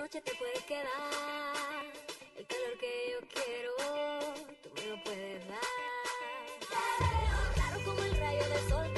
noche te puedes quedar. El calor que yo quiero, tú me lo puedes dar. Claro como el rayo del sol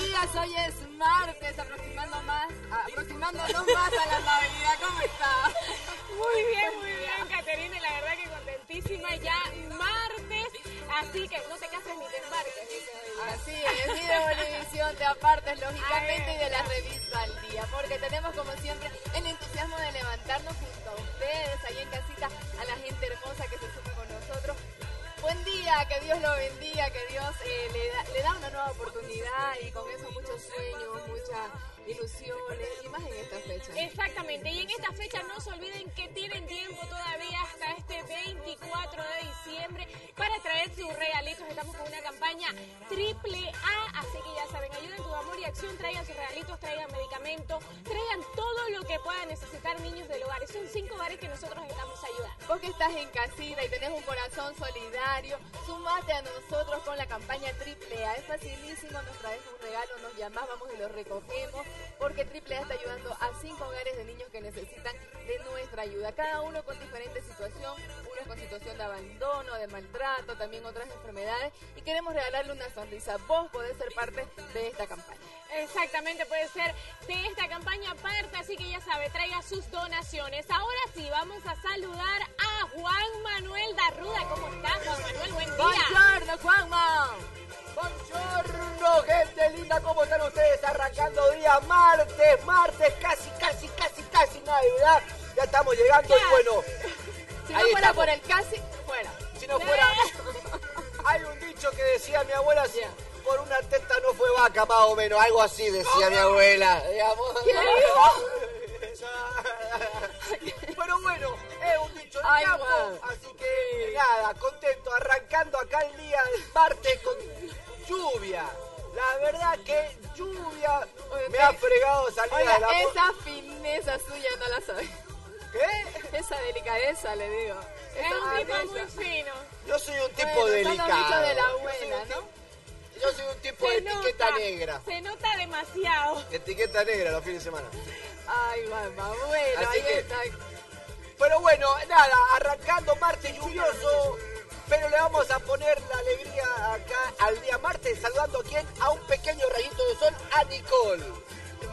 días, hoy es martes, aproximando más, aproximándonos más a la Navidad. ¿Cómo está? Muy bien, muy bien, Caterina, la verdad que contentísima ya martes, así que no te cases ni te embarques. Así es, y de Bolivisión te apartes lógicamente y de la revista al día, porque tenemos como siempre el entusiasmo de levantarnos junto a ustedes, ahí en casita, a la gente hermosa que se suma con nosotros. Buen día, que Dios lo bendiga, que Dios eh, le, da, le da una nueva y con eso muchos sueños, muchas ilusiones y más en esta fecha. Exactamente, y en esta fecha no se olviden que tienen tiempo todavía hasta este 24 de diciembre para traer sus regalitos. Estamos con una campaña triple A, así que ya saben, ayuden tu amor y acción, traigan sus regalitos, traigan medicamentos, traigan todo lo que puedan necesitar niños del hogar. Son cinco hogares que nosotros estamos ayudando. Vos que estás en casita y tenés un corazón solidario, sumate a nosotros con la campaña Triple A. Es facilísimo, nos traes un regalo, nos llamás, vamos y lo recogemos, porque Triple A está ayudando a cinco hogares de niños que necesitan de nuestra ayuda. Cada uno con diferente situación, unos con situación de abandono, de maltrato, también otras enfermedades, y queremos regalarle una sonrisa. Vos podés ser parte de esta campaña. Exactamente, puede ser de esta campaña parte, así que ya sabe, traiga sus donaciones. Ahora sí, vamos a saludar a Juan Manuel Darruda. ¿Cómo estás, Juan Manuel? Buen día. Buongiorno, Juanma. Buongiorno, gente linda, ¿cómo están ustedes? Arrancando día martes, martes, casi, casi, casi, casi Navidad. Ya estamos llegando y bueno, Si no fuera estamos. por el casi, fuera. si no fuera... Hay un dicho que decía mi abuela, si por una teta no fue vaca, más o menos, algo así decía mi abuela. digamos. Pero bueno, es un dicho de campo, así que nada, contento, arrancando acá el día de martes con lluvia. La verdad que lluvia me ha fregado salir Oiga, a la esa fineza suya no la sabe. ¿Qué? Esa delicadeza, le digo. Es un tipo muy fino. Yo soy un tipo Bueno, son los delicado. de la abuela, ¿no? Yo soy un tipo de etiqueta negra. Se nota demasiado. Etiqueta negra los fines de semana. Ay, mamá, bueno, Así ahí que- está. Pero bueno, nada, arrancando martes lluvioso. Pero le vamos a poner la alegría acá al día martes, saludando a quién? A un pequeño rayito de sol, a Nicole.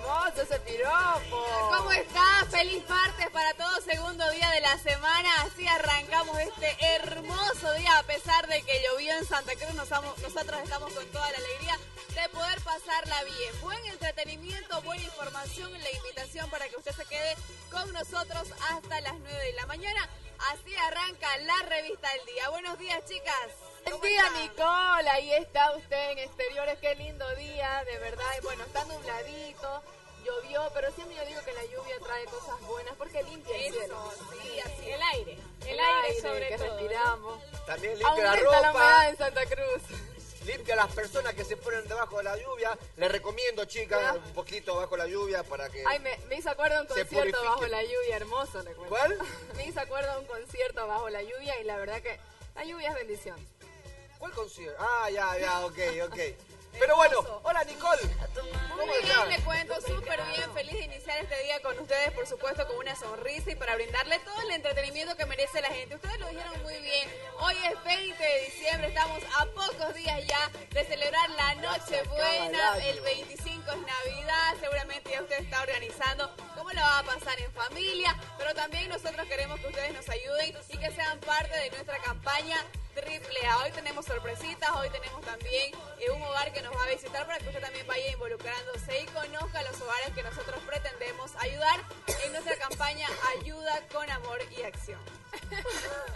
Hermoso ese piropo. ¿Cómo estás? Feliz martes para todo segundo día de la semana. Así arrancamos este hermoso día a pesar de que llovió en Santa Cruz. Nos nosotros estamos con toda la alegría de poder pasarla bien. Buen entretenimiento, buena información la invitación para que usted se quede con nosotros hasta las 9 de la mañana. Así arranca la revista del día. Buenos días, chicas. Buen ¿Cómo día? Nicole. Ahí está usted en exteriores. Qué lindo día, de verdad. Y bueno, está nubladito, llovió, pero siempre yo digo que la lluvia trae cosas buenas porque limpia el cielo. Eso, sí, así El aire. El, aire, sobre que todo. respiramos. También limpia la Aumenta la humedad ropa, en Santa Cruz. limpia a las personas que se ponen debajo de la lluvia. Les recomiendo, chicas, Ya. un poquito bajo la lluvia para que... Ay, me, me hizo acuerdo a un concierto bajo la lluvia, hermoso, le cuento. ¿Cuál? Me hizo acuerdo a un concierto bajo la lluvia y la verdad que la lluvia es bendición. ¿Cuál concierto? Ah, ya, ya, ok, ok. Pero bueno, hola Nicole. ¿Cómo Muy bien, le cuento súper bien, feliz de iniciar este día con ustedes, por supuesto, con una sonrisa y para brindarle todo el entretenimiento que merece la gente. Ustedes lo dijeron muy bien, hoy es 20 de diciembre, estamos a pocos días ya de celebrar la Nochebuena, el 25 es Navidad, seguramente ya usted está organizando cómo la va a pasar en familia, pero también nosotros queremos que ustedes nos ayuden y que sean parte de nuestra campaña triple A. Hoy tenemos sorpresitas, hoy tenemos también eh, un hogar que nos va a visitar para que usted también vaya involucrándose y conozca los hogares que nosotros pretendemos ayudar en nuestra campaña Ayuda con Amor y Acción.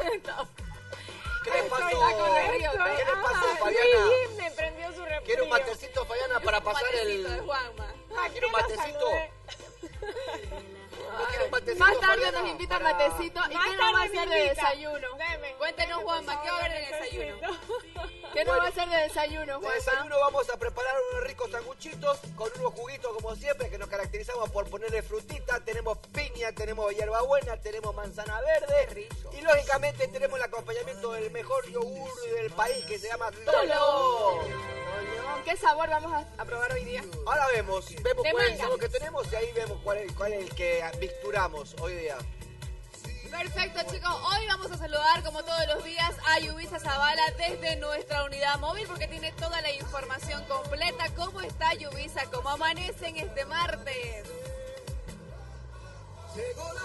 ¿Qué le pasó? ¿Qué le pasó, Fabiana? sí, me prendió su refrío. Quiero un matecito, Fabiana, para Un pasar matecito de el... Juanma. Ah, quiero un ¿Qué lo matecito. Más tarde nos invita para- matecito. ¿Y qué nos va a hacer de desayuno? Cuéntenos, Juanma, ¿qué va a haber de desayuno? ¿Qué nos va a hacer de desayuno, De Juanma? desayuno vamos a preparar unos ricos sanguchitos con unos juguitos como siempre que nos caracterizamos por ponerle frutita. Tenemos piña, tenemos hierbabuena, tenemos manzana verde y lógicamente tenemos el acompañamiento del mejor yogur del país que se llama Tolo. ¿Qué sabor vamos a, a probar hoy día? Ahora vemos, vemos De cuál es el sabor que tenemos y ahí vemos cuál es, cuál es el que victuramos hoy día. Perfecto, chicos. Hoy vamos a saludar, como todos los días, a Yubisa Zavala desde nuestra unidad móvil porque tiene toda la información completa. ¿Cómo está Yubisa? ¿Cómo amanecen este martes? Nicole,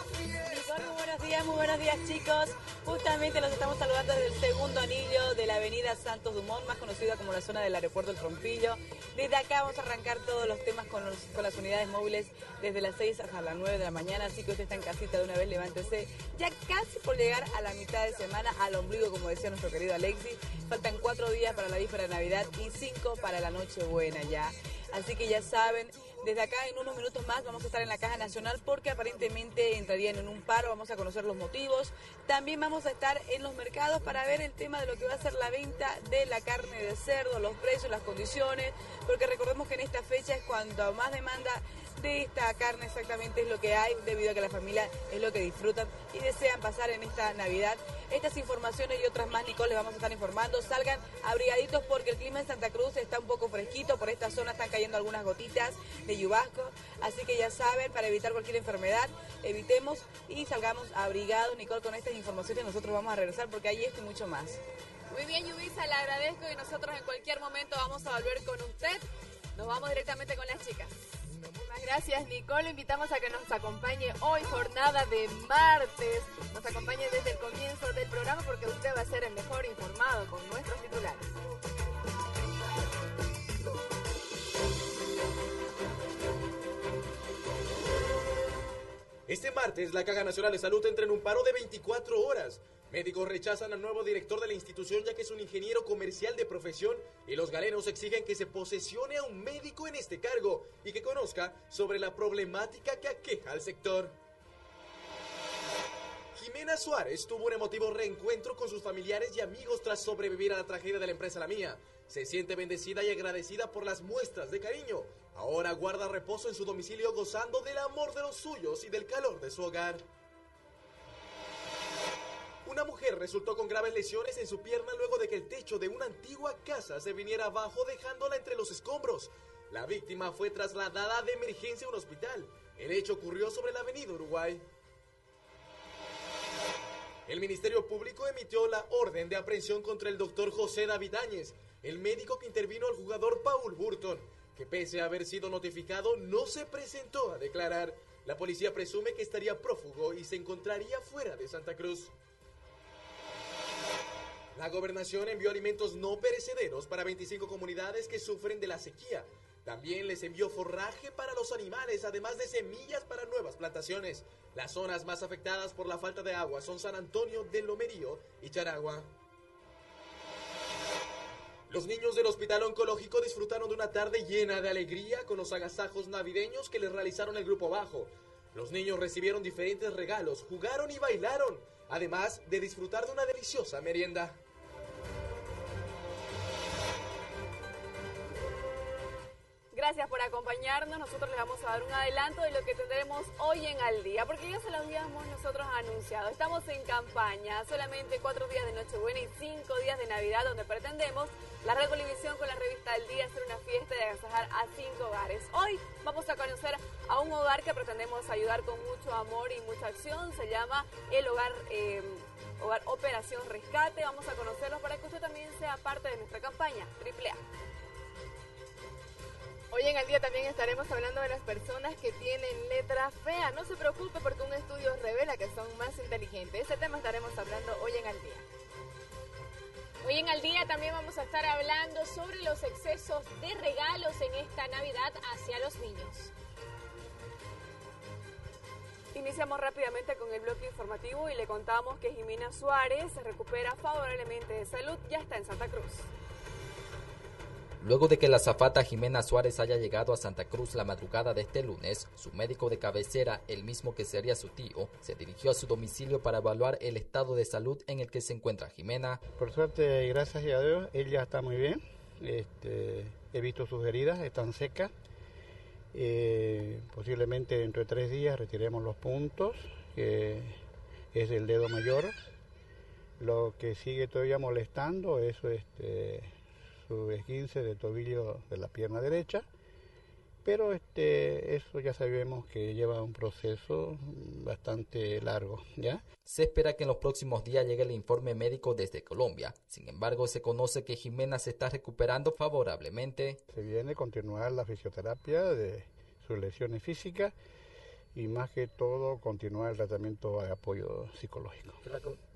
muy buenos días, muy buenos días chicos. Justamente los estamos saludando desde el segundo anillo de la avenida Santos Dumont, más conocida como la zona del aeropuerto El Trompillo. Desde acá vamos a arrancar todos los temas con las unidades móviles desde las 6 hasta las 9 de la mañana, así que usted está en casita de una vez, levántese. Ya casi por llegar a la mitad de semana, al ombligo, como decía nuestro querido Alexis. Faltan cuatro días para la víspera de Navidad y cinco para la Nochebuena ya. Así que ya saben, desde acá en unos minutos más vamos a estar en la Caja Nacional porque aparentemente entrarían en un paro, vamos a conocer los motivos. También vamos a estar en los mercados para ver el tema de lo que va a ser la venta de la carne de cerdo, los precios, las condiciones, porque recordemos que en esta fecha es cuando más demanda de esta carne exactamente es lo que hay debido a que la familia es lo que disfrutan y desean pasar en esta Navidad. Estas informaciones y otras más, Nicole, les vamos a estar informando. Salgan abrigaditos porque el clima en Santa Cruz está un poco fresquito. Por esta zona están cayendo algunas gotitas de lluvasco. Así que ya saben, para evitar cualquier enfermedad, evitemos y salgamos abrigados. Nicole, con estas informaciones nosotros vamos a regresar porque hay esto y mucho más. Muy bien, Yubisa, le agradezco y nosotros en cualquier momento vamos a volver con usted. Nos vamos directamente con las chicas. Muchas gracias, Nicole. Invitamos a que nos acompañe hoy, jornada de martes. Nos acompañe desde el comienzo del programa porque usted va a ser el mejor informado con nuestros titulares. Este martes, la Caja Nacional de Salud entra en un paro de 24 horas. Médicos rechazan al nuevo director de la institución ya que es un ingeniero comercial de profesión y los galenos exigen que se posesione a un médico en este cargo y que conozca sobre la problemática que aqueja al sector. Jimena Suárez tuvo un emotivo reencuentro con sus familiares y amigos tras sobrevivir a la tragedia de la empresa La Mía. Se siente bendecida y agradecida por las muestras de cariño. Ahora guarda reposo en su domicilio gozando del amor de los suyos y del calor de su hogar. Una mujer resultó con graves lesiones en su pierna luego de que el techo de una antigua casa se viniera abajo dejándola entre los escombros. La víctima fue trasladada de emergencia a un hospital. El hecho ocurrió sobre la avenida Uruguay. El Ministerio Público emitió la orden de aprehensión contra el doctor José David Áñez, el médico que intervino al jugador Paul Burton, que pese a haber sido notificado no se presentó a declarar. La policía presume que estaría prófugo y se encontraría fuera de Santa Cruz. La gobernación envió alimentos no perecederos para 25 comunidades que sufren de la sequía. También les envió forraje para los animales, además de semillas para nuevas plantaciones. Las zonas más afectadas por la falta de agua son San Antonio del Lomerío y Charagua. Los niños del Hospital Oncológico disfrutaron de una tarde llena de alegría con los agasajos navideños que les realizaron el Grupo Bajo. Los niños recibieron diferentes regalos, jugaron y bailaron, además de disfrutar de una deliciosa merienda. Gracias por acompañarnos. Nosotros les vamos a dar un adelanto de lo que tendremos hoy en Al Día, porque ya se lo habíamos nosotros anunciado. Estamos en campaña, solamente cuatro días de Nochebuena y cinco días de Navidad, donde pretendemos la Red Bolivisión con la revista Al Día hacer una fiesta y agasajar a cinco hogares. Hoy vamos a conocer a un hogar que pretendemos ayudar con mucho amor y mucha acción. Se llama el Hogar. eh, Hogar Operación Rescate. Vamos a conocerlos para que usted también sea parte de nuestra campaña. Triple A. Hoy en el día también estaremos hablando de las personas que tienen letra fea. No se preocupe porque un estudio revela que son más inteligentes. Ese tema estaremos hablando hoy en el día. Hoy en Al Día también vamos a estar hablando sobre los excesos de regalos en esta Navidad hacia los niños. Iniciamos rápidamente con el bloque informativo y le contamos que Jimena Suárez se recupera favorablemente de salud, ya está en Santa Cruz. Luego de que la zafata Jimena Suárez haya llegado a Santa Cruz la madrugada de este lunes, su médico de cabecera, el mismo que sería su tío, se dirigió a su domicilio para evaluar el estado de salud en el que se encuentra Jimena. Por suerte gracias a Dios, ella está muy bien. Este, he visto sus heridas, están secas. Eh, posiblemente dentro de tres días retiremos los puntos, que es el dedo mayor. Lo que sigue todavía molestando es este, su esguince de tobillo de la pierna derecha, pero este, eso ya sabemos que lleva un proceso bastante largo, ¿ya? Se espera que en los próximos días llegue el informe médico desde Colombia. Sin embargo, se conoce que Jimena se está recuperando favorablemente. Se viene a continuar la fisioterapia de sus lesiones físicas y más que todo continuar el tratamiento de apoyo psicológico.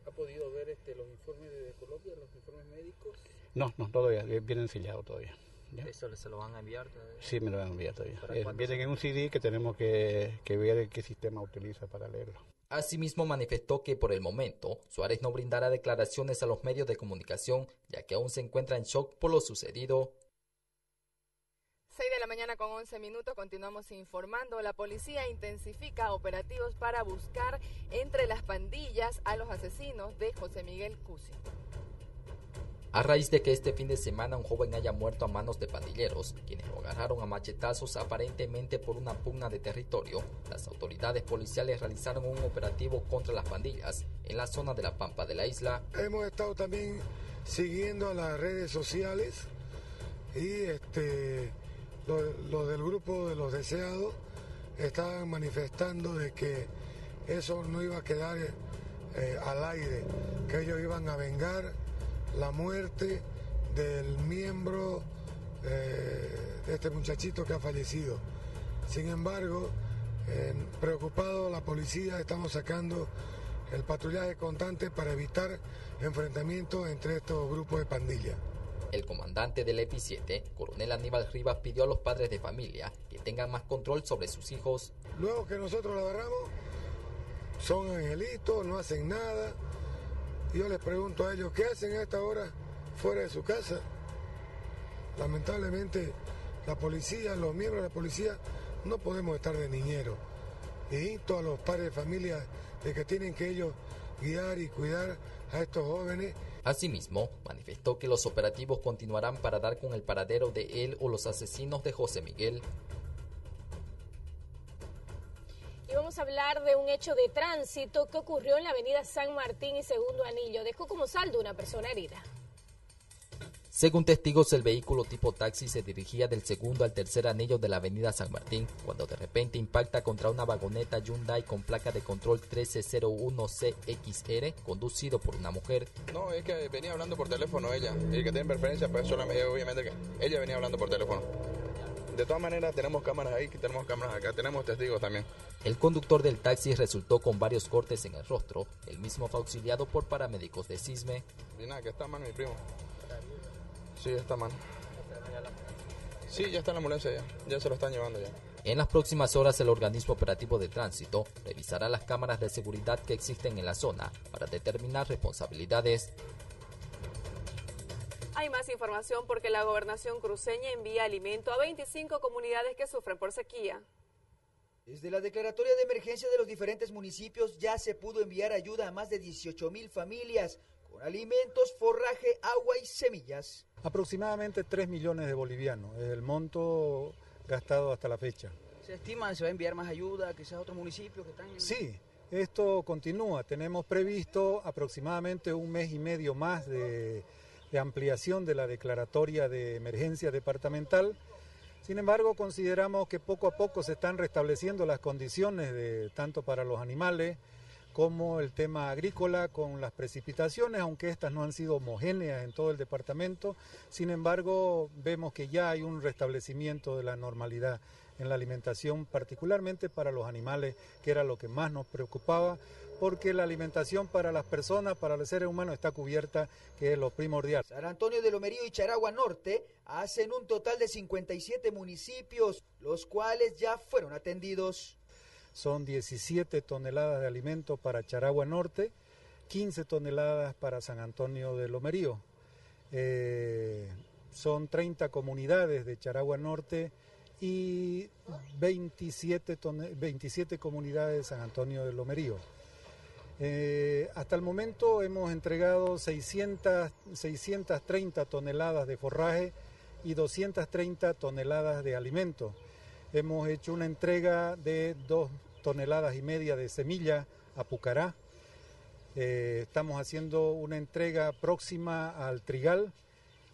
¿Ha podido ver este, los informes de Colombia, los informes médicos? No, no, todavía, viene ensillado todavía. ¿ya? ¿Eso se lo van a enviar? Sí, me lo van a enviar todavía. ¿Para Eh, vienen en un CD que tenemos que, que ver qué sistema utiliza para leerlo. Asimismo manifestó que por el momento Suárez no brindará declaraciones a los medios de comunicación ya que aún se encuentra en shock por lo sucedido. 6 de la mañana con 11 minutos continuamos informando. La policía intensifica operativos para buscar entre las pandillas a los asesinos de José Miguel Cusi. A raíz de que este fin de semana un joven haya muerto a manos de pandilleros, quienes lo agarraron a machetazos aparentemente por una pugna de territorio, las autoridades policiales realizaron un operativo contra las pandillas en la zona de la Pampa de la isla. Hemos estado también siguiendo a las redes sociales y este los lo del grupo de los deseados estaban manifestando de que eso no iba a quedar eh, al aire, que ellos iban a vengar la muerte del miembro eh, de este muchachito que ha fallecido. Sin embargo, eh, preocupado la policía, estamos sacando el patrullaje constante para evitar enfrentamientos entre estos grupos de pandillas. El comandante del EPI-7, coronel Aníbal Rivas, pidió a los padres de familia que tengan más control sobre sus hijos. Luego que nosotros lo agarramos, son angelitos, no hacen nada. Yo les pregunto a ellos, ¿qué hacen a esta hora fuera de su casa? Lamentablemente, la policía, los miembros de la policía, no podemos estar de niñero. Y insto a los padres de familia de que tienen que ellos guiar y cuidar a estos jóvenes Asimismo, manifestó que los operativos continuarán para dar con el paradero de él o los asesinos de José Miguel. Y vamos a hablar de un hecho de tránsito que ocurrió en la avenida San Martín y Segundo Anillo. Dejó como saldo una persona herida. Según testigos, el vehículo tipo taxi se dirigía del segundo al tercer anillo de la avenida San Martín, cuando de repente impacta contra una vagoneta Hyundai con placa de control 1301CXR, conducido por una mujer. No, es que venía hablando por teléfono ella. Y el que tiene preferencia, pues solamente, obviamente que ella venía hablando por teléfono. De todas maneras, tenemos cámaras ahí, tenemos cámaras acá, tenemos testigos también. El conductor del taxi resultó con varios cortes en el rostro. El mismo fue auxiliado por paramédicos de CISME. Y nada, que está mano mi primo. Sí, está mano. Sí, ya está en la ambulancia ya. Ya se lo están llevando ya. En las próximas horas, el organismo operativo de tránsito revisará las cámaras de seguridad que existen en la zona para determinar responsabilidades. Hay más información porque la gobernación cruceña envía alimento a 25 comunidades que sufren por sequía. Desde la declaratoria de emergencia de los diferentes municipios ya se pudo enviar ayuda a más de 18 mil familias con alimentos, forraje, agua y semillas. Aproximadamente 3 millones de bolivianos es el monto gastado hasta la fecha. ¿Se estima se va a enviar más ayuda quizás a otros municipios que están en... Sí, esto continúa. Tenemos previsto aproximadamente un mes y medio más de, de ampliación de la declaratoria de emergencia departamental. Sin embargo, consideramos que poco a poco se están restableciendo las condiciones de, tanto para los animales como el tema agrícola con las precipitaciones, aunque estas no han sido homogéneas en todo el departamento. Sin embargo, vemos que ya hay un restablecimiento de la normalidad en la alimentación, particularmente para los animales, que era lo que más nos preocupaba, porque la alimentación para las personas, para los seres humanos, está cubierta, que es lo primordial. San Antonio de Lomerío y Charagua Norte hacen un total de 57 municipios, los cuales ya fueron atendidos. Son 17 toneladas de alimento para Charagua Norte, 15 toneladas para San Antonio de Lomerío. Eh, son 30 comunidades de Charagua Norte y 27, tone- 27 comunidades de San Antonio de Lomerío. Eh, hasta el momento hemos entregado 600, 630 toneladas de forraje y 230 toneladas de alimentos. Hemos hecho una entrega de 2 toneladas y media de semilla a Pucará. Eh, estamos haciendo una entrega próxima al Trigal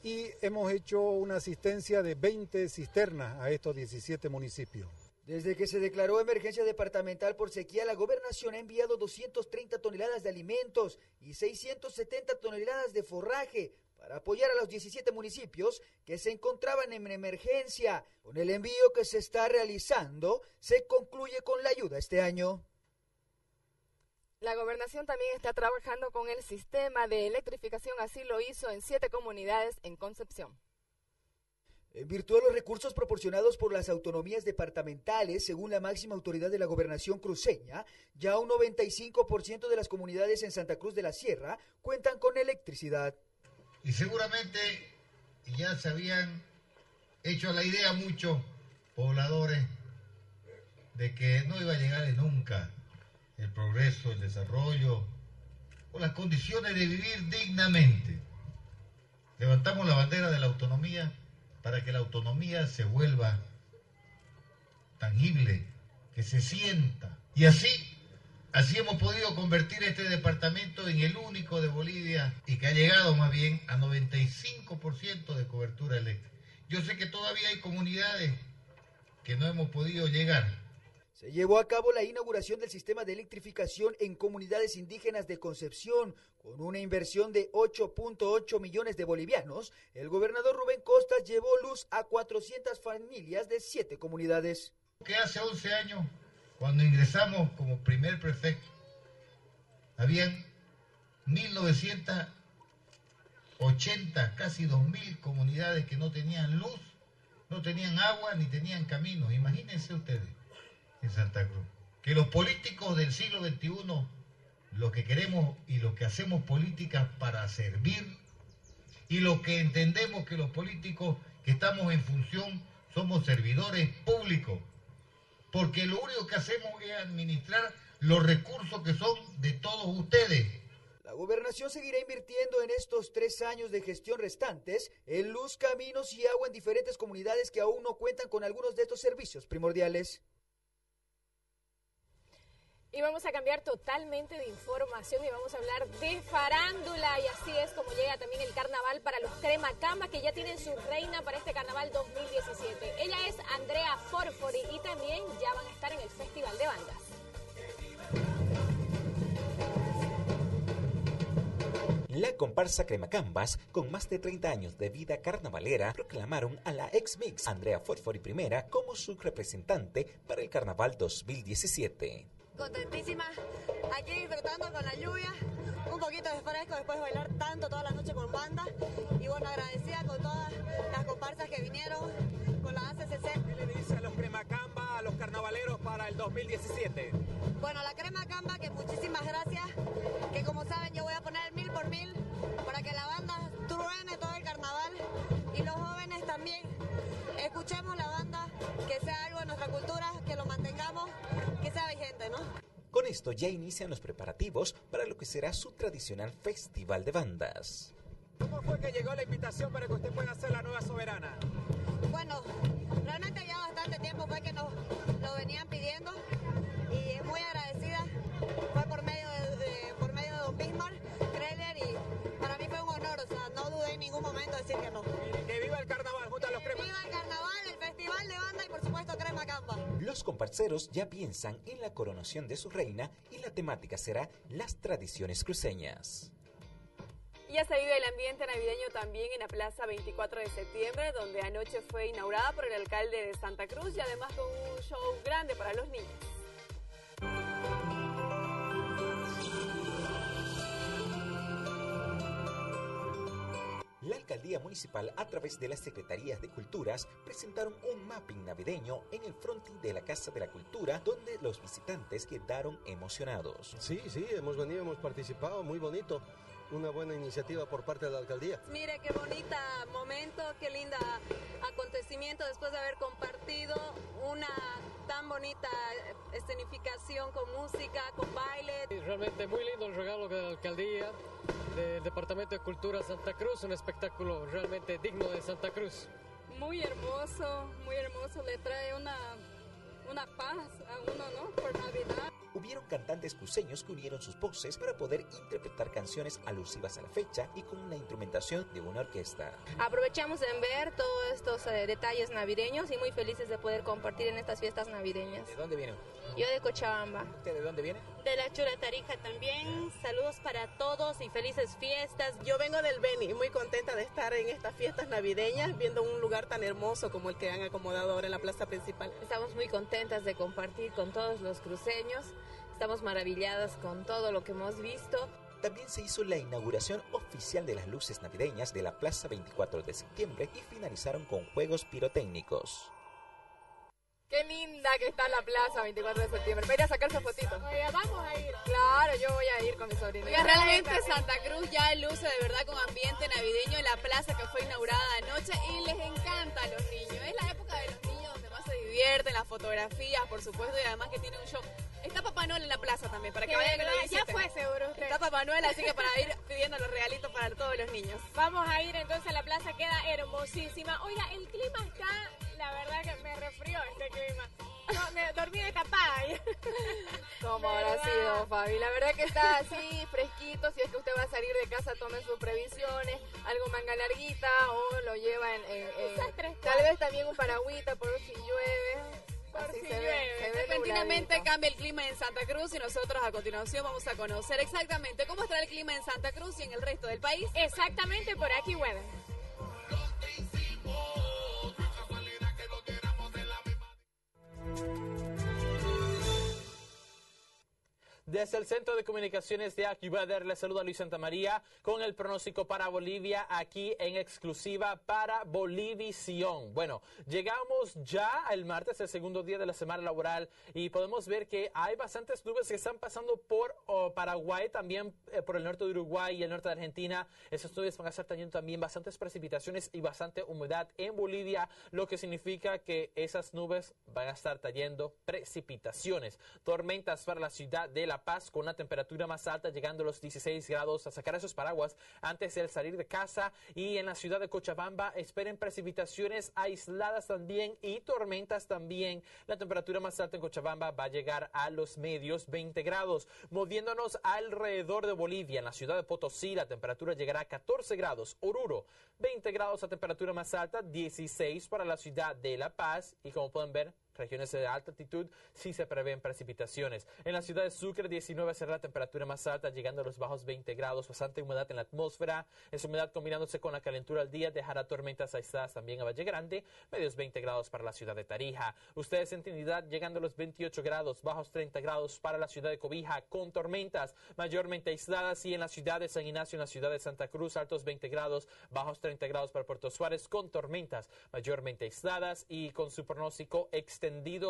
y hemos hecho una asistencia de 20 cisternas a estos 17 municipios. Desde que se declaró emergencia departamental por sequía, la gobernación ha enviado 230 toneladas de alimentos y 670 toneladas de forraje para apoyar a los 17 municipios que se encontraban en emergencia. Con el envío que se está realizando, se concluye con la ayuda este año. La gobernación también está trabajando con el sistema de electrificación, así lo hizo en siete comunidades en Concepción. En virtud de los recursos proporcionados por las autonomías departamentales, según la máxima autoridad de la gobernación cruceña, ya un 95% de las comunidades en Santa Cruz de la Sierra cuentan con electricidad. Y seguramente ya se habían hecho la idea muchos pobladores de que no iba a llegar nunca el progreso, el desarrollo o las condiciones de vivir dignamente. Levantamos la bandera de la autonomía para que la autonomía se vuelva tangible, que se sienta. Y así, así hemos podido convertir este departamento en el único de Bolivia y que ha llegado más bien a 95% de cobertura eléctrica. Yo sé que todavía hay comunidades que no hemos podido llegar, Se llevó a cabo la inauguración del sistema de electrificación en comunidades indígenas de Concepción. Con una inversión de 8.8 millones de bolivianos, el gobernador Rubén Costas llevó luz a 400 familias de siete comunidades. que hace 11 años, cuando ingresamos como primer prefecto, habían 1980, casi 2000 comunidades que no tenían luz, no tenían agua ni tenían camino. Imagínense ustedes en Santa Cruz. Que los políticos del siglo XXI, lo que queremos y lo que hacemos política para servir, y lo que entendemos que los políticos que estamos en función somos servidores públicos, porque lo único que hacemos es administrar los recursos que son de todos ustedes. La gobernación seguirá invirtiendo en estos tres años de gestión restantes en luz, caminos y agua en diferentes comunidades que aún no cuentan con algunos de estos servicios primordiales. Y vamos a cambiar totalmente de información y vamos a hablar de farándula. Y así es como llega también el carnaval para los Crema Camba, que ya tienen su reina para este carnaval 2017. Ella es Andrea Forfori y también ya van a estar en el Festival de Bandas. La comparsa Cremacambas, con más de 30 años de vida carnavalera, proclamaron a la ex-mix Andrea Forfori I como su representante para el carnaval 2017. Contentísima, aquí disfrutando con la lluvia, un poquito de fresco después de bailar tanto toda la noche con banda. Y bueno, agradecida con todas las comparsas que vinieron, con la ACCC. ¿Qué le dice a los Cremacamba, a los carnavaleros para el 2017? Bueno, la crema Camba, que muchísimas gracias, que como saben yo voy a poner mil por mil para que la banda truene todo el carnaval. Y los jóvenes también. Escuchemos la banda, que sea algo de nuestra cultura, que lo mantengamos, que sea vigente, ¿no? Con esto ya inician los preparativos para lo que será su tradicional festival de bandas. ¿Cómo fue que llegó la invitación para que usted pueda ser la nueva soberana? Bueno, realmente ya bastante tiempo fue que nos lo venían pidiendo y muy agradecida. Fue por medio de, de- por medio de Don Bismarck, Kreller y para mí fue un honor, o sea, no dudé en ningún momento decir que no. El carnaval junto a los Crema. Viva el carnaval, el festival de banda y por supuesto Crema Campa. Los comparceros ya piensan en la coronación de su reina y la temática será las tradiciones cruceñas. Ya se vive el ambiente navideño también en la Plaza 24 de septiembre, donde anoche fue inaugurada por el alcalde de Santa Cruz y además con un show grande para los niños. La alcaldía Municipal, a través de las Secretarías de Culturas, presentaron un mapping navideño en el fronting de la Casa de la Cultura, donde los visitantes quedaron emocionados. Sí, sí, hemos venido, hemos participado, muy bonito. Una buena iniciativa por parte de la alcaldía. Mire qué bonita momento, qué linda acontecimiento después de haber compartido una tan bonita escenificación con música, con baile. Realmente muy lindo el regalo de la alcaldía, del Departamento de Cultura Santa Cruz, un espectáculo realmente digno de Santa Cruz. Muy hermoso, muy hermoso, le trae una, una paz a uno, ¿no? Por Navidad. Hubieron cantantes cruceños que unieron sus voces para poder interpretar canciones alusivas a la fecha y con la instrumentación de una orquesta. Aprovechamos en ver todos estos eh, detalles navideños y muy felices de poder compartir en estas fiestas navideñas. ¿De dónde vienen? Yo de Cochabamba. ¿Usted de dónde viene? De la Chura Tarija también. Saludos para todos y felices fiestas. Yo vengo del Beni, muy contenta de estar en estas fiestas navideñas, viendo un lugar tan hermoso como el que han acomodado ahora en la plaza principal. Estamos muy contentas de compartir con todos los cruceños. Estamos maravilladas con todo lo que hemos visto. También se hizo la inauguración oficial de las luces navideñas de la Plaza 24 de septiembre y finalizaron con juegos pirotécnicos. Qué linda que está la plaza 24 de septiembre. Para ir a sacarse fotitos. Oiga, vamos a ir. Claro, yo voy a ir con mi sobrina. Oiga, realmente Santa Cruz ya luce de verdad con ambiente navideño en la plaza que fue inaugurada anoche y les encanta a los niños. Es la época de los niños donde más se divierten, las fotografías, por supuesto, y además que tiene un show. Está Papá Noel en la plaza también, para que vayan lo verdad, ya fue seguro usted. Está Papá Noel, así que para ir pidiendo los regalitos para todos los niños. Vamos a ir entonces, la plaza queda hermosísima. Oiga, el clima está, la verdad que me resfrió este clima. No, me dormí destapada. ¿Cómo habrá sido, Fabi? La verdad que está así, fresquito. Si es que usted va a salir de casa, tome sus previsiones. Algo manga larguita o lo lleva en... en- en- tal vez también un paragüita por si llueve. Así si se ve- llueve. se ve Repentinamente nubladito. cambia el clima en Santa Cruz y nosotros a continuación vamos a conocer exactamente cómo estará el clima en Santa Cruz y en el resto del país. Exactamente por aquí, weather. Desde el Centro de Comunicaciones de AccuWeather les saluda Luis Santa María con el pronóstico para Bolivia aquí en exclusiva para Bolivisión. Bueno, llegamos ya al martes, el segundo día de la semana laboral y podemos ver que hay bastantes nubes que están pasando por oh, Paraguay, también eh, por el norte de Uruguay y el norte de Argentina. Esas nubes van a estar teniendo también bastantes precipitaciones y bastante humedad en Bolivia, lo que significa que esas nubes van a estar trayendo precipitaciones. Tormentas para la ciudad de La Paz con una temperatura más alta llegando a los 16 grados a sacar esos paraguas antes de salir de casa y en la ciudad de Cochabamba esperen precipitaciones aisladas también y tormentas también. La temperatura más alta en Cochabamba va a llegar a los medios 20 grados. Moviéndonos alrededor de Bolivia, en la ciudad de Potosí la temperatura llegará a 14 grados. Oruro 20 grados a temperatura más alta, 16 para la ciudad de La Paz y como pueden ver regiones de alta altitud sí se prevén precipitaciones. En la ciudad de Sucre 19 será la temperatura más alta, llegando a los bajos 20 grados, bastante humedad en la atmósfera. Esa humedad combinándose con la calentura al día dejará tormentas aisladas también a Valle Grande, medios 20 grados para la ciudad de Tarija. Ustedes en Trinidad llegando a los 28 grados, bajos 30 grados para la ciudad de Cobija, con tormentas mayormente aisladas y en la ciudad de San Ignacio, en la ciudad de Santa Cruz, altos 20 grados, bajos 30 grados para Puerto Suárez, con tormentas mayormente aisladas y con su pronóstico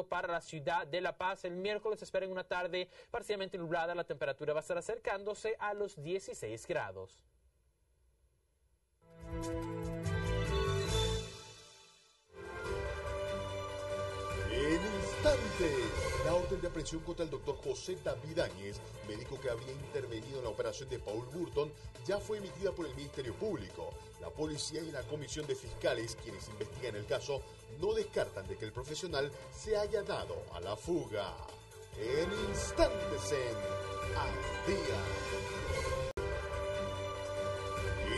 para la ciudad de La Paz. El miércoles esperen una tarde parcialmente nublada, la temperatura va a estar acercándose a los 16 grados. La orden de aprehensión contra el doctor José David Áñez, médico que había intervenido en la operación de Paul Burton, ya fue emitida por el Ministerio Público. La policía y la comisión de fiscales, quienes investigan el caso, no descartan de que el profesional se haya dado a la fuga. En instantes en Al Día.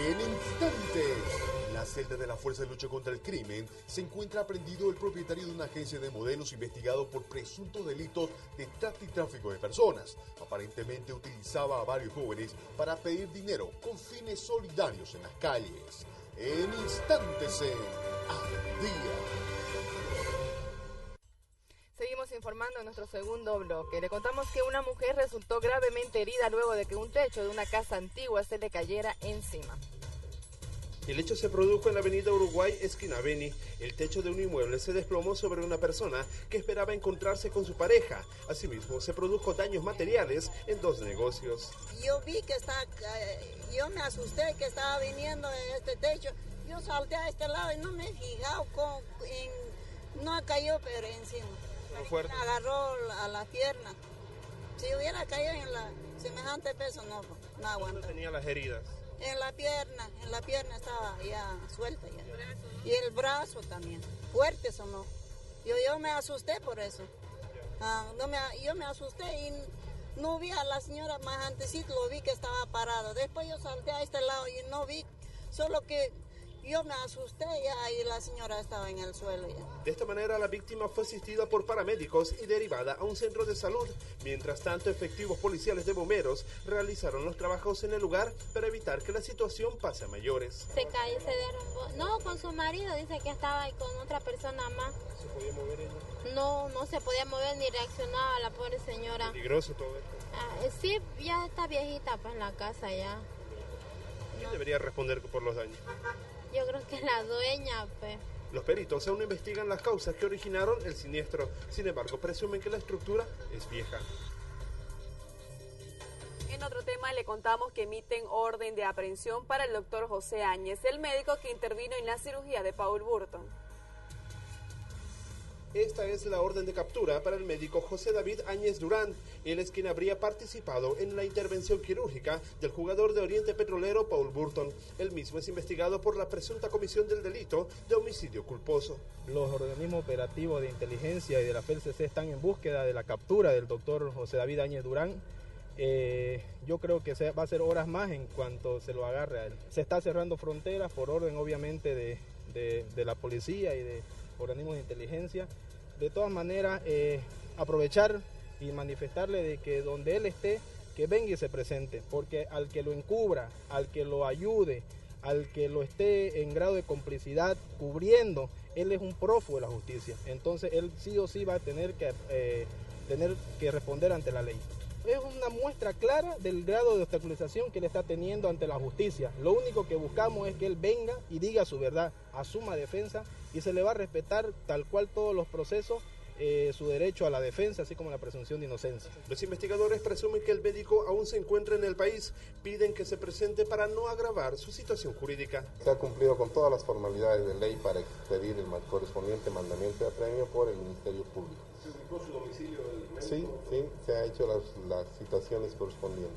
En instantes, celda de la Fuerza de Lucha contra el Crimen se encuentra aprendido el propietario de una agencia de modelos investigado por presuntos delitos de trata y tráfico de personas. Aparentemente utilizaba a varios jóvenes para pedir dinero con fines solidarios en las calles. En instantes en Al Día. Seguimos informando en nuestro segundo bloque. Le contamos que una mujer resultó gravemente herida luego de que un techo de una casa antigua se le cayera encima. El hecho se produjo en la avenida Uruguay, esquina Beni. El techo de un inmueble se desplomó sobre una persona que esperaba encontrarse con su pareja. Asimismo, se produjo daños materiales en dos negocios. Yo vi que está, eh, yo me asusté que estaba viniendo en este techo. Yo salté a este lado y no me he fijado con, en- no cayó pero encima. fuerte? Me agarró a la pierna. Si hubiera caído en la semejante peso no, no aguanta. Tenía las heridas. En la pierna, en la pierna estaba ya suelta. Y el brazo también. Fuerte sonó. Yo, yo me asusté por eso. Ah, no me, yo me asusté y no vi a la señora más antesito, lo vi que estaba parado. Después yo salté a este lado y no vi, solo que yo me asusté ya y la señora estaba en el suelo ya. De esta manera, la víctima fue asistida por paramédicos y derivada a un centro de salud. Mientras tanto, efectivos policiales de bomberos realizaron los trabajos en el lugar para evitar que la situación pase a mayores. Se cayó, se derrumbó. No, con su marido, dice que estaba ahí con otra persona más. ¿Se podía mover ella? No, no se podía mover ni reaccionaba la pobre señora. Peligroso todo esto. Ah, eh, sí, ya está viejita pues en la casa ya. ¿Quién debería responder por los daños? Yo creo que la dueña, pues. Los peritos aún investigan las causas que originaron el siniestro. Sin embargo, presumen que la estructura es vieja. En otro tema le contamos que emiten orden de aprehensión para el doctor José Áñez, el médico que intervino en la cirugía de Paul Burton. Esta es la orden de captura para el médico José David Áñez Durán. Él es quien habría participado en la intervención quirúrgica del jugador de Oriente Petrolero Paul Burton. El mismo es investigado por la presunta comisión del delito de homicidio culposo. Los organismos operativos de inteligencia y de la FELCC están en búsqueda de la captura del doctor José David Áñez Durán. Eh, yo creo que va a ser horas más en cuanto se lo agarre a él. Se está cerrando fronteras por orden obviamente de la policía y de organismos de inteligencia. De todas maneras, eh, aprovechar y manifestarle de que donde él esté, que venga y se presente, porque al que lo encubra, al que lo ayude, al que lo esté en grado de complicidad cubriendo, él es un prófugo de la justicia. Entonces él sí o sí va a tener que, eh, tener que responder ante la ley. Es una muestra clara del grado de obstaculización que él está teniendo ante la justicia. Lo único que buscamos es que él venga y diga su verdad, asuma defensa y se le va a respetar tal cual todos los procesos, eh, su derecho a la defensa, así como la presunción de inocencia. Los investigadores presumen que el médico aún se encuentra en el país. Piden que se presente para no agravar su situación jurídica. Se ha cumplido con todas las formalidades de ley para expedir el correspondiente mandamiento de apremio por el Ministerio Público. ¿Se ubicó su domicilio Sí, sí, se han hecho las, las citaciones correspondientes.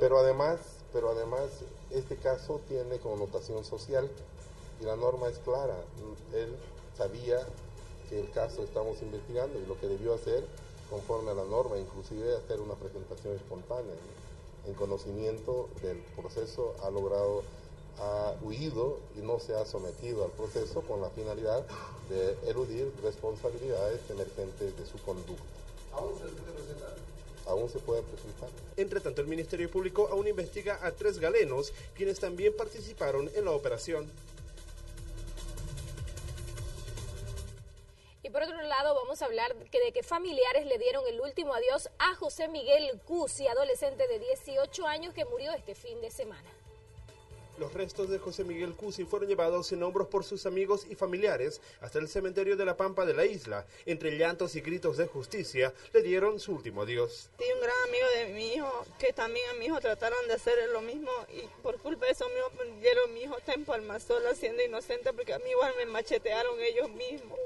Pero además, pero además, este caso tiene connotación social y la norma es clara. Él sabía que el caso estamos investigando y lo que debió hacer, conforme a la norma, inclusive hacer una presentación espontánea. ¿no? En conocimiento del proceso ha logrado, ha huido y no se ha sometido al proceso con la finalidad de eludir responsabilidades emergentes de su conducta. Aún se puede presentar. Entre tanto, el Ministerio Público aún investiga a tres galenos, quienes también participaron en la operación. Por otro lado, vamos a hablar de que familiares le dieron el último adiós a José Miguel Cusi, adolescente de 18 años que murió este fin de semana. Los restos de José Miguel Cusi fueron llevados en hombros por sus amigos y familiares hasta el cementerio de la Pampa de la isla. Entre llantos y gritos de justicia, le dieron su último adiós. Sí, un gran amigo de mi hijo, que también a mi hijo trataron de hacer lo mismo y por culpa de eso mismo perdieron mi hijo está en Palmasola siendo inocente porque a mí igual me machetearon ellos mismos.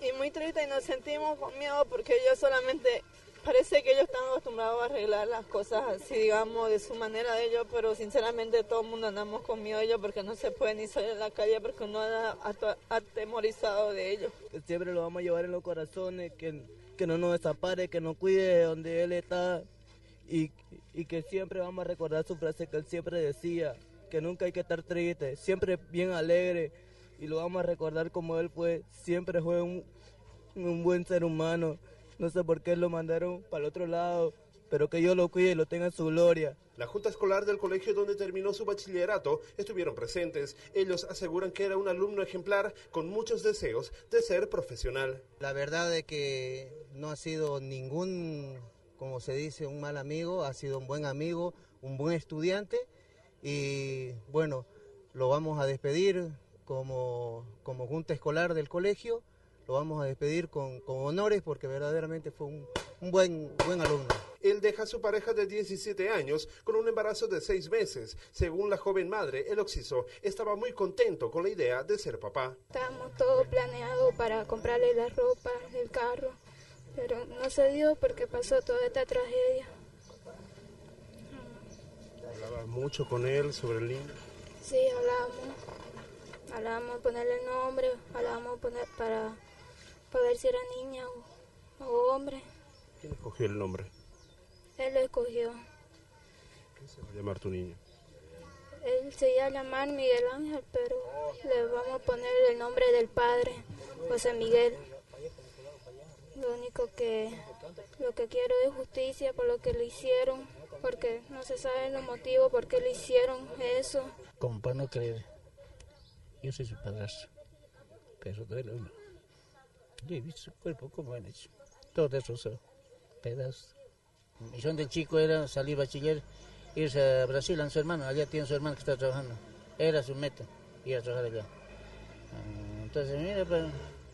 Y muy triste y nos sentimos con miedo porque ellos solamente, parece que ellos están acostumbrados a arreglar las cosas así, digamos, de su manera de ellos, pero sinceramente todo el mundo andamos con miedo de ellos porque no se puede ni salir a la calle porque uno anda atemorizado de ellos. siempre lo vamos a llevar en los corazones, que, que no nos desapare, que nos cuide de donde Él está y, y que siempre vamos a recordar su frase que Él siempre decía, que nunca hay que estar triste, siempre bien alegre y lo vamos a recordar como Él fue, siempre fue un, un buen ser humano, no sé por qué lo mandaron para el otro lado, pero que Dios lo cuide y lo tenga en su gloria. La junta escolar del colegio donde terminó su bachillerato estuvieron presentes. Ellos aseguran que era un alumno ejemplar con muchos deseos de ser profesional. La verdad es que no ha sido ningún, como se dice, un mal amigo, ha sido un buen amigo, un buen estudiante y bueno, lo vamos a despedir como, como junta escolar del colegio, lo vamos a despedir con, con honores porque verdaderamente fue un, un buen, buen alumno. Él deja a su pareja de 17 años con un embarazo de seis meses. Según la joven madre, el Oxiso estaba muy contento con la idea de ser papá. Estábamos todo planeado para comprarle la ropa, el carro, pero no se dio porque pasó toda esta tragedia. Hablaba mucho con él sobre el niño. Sí, hablamos. Hablamos ponerle el nombre, hablamos poner para, para ver si era niña o, o hombre. ¿Quién escogió el nombre? Él lo escogió. ¿Qué se va a llamar tu niño? Él se iba a llamar Miguel Ángel, pero le vamos a poner el nombre del padre, José Miguel. Lo único que lo que quiero es justicia por lo que le hicieron, porque no se sabe los motivos por qué le hicieron eso. Como para no creer, yo soy su padrastro, pero duele uno. Yo he visto su cuerpo como han hecho, todo destrozado, pedazos. Mi sueño de chico era salir bachiller, irse a Brasil a su hermano, allá tiene su hermano que está trabajando. Era su meta, ir a trabajar allá. Ah, Entonces, mira, pues,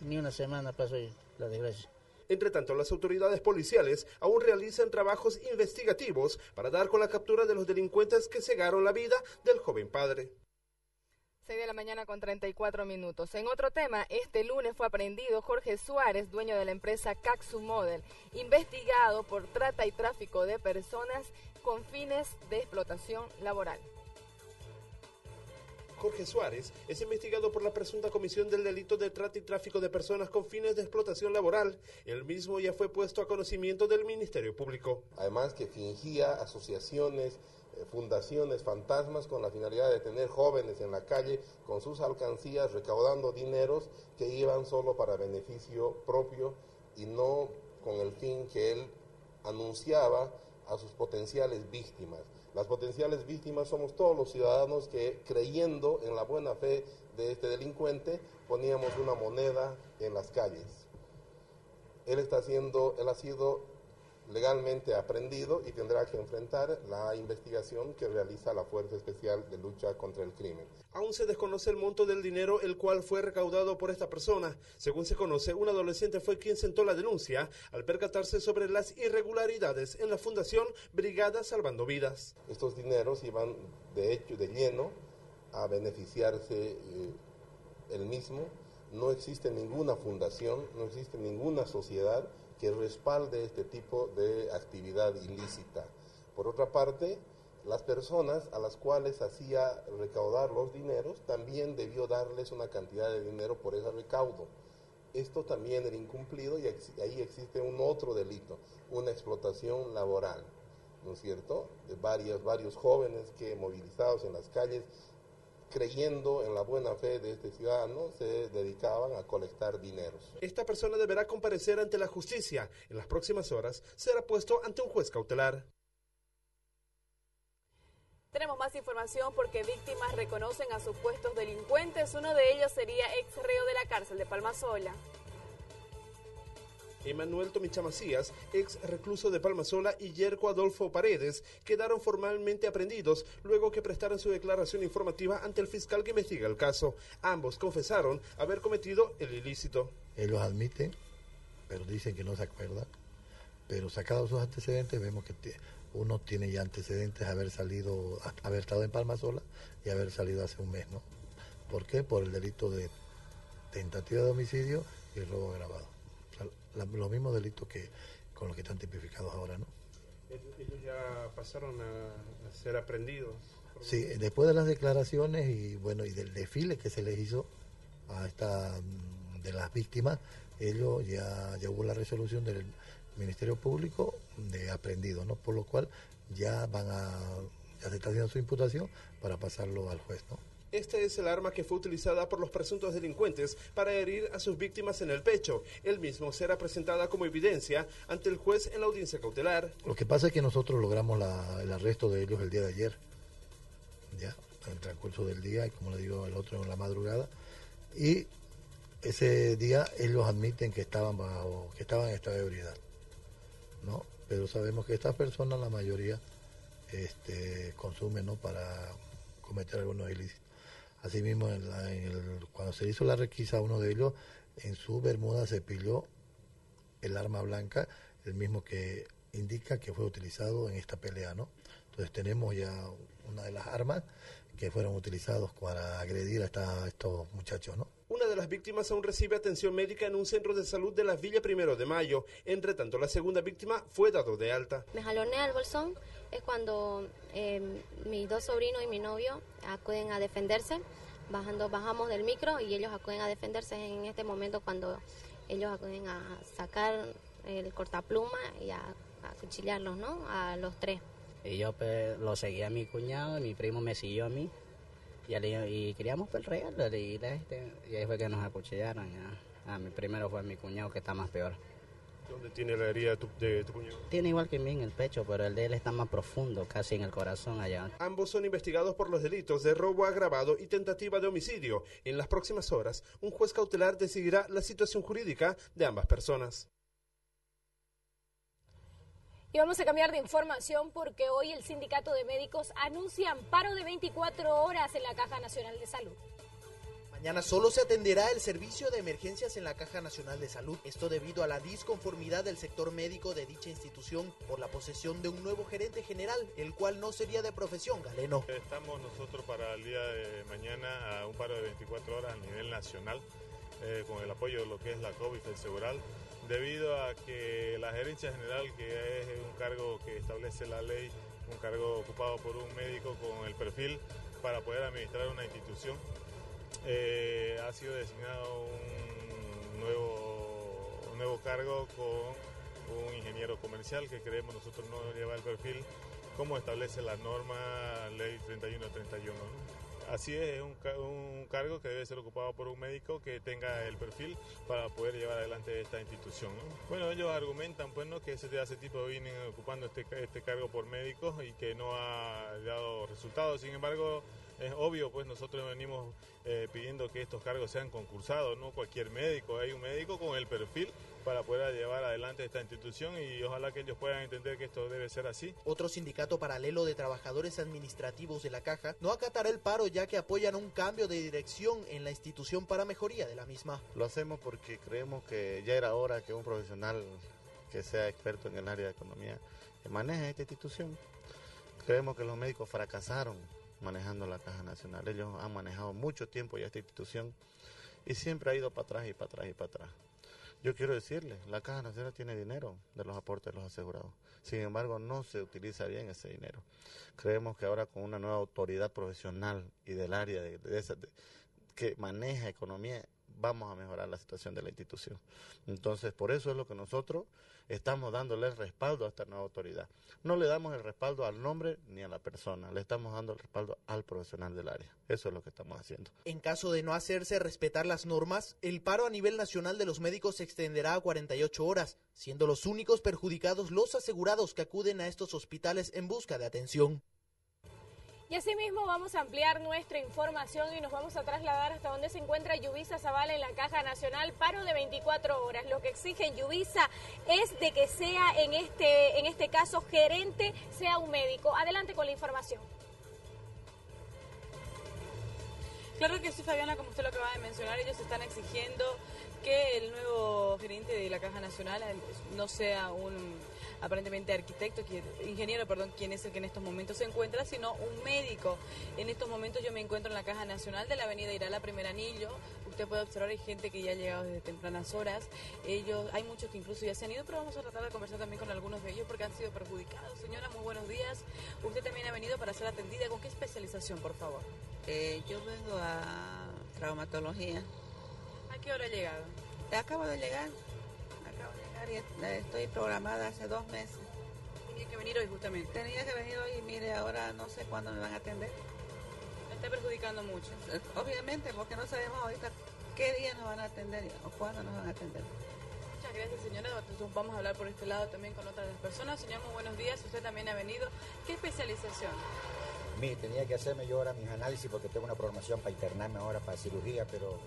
ni una semana pasó la desgracia. Entre tanto, las autoridades policiales aún realizan trabajos investigativos para dar con la captura de los delincuentes que cegaron la vida del joven padre. 6 de la mañana con 34 minutos. En otro tema, este lunes fue aprendido Jorge Suárez, dueño de la empresa Caxu Model, investigado por trata y tráfico de personas con fines de explotación laboral. Jorge Suárez es investigado por la presunta comisión del delito de trata y tráfico de personas con fines de explotación laboral. El mismo ya fue puesto a conocimiento del Ministerio Público. Además que fingía asociaciones, fundaciones, fantasmas con la finalidad de tener jóvenes en la calle con sus alcancías recaudando dineros que iban solo para beneficio propio y no con el fin que él anunciaba a sus potenciales víctimas. Las potenciales víctimas somos todos los ciudadanos que creyendo en la buena fe de este delincuente poníamos una moneda en las calles. Él está haciendo, él ha sido legalmente aprendido y tendrá que enfrentar la investigación que realiza la Fuerza Especial de Lucha contra el Crimen. Aún se desconoce el monto del dinero el cual fue recaudado por esta persona. Según se conoce, un adolescente fue quien sentó la denuncia al percatarse sobre las irregularidades en la Fundación Brigada Salvando Vidas. Estos dineros iban de hecho de lleno a beneficiarse eh, el mismo. No existe ninguna fundación, no existe ninguna sociedad que respalde este tipo de actividad ilícita. Por otra parte, las personas a las cuales hacía recaudar los dineros también debió darles una cantidad de dinero por ese recaudo. Esto también era incumplido y ahí existe un otro delito, una explotación laboral, ¿no es cierto? De varios, varios jóvenes que movilizados en las calles creyendo en la buena fe de este ciudadano, se dedicaban a colectar dineros. Esta persona deberá comparecer ante la justicia. En las próximas horas será puesto ante un juez cautelar. Tenemos más información porque víctimas reconocen a supuestos delincuentes. Uno de ellos sería ex reo de la cárcel de Palmasola. Emanuel Tomicha Macías, ex recluso de Palmasola, y Yerko Adolfo Paredes quedaron formalmente aprendidos luego que prestaron su declaración informativa ante el fiscal que investiga el caso. Ambos confesaron haber cometido el ilícito. Ellos admiten, pero dicen que no se acuerdan. Pero sacados sus antecedentes, vemos que uno tiene ya antecedentes de haber salido, haber estado en Palmasola y haber salido hace un mes, ¿no? ¿Por qué? Por el delito de tentativa de homicidio y robo agravado la, los mismos delitos que con los que están tipificados ahora, ¿no? Ellos ya pasaron a, a ser aprendidos. Sí, después de las declaraciones y bueno y del desfile que se les hizo a esta de las víctimas, ellos ya, ya hubo la resolución del Ministerio Público de aprendido, ¿no? Por lo cual ya van a ya se está haciendo su imputación para pasarlo al juez, ¿no? Este es el arma que fue utilizada por los presuntos delincuentes para herir a sus víctimas en el pecho. El mismo será presentada como evidencia ante el juez en la audiencia cautelar. Lo que pasa es que nosotros logramos el arresto de ellos el día de ayer, ya, en el transcurso del día, y como le digo, el otro en la madrugada. Y ese día ellos admiten que estaban bajo, que estaban en estado de ebriedad, ¿no? Pero sabemos que estas personas, la mayoría, este, consumen, ¿no? Para cometer algunos ilícitos. Asimismo, en la- en el- cuando se hizo la requisa a uno de ellos, en su bermuda se pilló el arma blanca, el mismo que indica que fue utilizado en esta pelea, ¿no? Entonces tenemos ya una de las armas que fueron utilizados para agredir a, esta- a estos muchachos, ¿no? Una de las víctimas aún recibe atención médica en un centro de salud de la Villa Primero de Mayo. Entre tanto, la segunda víctima fue dado de alta. Me jalonea el bolsón es cuando eh, mis dos sobrinos y mi novio acuden a defenderse. Bajando, bajamos del micro y ellos acuden a defenderse en este momento cuando ellos acuden a sacar el cortapluma y a, a cuchillarlos, ¿no? A los tres. Y yo pues, lo seguí a mi cuñado, y mi primo me siguió a mí. Y, le- y queríamos pelearlo y, este, y ahí fue que nos acuchillaron. Ya. Ah, mi primero fue mi cuñado que está más peor. ¿Dónde tiene la herida de tu, de tu cuñado? Tiene igual que mí en el pecho, pero el de él está más profundo, casi en el corazón allá. Ambos son investigados por los delitos de robo agravado y tentativa de homicidio. En las próximas horas, un juez cautelar decidirá la situación jurídica de ambas personas. Y vamos a cambiar de información porque hoy el sindicato de médicos anuncia paro de 24 horas en la Caja Nacional de Salud. Mañana solo se atenderá el servicio de emergencias en la Caja Nacional de Salud. Esto debido a la disconformidad del sector médico de dicha institución por la posesión de un nuevo gerente general, el cual no sería de profesión galeno. Estamos nosotros para el día de mañana a un paro de 24 horas a nivel nacional eh, con el apoyo de lo que es la COVID, el Segural, debido a que la gerencia general, que es un cargo que establece la ley, un cargo ocupado por un médico con el perfil para poder administrar una institución, eh, ha sido designado un nuevo, un nuevo cargo con un ingeniero comercial que creemos nosotros no lleva el perfil como establece la norma ley 3131. ¿no? Así es, es un, un cargo que debe ser ocupado por un médico que tenga el perfil para poder llevar adelante esta institución. ¿no? Bueno, ellos argumentan pues, ¿no? que ese, hace tiempo vienen ocupando este, este cargo por médicos y que no ha dado resultados. Sin embargo, es obvio, pues nosotros venimos eh, pidiendo que estos cargos sean concursados, no cualquier médico, hay un médico con el perfil para poder llevar adelante esta institución y ojalá que ellos puedan entender que esto debe ser así. Otro sindicato paralelo de trabajadores administrativos de la Caja no acatará el paro ya que apoyan un cambio de dirección en la institución para mejoría de la misma. Lo hacemos porque creemos que ya era hora que un profesional que sea experto en el área de economía que maneje esta institución. Creemos que los médicos fracasaron manejando la Caja Nacional. Ellos han manejado mucho tiempo ya esta institución y siempre ha ido para atrás y para atrás y para atrás. Yo quiero decirles, la Caja Nacional tiene dinero de los aportes de los asegurados. Sin embargo, no se utiliza bien ese dinero. Creemos que ahora con una nueva autoridad profesional y del área de, esa- de- que maneja economía, vamos a mejorar la situación de la institución. Entonces, por eso es lo que nosotros estamos dándole respaldo a esta nueva autoridad. No le damos el respaldo al nombre ni a la persona, le estamos dando el respaldo al profesional del área. Eso es lo que estamos haciendo. En caso de no hacerse respetar las normas, el paro a nivel nacional de los médicos se extenderá a 48 horas, siendo los únicos perjudicados los asegurados que acuden a estos hospitales en busca de atención. Y asimismo vamos a ampliar nuestra información y nos vamos a trasladar hasta donde se encuentra Yubisa Zavala en la Caja Nacional, paro de 24 horas. Lo que exige Yubisa es de que sea en este, en este caso gerente, sea un médico. Adelante con la información. Claro que sí, Fabiana, como usted lo acaba de mencionar, ellos están exigiendo que el nuevo gerente de la Caja Nacional no sea un aparentemente arquitecto, quien- ingeniero, perdón, quien es el que en estos momentos se encuentra, sino un médico. En estos momentos yo me encuentro en la Caja Nacional de la Avenida Irala, primer anillo. Usted puede observar, hay gente que ya ha llegado desde tempranas horas. Ellos, hay muchos que incluso ya se han ido, pero vamos a tratar de conversar también con algunos de ellos porque han sido perjudicados. Señora, muy buenos días. Usted también ha venido para ser atendida. ¿Con qué especialización, por favor? Eh, yo vengo a traumatología. ¿A qué hora ha llegado? Acabo de llegar. Eh, estoy programada hace dos meses. Tenía que venir hoy justamente. Tenía que venir hoy y mire, ahora no sé cuándo me van a atender. Me está perjudicando mucho. Eh, Obviamente, porque no sabemos ahorita qué día nos van a atender o cuándo nos van a atender. Muchas gracias, señora. Entonces vamos a hablar por este lado también con otras personas. Señor, muy buenos días. Usted también ha venido. ¿Qué especialización? Mire, tenía que hacerme yo ahora mis análisis porque tengo una programación para internarme ahora para cirugía, pero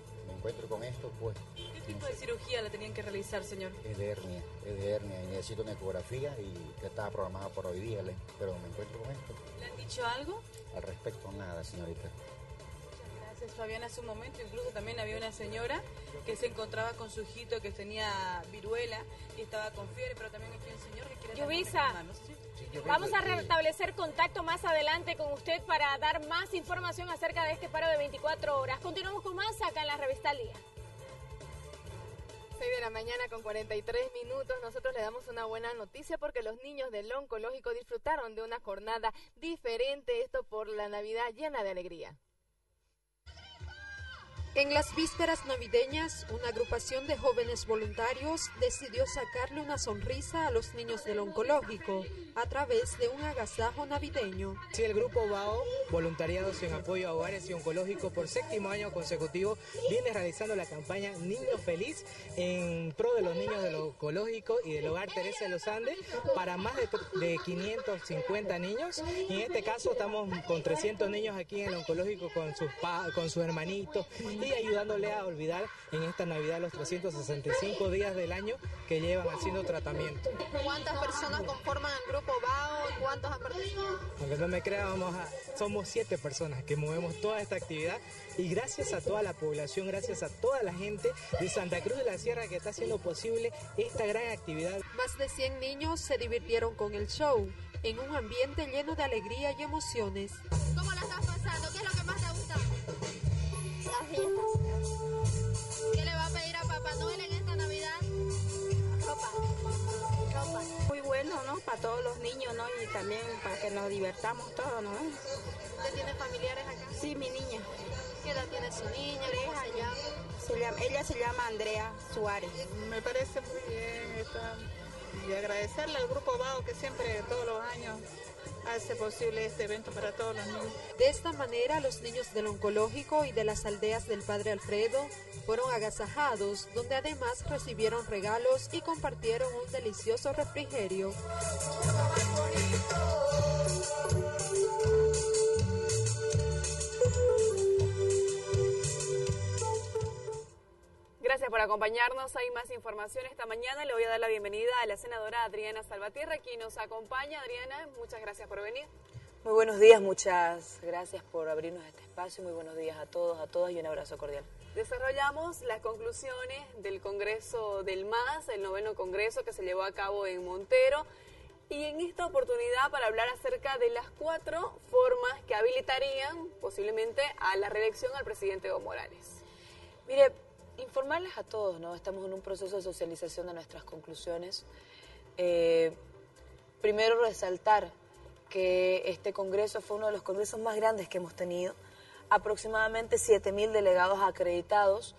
encuentro con esto, pues ¿Qué tipo de cirugía le tenían que realizar, señor? es de hernia, es de hernia y necesito una ecografía y que estaba programada por hoy día, pero me encuentro con esto. ¿Le han dicho algo? Al respecto, nada, señorita. Gracias, Fabián. Hace un momento incluso también había una señora que se encontraba con su hijito que tenía viruela y estaba con fiebre, pero también aquí un señor que quiere... Yubisa. Vamos a restablecer contacto más adelante con usted para dar más información acerca de este paro de 24 horas. Continuamos con más acá en la revista Al Día. 6 de la mañana con 43 minutos. Nosotros le damos una buena noticia porque los niños del oncológico disfrutaron de una jornada diferente. Esto por la Navidad llena de alegría. En las vísperas navideñas, una agrupación de jóvenes voluntarios decidió sacarle una sonrisa a los niños del oncológico a través de un agasajo navideño. Sí, el grupo BAO, Voluntariados en Apoyo a Hogares y Oncológicos, por séptimo año consecutivo, viene realizando la campaña Niño Feliz en pro de los niños del oncológico y del hogar Teresa de los Andes para más de, de 550 niños. En este caso estamos con 300 niños aquí en el oncológico con sus, con sus hermanitos y ayudándole a olvidar en esta Navidad los 365 días del año que llevan haciendo tratamiento. ¿Cuántas personas conforman el grupo BAO y cuántos han participado? Aunque no me crea, vamos a, somos siete personas que movemos toda esta actividad y gracias a toda la población, gracias a toda la gente de Santa Cruz de la Sierra que está haciendo posible esta gran actividad. Más de 100 niños se divirtieron con el show en un ambiente lleno de alegría y emociones. ¿Cómo la estás pasando? ¿Qué es lo que más fiestas. ¿Qué le va a pedir a Papá Noel en esta Navidad? Ropa. Ropa. Muy bueno, ¿no? Para todos los niños, ¿no? Y también para que nos divertamos todos, ¿no? ¿Usted tiene familiares acá? Sí, mi niña. ¿Qué edad tiene su niña? ¿Cómo se llama? Se llama- ella se llama Andrea Suárez. Me parece muy bien esta- y agradecerle al Grupo BAO que siempre, todos los años, hace posible este evento para todos los niños. De esta manera, los niños del oncológico y de las aldeas del Padre Alfredo fueron agasajados, donde además recibieron regalos y compartieron un delicioso refrigerio. Gracias por acompañarnos. Hay más información esta mañana. Le voy a dar la bienvenida a la senadora Adriana Salvatierra, quien nos acompaña. Adriana, muchas gracias por venir. Muy buenos días, muchas gracias por abrirnos este espacio. Muy buenos días a todos, a todas y un abrazo cordial. Desarrollamos las conclusiones del Congreso del MAS, el noveno Congreso que se llevó a cabo en Montero. Y en esta oportunidad para hablar acerca de las cuatro formas que habilitarían posiblemente a la reelección al presidente Evo Morales. Mire, informarles a todos, ¿no? Estamos en un proceso de socialización de nuestras conclusiones. Eh, primero resaltar que este Congreso fue uno de los congresos más grandes que hemos tenido. Aproximadamente 7.000 delegados acreditados,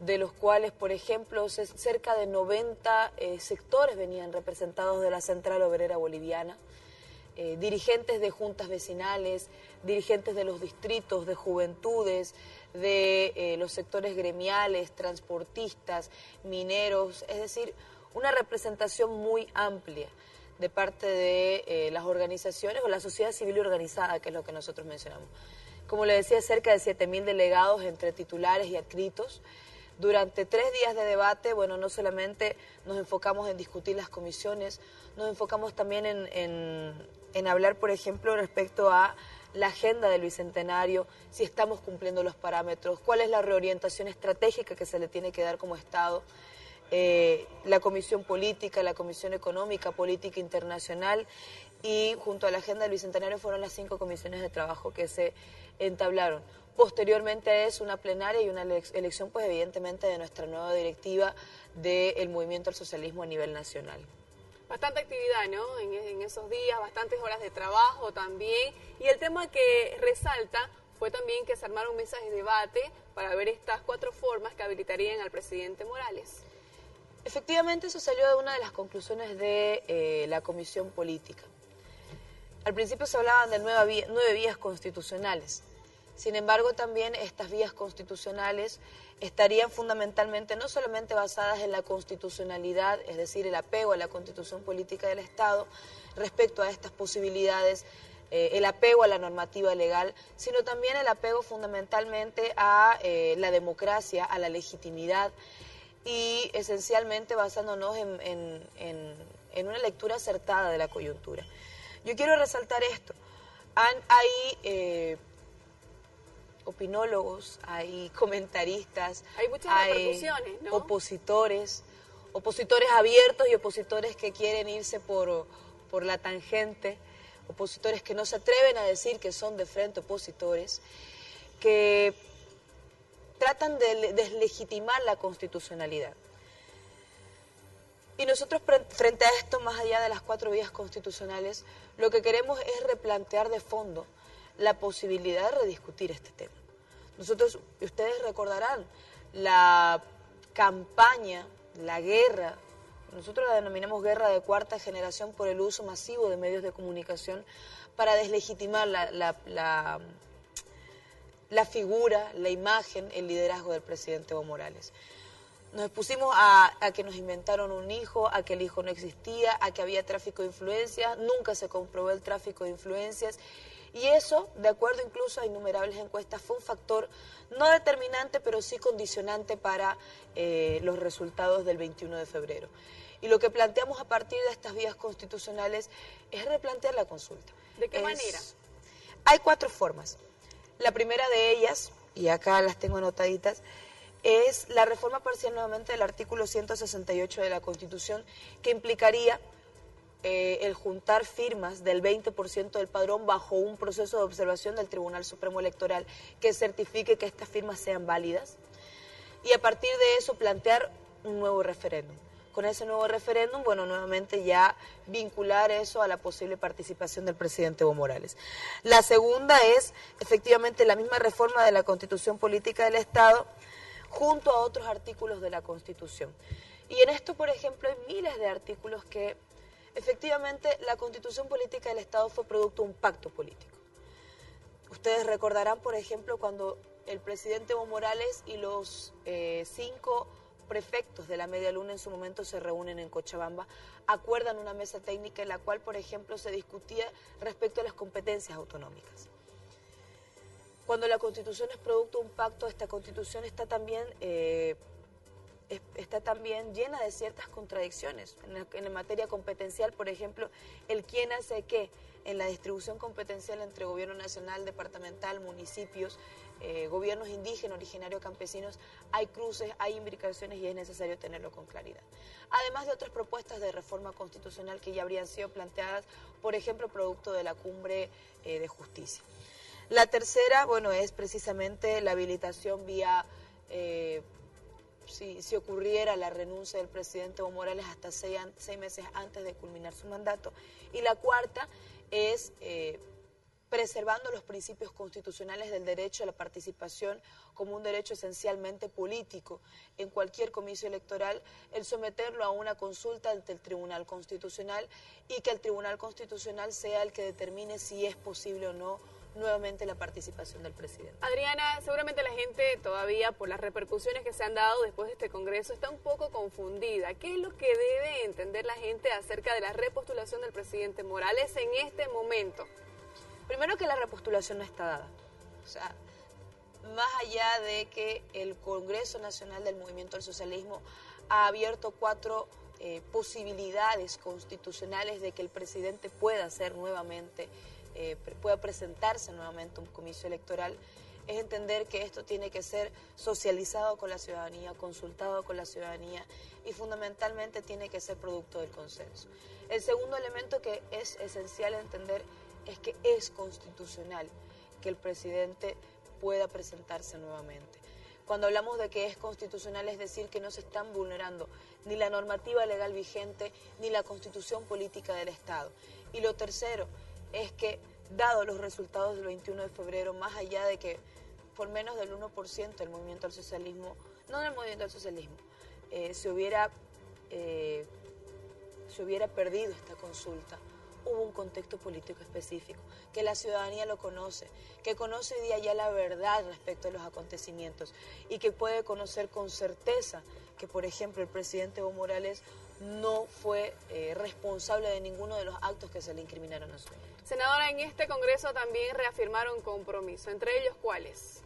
de los cuales, por ejemplo, ce- cerca de 90 eh, sectores venían representados de la Central Obrera Boliviana, eh, dirigentes de juntas vecinales, dirigentes de los distritos, de juventudes, de eh, los sectores gremiales, transportistas, mineros, es decir, una representación muy amplia de parte de eh, las organizaciones o la sociedad civil organizada, que es lo que nosotros mencionamos. Como le decía, cerca de 7.000 delegados entre titulares y adscritos. Durante tres días de debate, bueno, no solamente nos enfocamos en discutir las comisiones, nos enfocamos también en, en- en hablar, por ejemplo, respecto a la agenda del Bicentenario, si estamos cumpliendo los parámetros, cuál es la reorientación estratégica que se le tiene que dar como Estado, eh, la Comisión Política, la Comisión Económica, Política Internacional y junto a la agenda del Bicentenario fueron las cinco comisiones de trabajo que se entablaron. Posteriormente es una plenaria y una elec- elección, pues evidentemente, de nuestra nueva directiva del movimiento al socialismo a nivel nacional. Bastante actividad, ¿no? En, en esos días, bastantes horas de trabajo también. Y el tema que resalta fue también que se armaron mesas de debate para ver estas cuatro formas que habilitarían al presidente Morales. Efectivamente, eso salió de una de las conclusiones de eh, la Comisión Política. Al principio se hablaban de nueve, vía- nueve vías constitucionales. Sin embargo, también estas vías constitucionales estarían fundamentalmente no solamente basadas en la constitucionalidad, es decir, el apego a la constitución política del Estado, respecto a estas posibilidades eh, el apego a la normativa legal, sino también el apego fundamentalmente a eh, la democracia, a la legitimidad y esencialmente basándonos en, en- una lectura acertada de la coyuntura. Yo quiero resaltar esto. Hay eh, opinólogos, hay comentaristas, Hay muchas hay ¿no? opositores, opositores abiertos y opositores que quieren irse por, por la tangente, opositores que no se atreven a decir que son de frente opositores, que tratan de le- deslegitimar la constitucionalidad. Y nosotros frente a esto, más allá de las cuatro vías constitucionales, lo que queremos es replantear de fondo la posibilidad de rediscutir este tema. Nosotros, ustedes recordarán, la campaña, la guerra, nosotros la denominamos guerra de cuarta generación por el uso masivo de medios de comunicación para deslegitimar la, la- figura, la imagen, el liderazgo del presidente Evo Morales. Nos expusimos a, a que nos inventaron un hijo, a que el hijo no existía, a que había tráfico de influencias, nunca se comprobó el tráfico de influencias. Y eso, de acuerdo incluso a innumerables encuestas, fue un factor no determinante, pero sí condicionante para eh, los resultados del 21 de febrero. Y lo que planteamos a partir de estas vías constitucionales es replantear la consulta. ¿De qué Es- manera? Hay cuatro formas. La primera de ellas, y acá las tengo anotaditas, es la reforma parcial nuevamente del artículo 168 de la Constitución, que implicaría eh, el juntar firmas del 20% del padrón bajo un proceso de observación del Tribunal Supremo Electoral que certifique que estas firmas sean válidas y a partir de eso plantear un nuevo referéndum. Con ese nuevo referéndum, bueno, nuevamente ya vincular eso a la posible participación del presidente Evo Morales. La segunda es efectivamente la misma reforma de la Constitución Política del Estado junto a otros artículos de la Constitución. Y en esto, por ejemplo, hay miles de artículos que efectivamente la Constitución Política del Estado fue producto de un pacto político. Ustedes recordarán, por ejemplo, cuando el presidente Evo Morales y los eh, cinco prefectos de la Media Luna en su momento se reúnen en Cochabamba, acuerdan una mesa técnica en la cual, por ejemplo, se discutía respecto a las competencias autonómicas. Cuando la Constitución es producto de un pacto, esta Constitución está también, eh, es- está también llena de ciertas contradicciones. En, materia competencial, por ejemplo, el quién hace qué en la distribución competencial entre gobierno nacional, departamental, municipios, eh, gobiernos indígenas, originarios, campesinos, hay cruces, hay imbricaciones y es necesario tenerlo con claridad. Además de otras propuestas de reforma constitucional que ya habrían sido planteadas, por ejemplo, producto de la cumbre eh, de justicia. La tercera, bueno, es precisamente la habilitación vía, eh, si, ocurriera la renuncia del presidente Evo Morales hasta seis meses antes de culminar su mandato. Y la cuarta es eh, preservando los principios constitucionales del derecho a la participación como un derecho esencialmente político en cualquier comicio electoral, el someterlo a una consulta ante el Tribunal Constitucional y que el Tribunal Constitucional sea el que determine si es posible o no nuevamente la participación del presidente. Adriana, seguramente la gente todavía por las repercusiones que se han dado después de este Congreso está un poco confundida. ¿Qué es lo que debe entender la gente acerca de la repostulación del presidente Morales en este momento? Primero que la repostulación no está dada. O sea, más allá de que el Congreso Nacional del Movimiento del Socialismo ha abierto cuatro eh, posibilidades constitucionales de que el presidente pueda ser nuevamente, eh, pueda presentarse nuevamente un comicio electoral, es entender que esto tiene que ser socializado con la ciudadanía, consultado con la ciudadanía y fundamentalmente tiene que ser producto del consenso. El segundo elemento que es esencial entender es que es constitucional que el presidente pueda presentarse nuevamente. Cuando hablamos de que es constitucional es decir que no se están vulnerando ni la normativa legal vigente ni la constitución política del Estado. Y lo tercero es que, dado los resultados del 21 de febrero, más allá de que por menos del 1% del movimiento al socialismo, no del movimiento al socialismo, eh, se, hubiera, eh, se hubiera perdido esta consulta, hubo un contexto político específico, que la ciudadanía lo conoce, que conoce hoy día ya la verdad respecto a los acontecimientos y que puede conocer con certeza que, por ejemplo, el presidente Evo Morales no fue eh, responsable de ninguno de los actos que se le incriminaron a su. Senadora, en este Congreso también reafirmaron compromiso, entre ellos cuáles.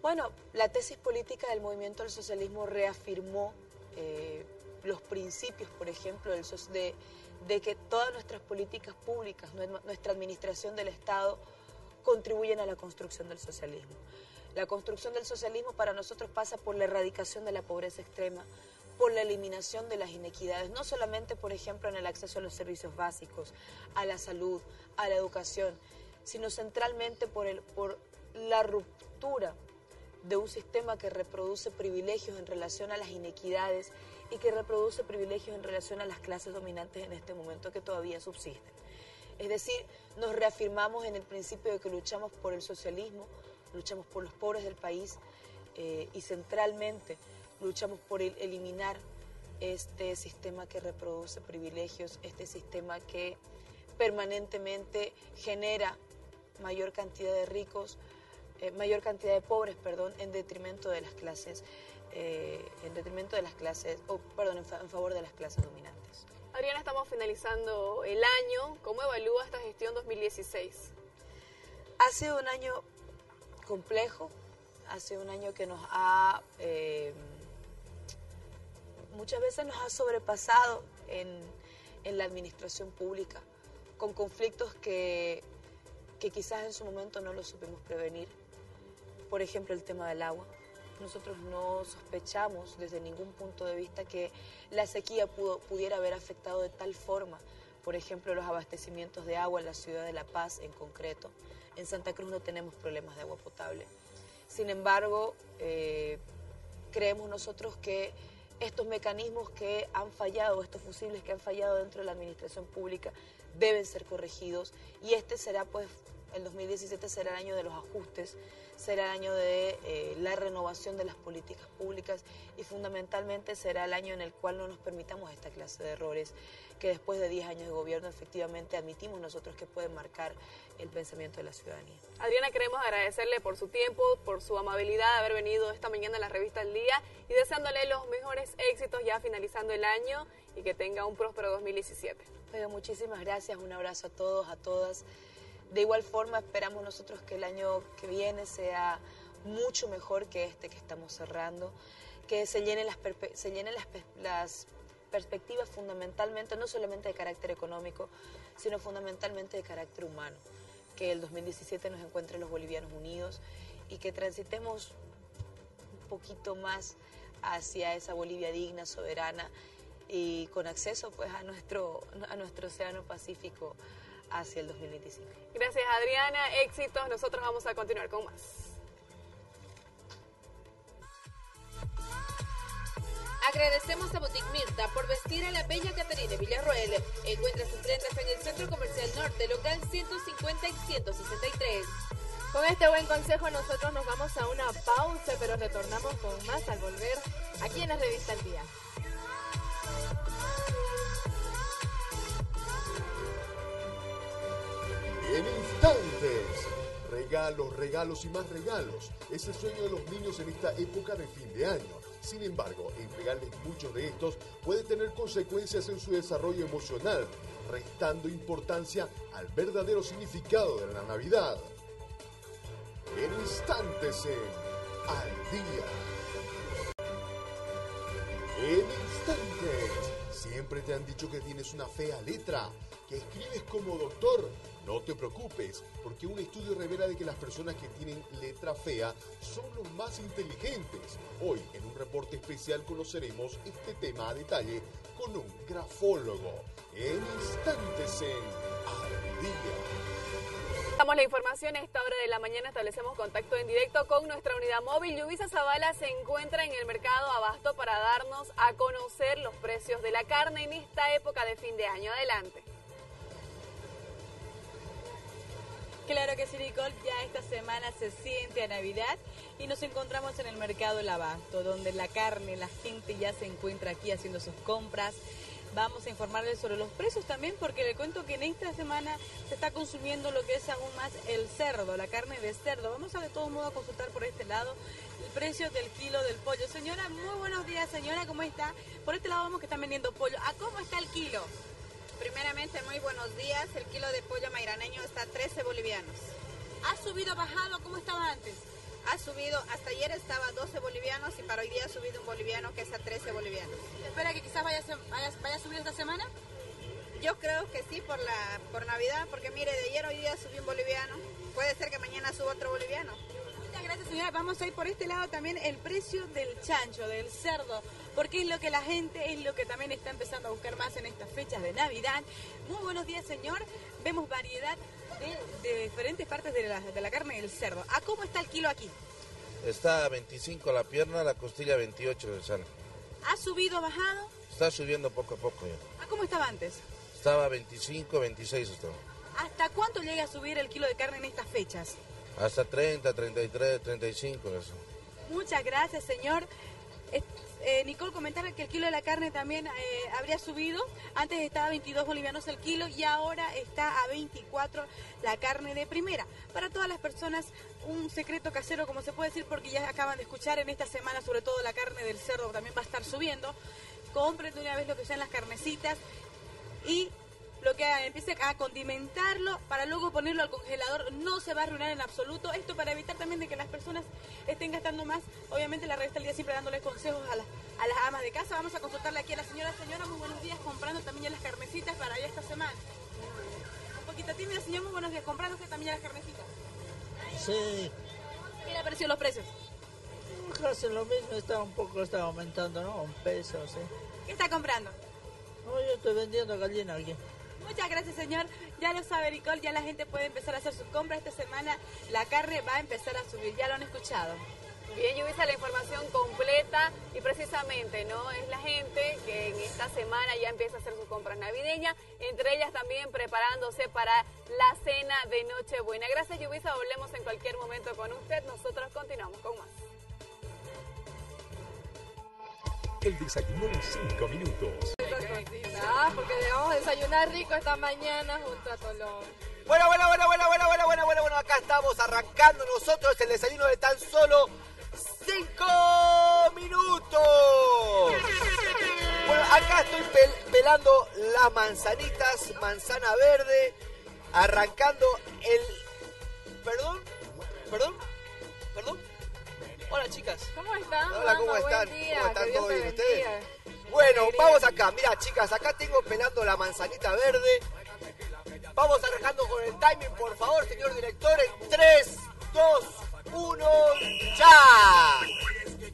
Bueno, la tesis política del movimiento del socialismo reafirmó eh, los principios, por ejemplo, de, de que todas nuestras políticas públicas, nue- nuestra administración del Estado, contribuyen a la construcción del socialismo. La construcción del socialismo para nosotros pasa por la erradicación de la pobreza extrema, por la eliminación de las inequidades, no solamente, por ejemplo, en el acceso a los servicios básicos, a la salud, a la educación, sino centralmente por, el, por la ruptura de un sistema que reproduce privilegios en relación a las inequidades y que reproduce privilegios en relación a las clases dominantes en este momento que todavía subsisten. Es decir, nos reafirmamos en el principio de que luchamos por el socialismo, luchamos por los pobres del país eh, y centralmente luchamos por el- eliminar este sistema que reproduce privilegios, este sistema que permanentemente genera mayor cantidad de ricos, eh, mayor cantidad de pobres, perdón, en detrimento de las clases, eh, en detrimento de las clases, o perdón, en, fa- en favor de las clases dominantes. Adriana, estamos finalizando el año. ¿Cómo evalúa esta gestión 2016? Ha sido un año complejo, ha sido un año que nos ha, eh, muchas veces nos ha sobrepasado en, en la administración pública, con conflictos que, que quizás en su momento no lo supimos prevenir. Por ejemplo, el tema del agua. Nosotros no sospechamos desde ningún punto de vista que la sequía pudo- pudiera haber afectado de tal forma, por ejemplo, los abastecimientos de agua en la ciudad de La Paz en concreto. En Santa Cruz no tenemos problemas de agua potable. Sin embargo, eh, creemos nosotros que estos mecanismos que han fallado, estos fusibles que han fallado dentro de la administración pública, deben ser corregidos. Y este será pues el 2017 será el año de los ajustes, será el año de eh, la renovación de las políticas públicas y fundamentalmente será el año en el cual no nos permitamos esta clase de errores que después de 10 años de gobierno efectivamente admitimos nosotros que pueden marcar el pensamiento de la ciudadanía. Adriana, queremos agradecerle por su tiempo, por su amabilidad de haber venido esta mañana a la revista El Día y deseándole los mejores éxitos ya finalizando el año y que tenga un próspero 2017. Oiga, muchísimas gracias, un abrazo a todos, a todas. De igual forma, esperamos nosotros que el año que viene sea mucho mejor que este que estamos cerrando, que se llenen las, se llenen las perspectivas fundamentalmente, no solamente de carácter económico, sino fundamentalmente de carácter humano. Que el 2017 nos encuentre los bolivianos unidos y que transitemos un poquito más hacia esa Bolivia digna, soberana y con acceso pues a nuestro, a nuestro océano Pacífico hacia el 2025. Gracias Adriana, éxitos, nosotros vamos a continuar con más. Agradecemos a Boutique Mirta por vestir a la bella Caterina Villarroel. Encuentra sus prendas en el Centro Comercial Norte, local 150 y 163. Con este buen consejo nosotros nos vamos a una pausa, pero retornamos con más al volver aquí en la revista El Día. En instantes. Regalos, regalos y más regalos. Es el sueño de los niños en esta época de fin de año. Sin embargo, entregarles muchos de estos puede tener consecuencias en su desarrollo emocional, restando importancia al verdadero significado de la Navidad. En instantes Al Día. En instantes. Siempre te han dicho que tienes una fea letra, escribes como doctor. No te preocupes, porque un estudio revela de que las personas que tienen letra fea son los más inteligentes. Hoy, en un reporte especial, conoceremos este tema a detalle con un grafólogo. En instantes en Al Día. Damos la información a esta hora de la mañana, establecemos contacto en directo con nuestra unidad móvil. Yubisa Zavala se encuentra en el mercado Abasto para darnos a conocer los precios de la carne en esta época de fin de año. Adelante. Claro que sí, Nicole, ya esta semana se siente a Navidad y nos encontramos en el mercado El Abasto, donde la carne, la gente ya se encuentra aquí haciendo sus compras Vamos a informarles sobre los precios también porque le cuento que en esta semana se está consumiendo lo que es aún más el cerdo, la carne de cerdo. Vamos a de todo modo a consultar por este lado el precio del kilo del pollo. Señora, muy buenos días, señora, ¿cómo está? Por este lado vamos que están vendiendo pollo. ¿A cómo está el kilo? Primeramente, muy buenos días. El kilo de pollo mairaneño está a 13 bolivianos. ¿Ha subido, bajado? ¿Cómo estaba antes? Ha subido, hasta ayer estaba a 12 bolivianos y para hoy día ha subido un boliviano que es a 13 bolivianos. ¿Espera que quizás vaya, vaya, vaya a subir esta semana? Yo creo que sí por la por Navidad, porque mire, de ayer a hoy día subió un boliviano. Puede ser que mañana suba otro boliviano. Muchas gracias, señora. Vamos a ir por este lado también el precio del chancho, del cerdo, porque es lo que la gente, es lo que también está empezando a buscar más en estas fechas de Navidad. Muy buenos días, señor. Vemos variedad de, de diferentes partes de la, de la carne del cerdo. ¿A cómo está el kilo aquí? Está a 25 la pierna, la costilla 28 de sal. ¿Ha subido, bajado? Está subiendo poco a poco ya. ¿A cómo estaba antes? Estaba a 25, 26 estaba. ¿Hasta cuánto llega a subir el kilo de carne en estas fechas? Hasta 30, 33, 35 eso. Muchas gracias, señor. Eh, Nicole comentaba que el kilo de la carne también eh, habría subido. Antes estaba a 22 bolivianos el kilo y ahora está a 24 la carne de primera. Para todas las personas, un secreto casero, como se puede decir, porque ya acaban de escuchar en esta semana, sobre todo la carne del cerdo también va a estar subiendo. Compren de una vez lo que sean las carnecitas y lo que hagan, empiecen a condimentarlo para luego ponerlo al congelador, no se va a arruinar en absoluto. Esto para evitar también de que las personas estén gastando más. Obviamente la revista El Día siempre dándoles consejos a, las- a las amas de casa. Vamos a consultarle aquí a la señora. Señora, muy buenos días, comprando también ya las carnecitas para ya esta semana. Un poquito tímida, señor, muy buenos días, comprándose también ya las carnecitas. Sí, ¿Qué le ha parecido los precios? casi lo mismo, está un poco, está aumentando, ¿no? Un peso, sí. ¿Qué está comprando? No, yo estoy vendiendo gallina aquí. Muchas gracias, señor. Ya lo sabe, Nicole, ya la gente puede empezar a hacer sus compras esta semana. La carne va a empezar a subir, ya lo han escuchado. Bien, Yubisa, la información completa y precisamente, ¿no? Es la gente que en esta semana ya empieza a hacer sus compras navideñas, entre ellas también preparándose para la cena de Nochebuena. Gracias, Yubisa, volvemos en cualquier momento con usted. Nosotros continuamos con más. El desayuno en 5 minutos. Ah, porque debemos desayunar rico esta mañana junto a Tolón. Bueno, bueno, bueno, bueno, bueno, bueno, bueno, bueno, bueno, acá estamos arrancando nosotros el desayuno de tan solo 5 minutos. Bueno, acá estoy pel- pelando las manzanitas, manzana verde, arrancando el... ¿Perdón? ¿Perdón? ¿Perdón? Hola chicas. ¿Cómo están? Hola, ¿cómo están? Día, ¿Cómo están te bien ustedes? Bueno, vamos acá, mira chicas, acá tengo pelando la manzanita verde. Vamos arrancando con el timing, por favor, señor director, en 3, 2, 1, ¡ya!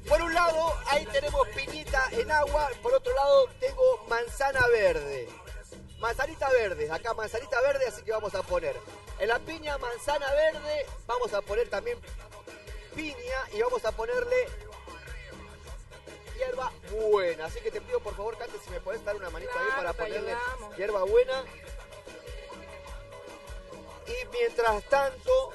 Por un lado, ahí tenemos piñita en agua, por otro lado tengo manzana verde. Manzanita verde, acá manzanita verde, así que vamos a poner en la piña manzana verde, vamos a poner también piña y vamos a ponerle hierba buena. Así que te pido por favor, Cate, si me puedes dar una manita ahí Claro, para te ponerle ayudamos. hierba buena. Y mientras tanto,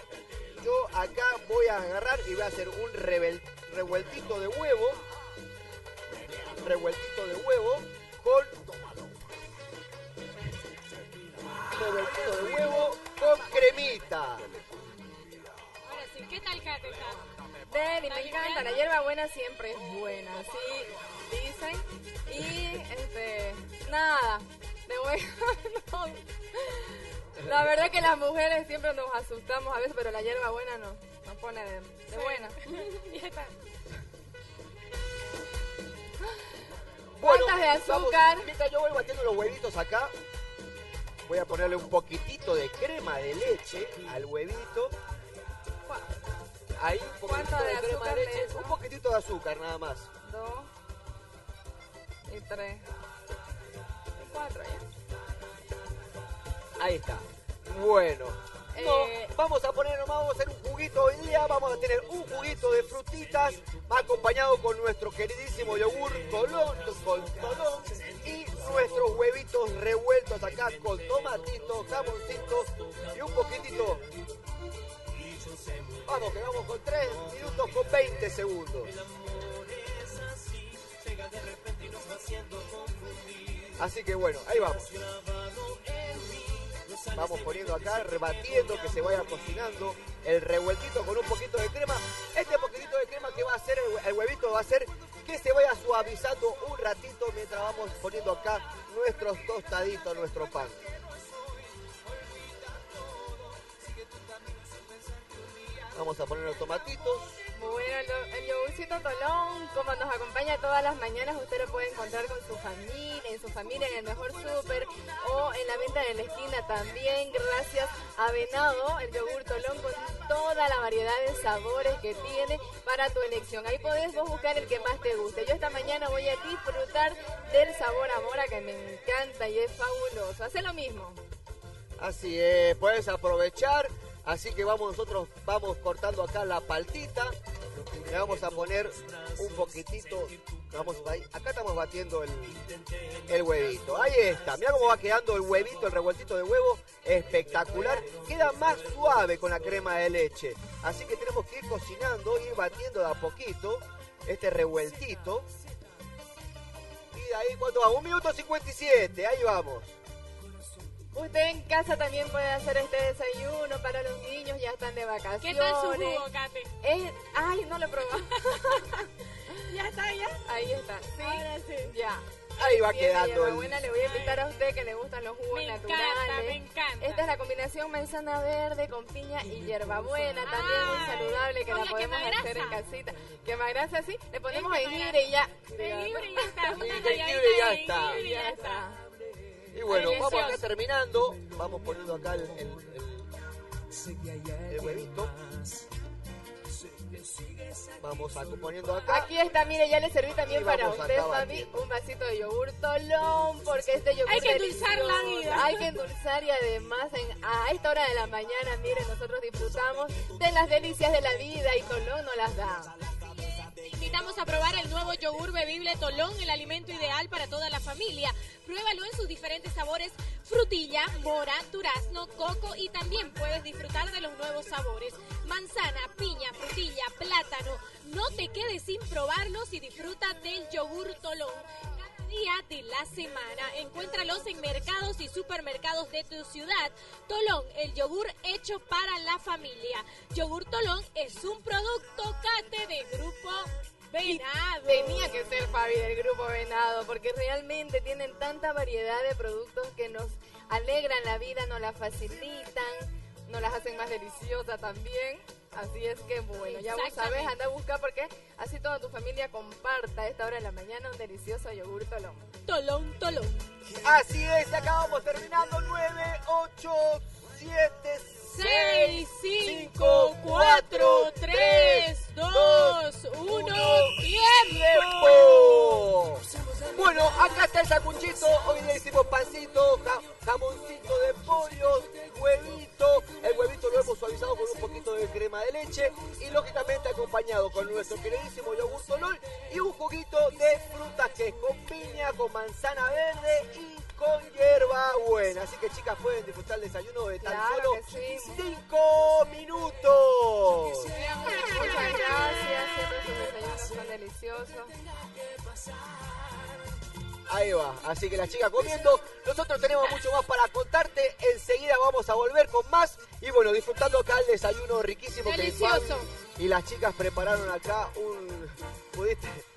yo acá voy a agarrar y voy a hacer un rebel- revueltito de huevo. Revueltito de huevo con. Revueltito de huevo con cremita. Ahora sí, ¿qué tal, Kate? Deli, me encanta. La hierba buena siempre es buena, así dicen. Y, este, nada, de bueno, no. La verdad que las mujeres siempre nos asustamos a veces, pero la hierba buena no, nos pone de, de buena. ¿Cuántas de azúcar? Vamos, mientras yo voy batiendo los huevitos acá, voy a ponerle un poquitito de crema de leche al huevito. Ahí un poquitito ¿Cuánto de de, crema de le leche, un poquitito de azúcar nada más. Dos y tres. Y cuatro ya. Ahí está. Bueno. No, Eh, vamos a poner nomás, vamos a hacer un juguito hoy día, vamos a tener un juguito de frutitas acompañado con nuestro queridísimo yogur Tolón, con y nuestros huevitos revueltos acá con tomatito, jamoncito y un poquitito. Vamos, que vamos con 3 minutos con 20 segundos. Así que bueno, ahí vamos. Vamos poniendo acá, rebatiendo, que se vaya cocinando el revueltito con un poquito de crema. Este poquitito de crema que va a hacer el, el huevito va a hacer que se vaya suavizando un ratito mientras vamos poniendo acá nuestros tostaditos, nuestro pan. Vamos a poner los tomatitos. Bueno, el, el yogurcito Tolón, como nos acompaña todas las mañanas, usted lo puede encontrar con su familia, en su familia, en el mejor súper o en la venta de la esquina también, gracias a Venado, el yogur Tolón con toda la variedad de sabores que tiene para tu elección. Ahí podés vos buscar el que más te guste. Yo esta mañana voy a disfrutar del sabor a mora que me encanta y es fabuloso. Hace lo mismo. Así es, puedes aprovechar. Así que vamos nosotros, vamos cortando acá la paltita. Le vamos a poner un poquitito. Vamos ahí. Acá estamos batiendo el, el huevito. Ahí está. Mira cómo va quedando el huevito, el revueltito de huevo. Espectacular. Queda más suave con la crema de leche. Así que tenemos que ir cocinando, ir batiendo de a poquito este revueltito. Y de ahí, ¿cuánto va? Un minuto 57. Ahí vamos. Usted en casa también puede hacer este desayuno para los niños, ya están de vacaciones. ¿Qué tal su jugo, Kate? Es- ay, no lo probó. ya está, ya. Ahí está. Sí, Ahora sí. ya. Ahí va quedando el- Buena, le voy a invitar a usted que le gustan los jugos Me naturales. encanta, me encanta. Esta es la combinación manzana verde con piña y hierbabuena, también muy saludable que oye, la podemos hacer en casita. Que más grasa, sí. Le ponemos jengibre y ya. Jengibre y ya está. Jengibre y ya está. Y bueno, vamos acá terminando. Vamos poniendo acá el, el- el- el huevito. Vamos poniendo acá. Aquí está, mire, ya le serví también para usted, batiendo. un vasito de yogur tolón, porque este yogur Hay que endulzar la vida. Hay que endulzar y además en- a esta hora de la mañana, mire, nosotros disfrutamos de las delicias de la vida y Tolón nos las da. Invitamos a probar el nuevo yogur bebible Tolón, el alimento ideal para toda la familia. Pruébalo en sus diferentes sabores, frutilla, mora, durazno, coco y también puedes disfrutar de los nuevos sabores. Manzana, piña, frutilla, plátano. No te quedes sin probarlos y disfruta del yogur Tolón. Día de la semana. Encuéntralos en mercados y supermercados de tu ciudad. Tolón, el yogur hecho para la familia. Yogur Tolón es un producto cate de Grupo Venado. Tenía que ser Fabi del grupo Venado, porque realmente tienen tanta variedad de productos que nos alegran la vida, nos la facilitan, nos las hacen más deliciosa también. Así es que bueno, ya vos sabes, anda a buscar porque así toda tu familia comparta a esta hora de la mañana un delicioso yogur tolón. Tolón, tolón. Así es, acabamos terminando 9, 8, 7, 6, 5, 4, 3, 2, 1, tiempo. Bueno, acá está el sacuchito. Hoy le hicimos pancito, ja- jamoncito de pollo, huevito. El huevito lo hemos suavizado con un poquito de crema de leche y lógicamente acompañado con nuestro queridísimo yogur tolón y un juguito de frutas que es con piña, con manzana verde y con hierba buena. Así que chicas pueden disfrutar el desayuno de tan Claro solo que sí. 5 minutos. Muchas gracias, siempre sus desayunos son deliciosos. Ahí va, así que la chica comiendo. Nosotros tenemos mucho más para contarte. Enseguida vamos a volver con más. Y bueno, disfrutando acá el desayuno riquísimo que. Juan y las chicas prepararon acá un. ¿Pudiste?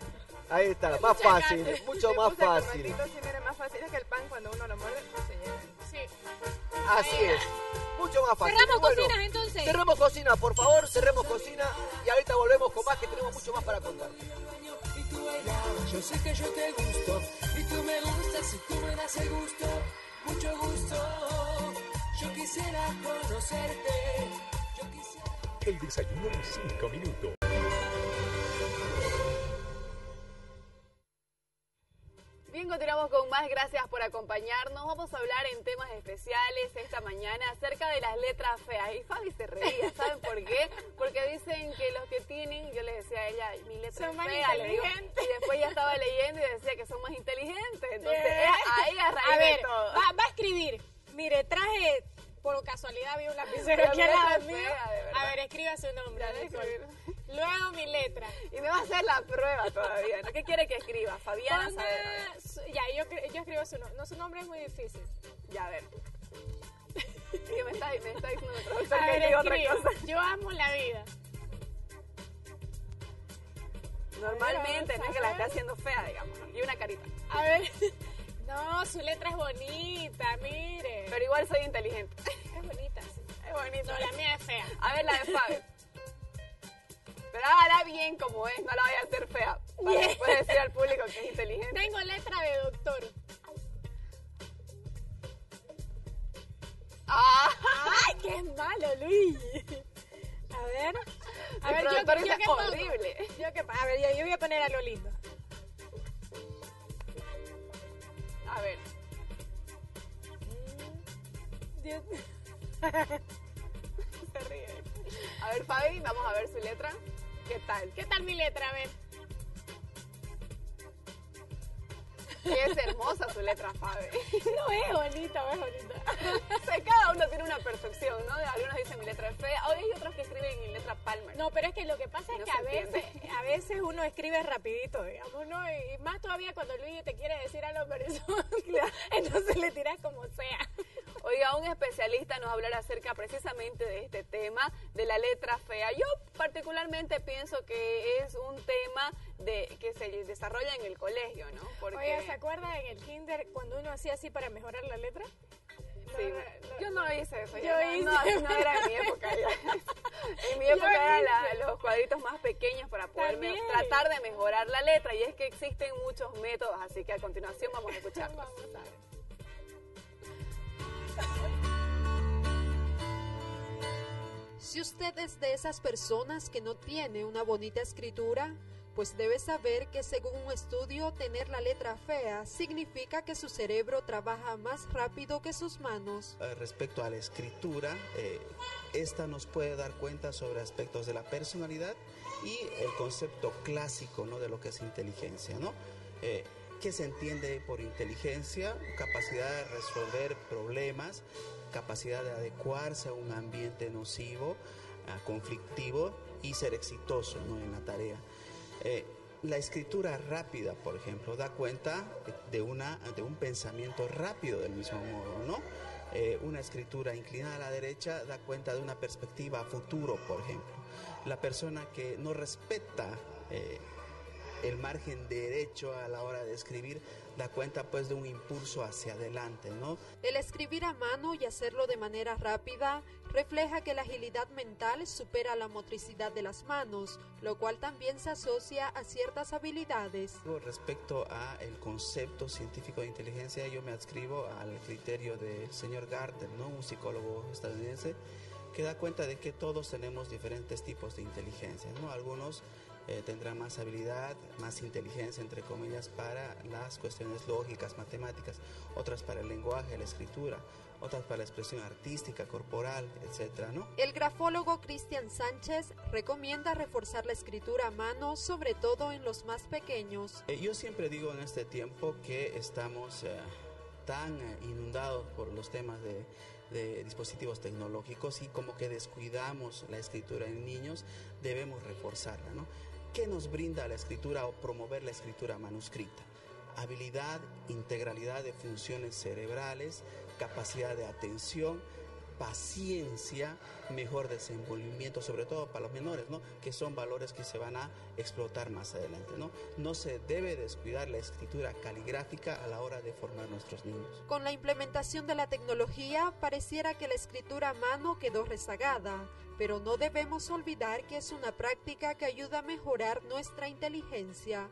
Ahí está, más fácil, mucho más fácil. tomatitos, sí, mire, más fácil es que el pan cuando uno lo muerde se llena. Sí. Así es, mucho más fácil. Cerramos bueno, cocinas entonces. Cerremos cocina, por favor, cerremos cocina. Y ahorita volvemos con más que tenemos mucho más para contar. Yo sé que yo te gusto y tú me gustas y tú me das el gusto, mucho gusto. Yo quisiera conocerte. Yo quisiera... El desayuno en 5 minutos. Bien, continuamos con más. Gracias por acompañarnos. Vamos a hablar en temas especiales esta mañana acerca de las letras feas. Y Fabi se reía, ¿saben por qué? Porque dicen que los que tienen, yo le decía a ella, mi letra Son es más fea, digo, inteligentes. y después ya estaba leyendo y decía que son más inteligentes. Entonces, es ahí a raíz A ver, de todo. va, va a escribir. Mire, traje, por cacasualidad, vi un lapicero aquí al lado mío. fea. A ver, escriba su nombre. Luego mi letra. Y me va a hacer la prueba todavía, ¿no? ¿Qué quiere que escriba? Fabiana Ponga Ya, yo, escribo su nombre. No, su nombre es muy difícil. Ya, a ver. ¿Qué me está, me está diciendo que otra cosa? Yo amo la vida. Normalmente, no es que la esté haciendo fea, digamos. ¿no? Y una carita. A ver. No, su letra es bonita, mire. Pero igual soy inteligente. Es bonita, sí. Es bonito. No, la mía es fea. A ver, la de Fabi. Pero hágala bien como es, no la vaya a hacer fea. Para Bien. después decir al público que es inteligente. Tengo letra de doctor. ¡Ah! ¡Ay, qué malo, Luis! A ver. A El ver, yo, yo qué pongo? horrible. Yo qué, a ver, yo, yo voy a poner algo lindo. A ver. Dios. Se ríe. A ver, Fabi, vamos a ver su letra. ¿Qué tal? ¿Qué tal mi letra? A ver. Es hermosa su letra, Fabi. No es bonita, no es bonita. O sea, cada uno tiene una percepción, ¿no? Algunos dicen mi letra es fea, hoy hay otros que escriben en letra Palmer. No, pero es que lo que pasa es que a veces, a veces uno escribe rapidito, digamos, ¿no? Y más todavía cuando Luis te quiere decir a la persona, entonces le tiras como sea. Oiga, un especialista nos hablará acerca precisamente de este tema, de la letra fea. Yo particularmente pienso que es un tema de que se desarrolla en el colegio, ¿no? Porque Oye, ¿se acuerda en el kinder cuando uno hacía así para mejorar la letra? sí, yo no hice eso. Yo ya no, hice. no, no era en mi época. ya. En mi Yo época eran los cuadritos más pequeños para poder me- tratar de mejorar la letra. Y es que existen muchos métodos, así que a continuación vamos a escucharlos. Vamos a ver. Si usted es de esas personas que no tiene una bonita escritura, pues debe saber que según un estudio tener la letra fea significa que su cerebro trabaja más rápido que sus manos. Eh, Respecto a la escritura, eh, esta nos puede dar cuenta sobre aspectos de la personalidad y el concepto clásico ¿no? de lo que es inteligencia. ¿no? Eh, ¿Qué se entiende por inteligencia? Capacidad de resolver problemas, capacidad de adecuarse a un ambiente nocivo, conflictivo y ser exitoso ¿no? en la tarea. Eh, la escritura rápida, por ejemplo, da cuenta de, una, de un pensamiento rápido del mismo modo, ¿no? Eh, una escritura inclinada a la derecha da cuenta de una perspectiva a futuro, por ejemplo. La persona que no respeta eh, el margen derecho a la hora de escribir da cuenta pues de un impulso hacia adelante, ¿no? El escribir a mano y hacerlo de manera rápida refleja que la agilidad mental supera la motricidad de las manos, lo cual también se asocia a ciertas habilidades. Respecto a el concepto científico de inteligencia, yo me adscribo al criterio del señor Gardner, ¿no? un psicólogo estadounidense, que da cuenta de que todos tenemos diferentes tipos de inteligencia. ¿no? Algunos eh, tendrán más habilidad, más inteligencia, entre comillas, para las cuestiones lógicas, matemáticas, otras para el lenguaje, la escritura, otras para la expresión artística, corporal, etcétera, ¿no? El grafólogo Cristian Sánchez recomienda reforzar la escritura a mano, sobre todo en los más pequeños. Eh, yo siempre digo en este tiempo que estamos eh, tan inundados por los temas de, de dispositivos tecnológicos y como que descuidamos la escritura en niños, debemos reforzarla, ¿no? ¿Qué nos brinda la escritura o promover la escritura manuscrita? Habilidad, integralidad de funciones cerebrales, capacidad de atención, paciencia, mejor desenvolvimiento, sobre todo para los menores, ¿no? Que son valores que se van a explotar más adelante, ¿no? No se debe descuidar la escritura caligráfica a la hora de formar nuestros niños. Con la implementación de la tecnología, pareciera que la escritura a mano quedó rezagada, pero no debemos olvidar que es una práctica que ayuda a mejorar nuestra inteligencia.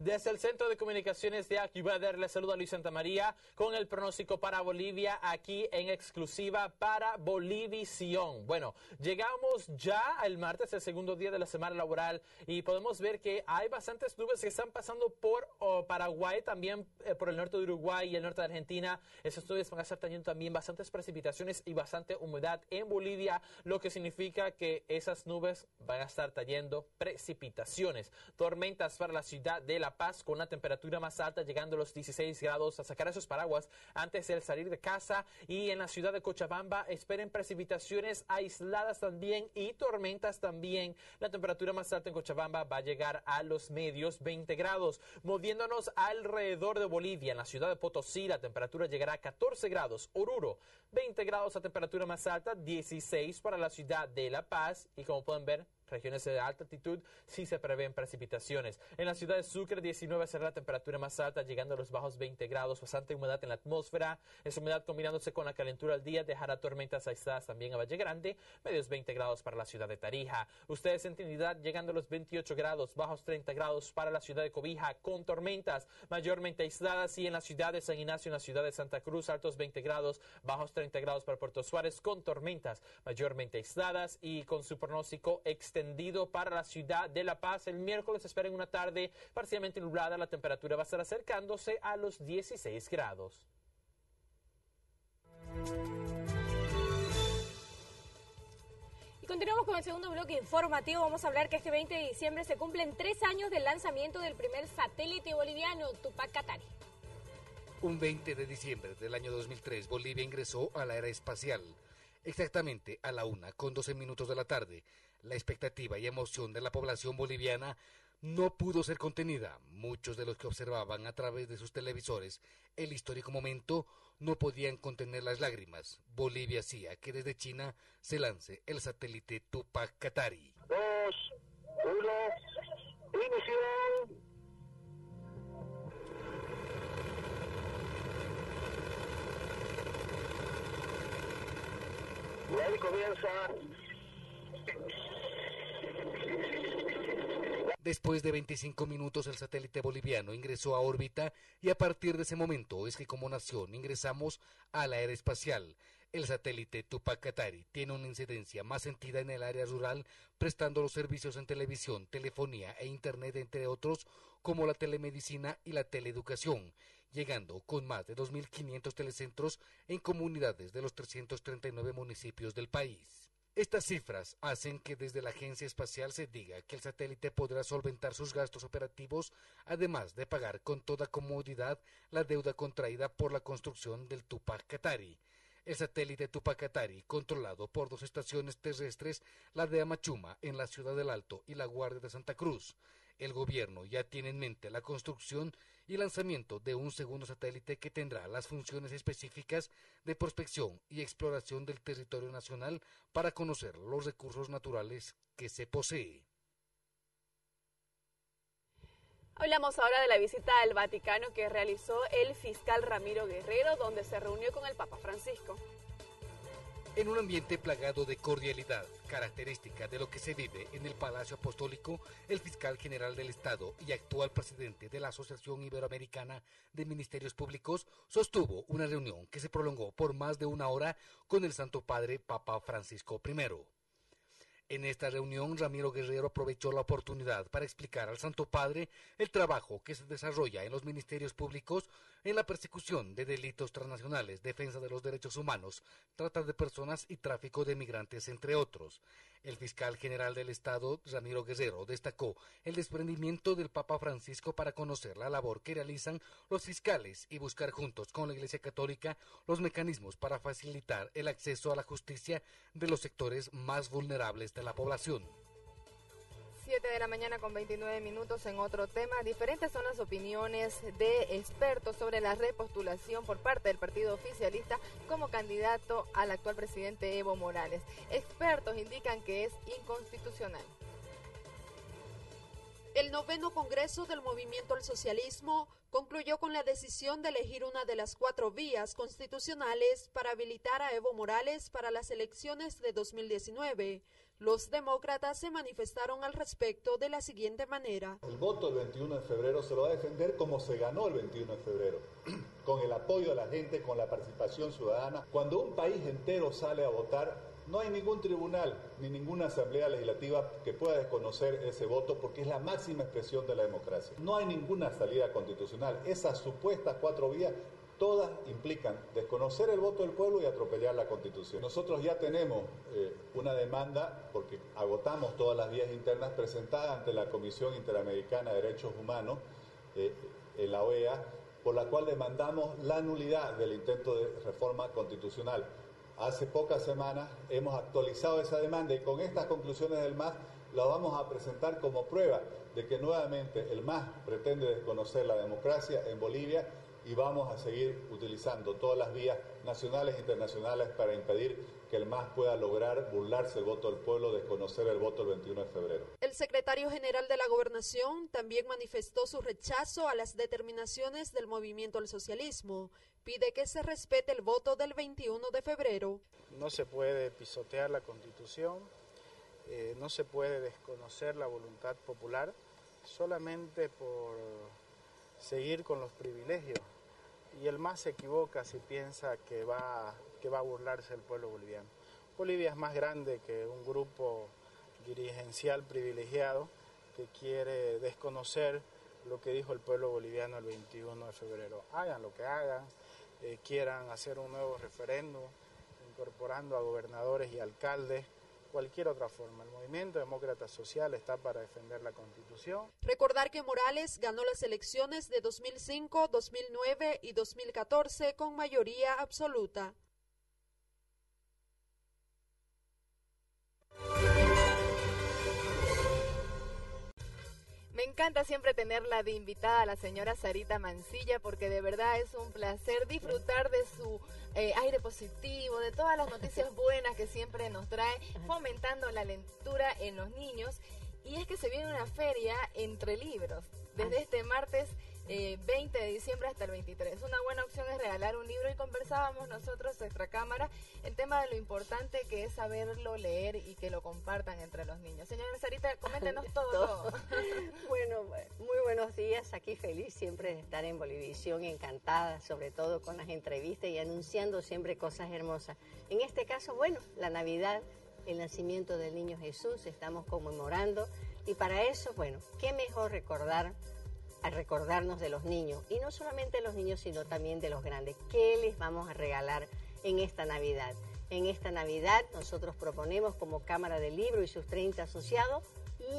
Desde el Centro de Comunicaciones de AccuWeather les saluda Luis Santa María con el pronóstico para Bolivia aquí en exclusiva para Bolivisión. Bueno, llegamos ya al martes, el segundo día de la semana laboral y podemos ver que hay bastantes nubes que están pasando por oh, Paraguay, también eh, por el norte de Uruguay y el norte de Argentina. Esas nubes van a estar teniendo también bastantes precipitaciones y bastante humedad en Bolivia, lo que significa que esas nubes van a estar trayendo precipitaciones. Tormentas para la ciudad de La Paz con una temperatura más alta llegando a los 16 grados a sacar esos paraguas antes de salir de casa y en la ciudad de Cochabamba esperen precipitaciones aisladas también y tormentas también. La temperatura más alta en Cochabamba va a llegar a los medios 20 grados. Moviéndonos alrededor de Bolivia, en la ciudad de Potosí la temperatura llegará a 14 grados. Oruro 20 grados a temperatura más alta, 16 para la ciudad de La Paz y como pueden ver regiones de alta altitud sí se prevén precipitaciones. En la ciudad de Sucre 19 será la temperatura más alta, llegando a los bajos 20 grados, bastante humedad en la atmósfera. Esa humedad combinándose con la calentura al día dejará tormentas aisladas también a Valle Grande, medios 20 grados para la ciudad de Tarija. Ustedes en Trinidad llegando a los 28 grados, bajos 30 grados para la ciudad de Cobija, con tormentas mayormente aisladas y en la ciudad de San Ignacio, en la ciudad de Santa Cruz, altos 20 grados, bajos 30 grados para Puerto Suárez, con tormentas mayormente aisladas y con su pronóstico extendido para la ciudad de La Paz. El miércoles esperen una tarde parcialmente nublada. La temperatura va a estar acercándose a los 16 grados. Y continuamos con el segundo bloque informativo. Vamos a hablar que este 20 de diciembre se cumplen tres años del lanzamiento del primer satélite boliviano, Tupac Katari. Un 20 de diciembre del año 2003, Bolivia ingresó a la era espacial. Exactamente a la una con 12 minutos de la tarde, la expectativa y emoción de la población boliviana no pudo ser contenida. Muchos de los que observaban a través de sus televisores el histórico momento no podían contener las lágrimas. Bolivia hacía que desde China se lance el satélite Tupac Katari. Dos, uno, inicio. Ahí comienza Después de 25 minutos el satélite boliviano ingresó a órbita y a partir de ese momento es que como nación ingresamos a la era espacial. El satélite Tupac Katari tiene una incidencia más sentida en el área rural, prestando los servicios en televisión, telefonía e internet, entre otros, como la telemedicina y la teleeducación, llegando con más de 2.500 telecentros en comunidades de los 339 municipios del país. Estas cifras hacen que desde la agencia espacial se diga que el satélite podrá solventar sus gastos operativos, además de pagar con toda comodidad la deuda contraída por la construcción del Tupac Katari. El satélite Tupac Katari, controlado por dos estaciones terrestres, la de Amachuma en la ciudad del Alto y la Guardia de Santa Cruz. El gobierno ya tiene en mente la construcción y lanzamiento de un segundo satélite que tendrá las funciones específicas de prospección y exploración del territorio nacional para conocer los recursos naturales que se posee. Hablamos ahora de la visita al Vaticano que realizó el fiscal Ramiro Guerrero, donde se reunió con el Papa Francisco. En un ambiente plagado de cordialidad, característica de lo que se vive en el Palacio Apostólico, el fiscal general del Estado y actual presidente de la Asociación Iberoamericana de Ministerios Públicos sostuvo una reunión que se prolongó por más de una hora con el Santo Padre Papa Francisco I. En esta reunión, Ramiro Guerrero aprovechó la oportunidad para explicar al Santo Padre el trabajo que se desarrolla en los ministerios públicos en la persecución de delitos transnacionales, defensa de los derechos humanos, trata de personas y tráfico de migrantes, entre otros. El fiscal general del Estado, Ramiro Guerrero, destacó el desprendimiento del Papa Francisco para conocer la labor que realizan los fiscales y buscar juntos con la Iglesia Católica los mecanismos para facilitar el acceso a la justicia de los sectores más vulnerables de la población. 7 de la mañana con 29 minutos en otro tema. Diferentes son las opiniones de expertos sobre la repostulación por parte del partido oficialista como candidato al actual presidente Evo Morales. Expertos indican que es inconstitucional. El noveno Congreso del Movimiento al Socialismo concluyó con la decisión de elegir una de las cuatro vías constitucionales para habilitar a Evo Morales para las elecciones de 2019. Los demócratas se manifestaron al respecto de la siguiente manera. El voto del 21 de febrero se lo va a defender como se ganó el 21 de febrero, con el apoyo de la gente, con la participación ciudadana. Cuando un país entero sale a votar, no hay ningún tribunal ni ninguna asamblea legislativa que pueda desconocer ese voto porque es la máxima expresión de la democracia. No hay ninguna salida constitucional. Esas supuestas cuatro vías todas implican desconocer el voto del pueblo y atropellar la constitución. Nosotros ya tenemos eh, una demanda, porque agotamos todas las vías internas presentadas ante la Comisión Interamericana de Derechos Humanos, eh, en la OEA, por la cual demandamos la nulidad del intento de reforma constitucional. Hace pocas semanas hemos actualizado esa demanda y con estas conclusiones del MAS la vamos a presentar como prueba de que nuevamente el MAS pretende desconocer la democracia en Bolivia y vamos a seguir utilizando todas las vías nacionales e internacionales para impedir que el MAS pueda lograr burlarse el voto del pueblo, desconocer el voto el 21 de febrero. El secretario general de la Gobernación también manifestó su rechazo a las determinaciones del movimiento al socialismo. Pide que se respete el voto del 21 de febrero. No se puede pisotear la constitución, eh, no se puede desconocer la voluntad popular solamente por seguir con los privilegios. Y el más se equivoca si piensa que va, que va a burlarse del pueblo boliviano. Bolivia es más grande que un grupo dirigencial privilegiado que quiere desconocer lo que dijo el pueblo boliviano el 21 de febrero. Hagan lo que hagan, eh, quieran hacer un nuevo referéndum, incorporando a gobernadores y alcaldes, cualquier otra forma. El movimiento demócrata social está para defender la constitución. Recordar que Morales ganó las elecciones de 2005, 2009 y 2014 con mayoría absoluta. Me encanta siempre tenerla de invitada a la señora Sarita Mancilla porque de verdad es un placer disfrutar de su eh, aire positivo, de todas las noticias buenas que siempre nos trae, fomentando la lectura en los niños. Y es que se viene una feria entre libros. Desde este martes 20 eh, de diciembre hasta el 23. Una buena opción es regalar un libro y conversábamos nosotros, nuestra cámara, el tema de lo importante que es saberlo leer y que lo compartan entre los niños. Señora Sarita, coméntenos todo. bueno, muy buenos días. Aquí feliz siempre de estar en Bolivisión, encantada, sobre todo con las entrevistas y anunciando siempre cosas hermosas. En este caso, bueno, la Navidad, el nacimiento del niño Jesús, estamos conmemorando. Y para eso, bueno, qué mejor recordar a recordarnos de los niños, y no solamente de los niños, sino también de los grandes. ¿Qué les vamos a regalar en esta Navidad? En esta Navidad nosotros proponemos como Cámara de Libro y sus 30 asociados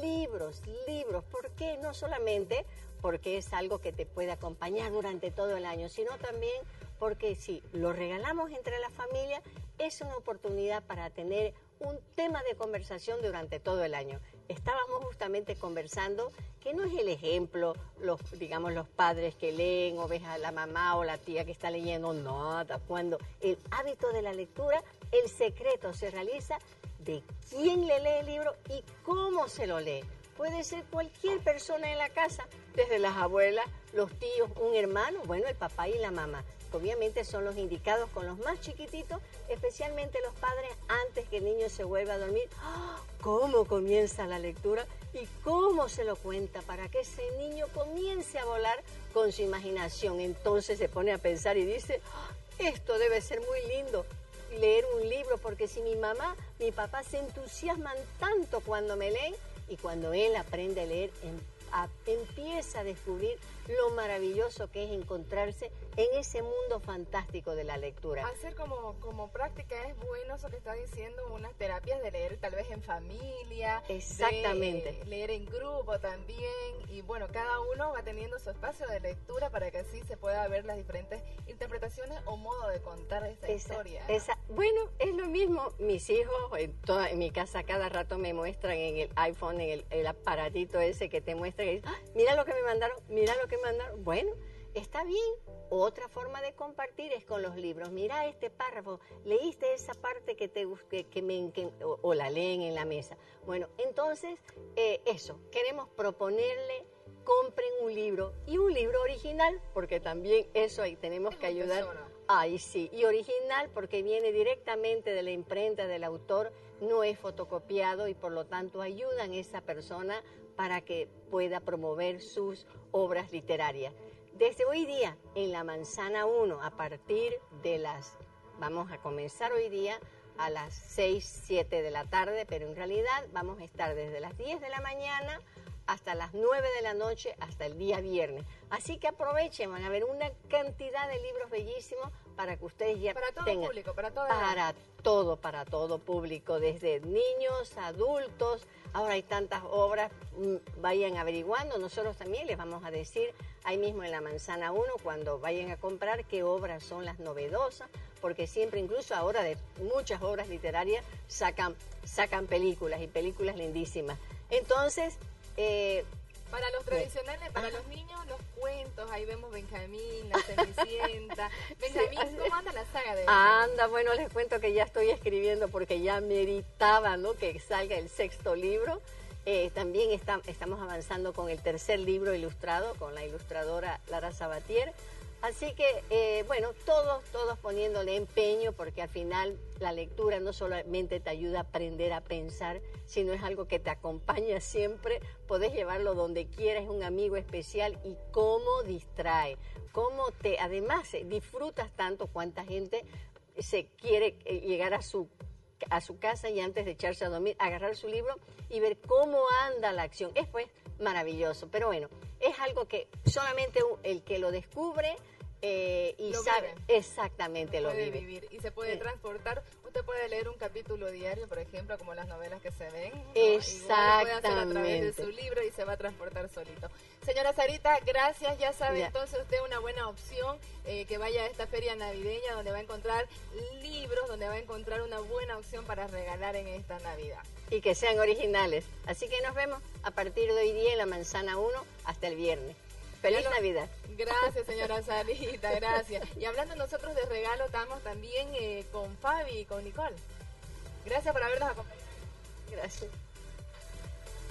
libros, libros. ¿Por qué? No solamente porque es algo que te puede acompañar durante todo el año, sino también porque si lo regalamos entre la familia, es una oportunidad para tener un tema de conversación durante todo el año. Estábamos justamente conversando que no es el ejemplo, los, digamos, los padres que leen o ves a la mamá o la tía que está leyendo nada, cuando el hábito de la lectura, el secreto se realiza de quién le lee el libro y cómo se lo lee. Puede ser cualquier persona en la casa, desde las abuelas, los tíos, un hermano, bueno, el papá y la mamá obviamente son los indicados con los más chiquititos, especialmente los padres antes que el niño se vuelva a dormir. ¡Ah! ¿Cómo comienza la lectura y cómo se lo cuenta para que ese niño comience a volar con su imaginación? Entonces se pone a pensar y dice, ¡Ah! esto debe ser muy lindo leer un libro porque si mi mamá, mi papá se entusiasman tanto cuando me leen y cuando él aprende a leer, empieza a descubrir lo maravilloso que es encontrarse en ese mundo fantástico de la lectura. Hacer como, como práctica es bueno eso que está diciendo, unas terapias de leer tal vez en familia. Exactamente. leer en grupo también. Y bueno, cada uno va teniendo su espacio de lectura para que así se pueda ver las diferentes interpretaciones o modo de contar esta historia. bueno, es lo mismo. Mis hijos en, toda, en mi casa cada rato me muestran en el iPhone, en el, aparatito ese que te muestra y ¡Ah! mira lo que me mandaron, mira lo que me mandaron. Bueno, Está bien. Otra forma de compartir es con los libros. Mira este párrafo, leíste esa parte que te que, que me que- o, o la leen en la mesa. Bueno, entonces eh, eso. Queremos proponerle compren un libro y un libro original, porque también eso ahí tenemos que ayudar. Ay, sí, y original porque viene directamente de la imprenta del autor, no es fotocopiado y por lo tanto ayudan a esa persona para que pueda promover sus obras literarias. Desde hoy día, en la Manzana 1, a partir de las, vamos a comenzar hoy día a las 6, 7 de la tarde, pero en realidad vamos a estar desde las 10 de la mañana hasta las 9 de la noche, hasta el día viernes. Así que aprovechen, van a ver una cantidad de libros bellísimos para que ustedes ya Para todo tengan. público, para toda edad. Para todo, para todo público, desde niños, adultos. Ahora hay tantas obras, mm, vayan averiguando. Nosotros también les vamos a decir ahí mismo en la Manzana 1, cuando vayan a comprar, qué obras son las novedosas, porque siempre, incluso ahora de muchas obras literarias, sacan, sacan películas y películas lindísimas. Entonces, eh, Para los tradicionales, para los niños, los cuentos, ahí vemos Benjamín, la Cenicienta. Benjamín, ¿cómo anda la saga de Anda, bueno, les cuento que ya estoy escribiendo porque ya meritaba ¿no? que salga el sexto libro. Eh, también está- estamos avanzando con el tercer libro ilustrado con la ilustradora Lara Sabatier. Así que, eh, bueno, todos, todos poniéndole empeño porque al final la lectura no solamente te ayuda a aprender a pensar, sino es algo que te acompaña siempre. Podés llevarlo donde quieras, es un amigo especial y cómo distrae, cómo te, además, eh, disfrutas tanto cuánta gente se quiere eh, llegar a su a su casa y antes de echarse a dormir, agarrar su libro y ver cómo anda la acción. Es pues maravilloso, pero bueno, es algo que solamente el que lo descubre eh, y Lo sabe vive. exactamente lo puede vive. vivir y se puede Sí. transportar. Usted puede leer un capítulo diario, por ejemplo, como las novelas que se ven. ¿no? Igual lo puede hacer a través de Exactamente. su libro y se va a transportar solito. Señora Sarita, gracias. Ya sabe Ya. entonces usted una buena opción eh, que vaya a esta feria navideña donde va a encontrar libros, donde va a encontrar una buena opción para regalar en esta Navidad. Y que sean originales. Así que nos vemos a partir de hoy día en la Manzana 1 hasta el viernes. Feliz Navidad. Gracias, señora Sarita, gracias. Y hablando nosotros de regalo, estamos también eh, con Fabi y con Nicole. Gracias por habernos acompañado. Gracias.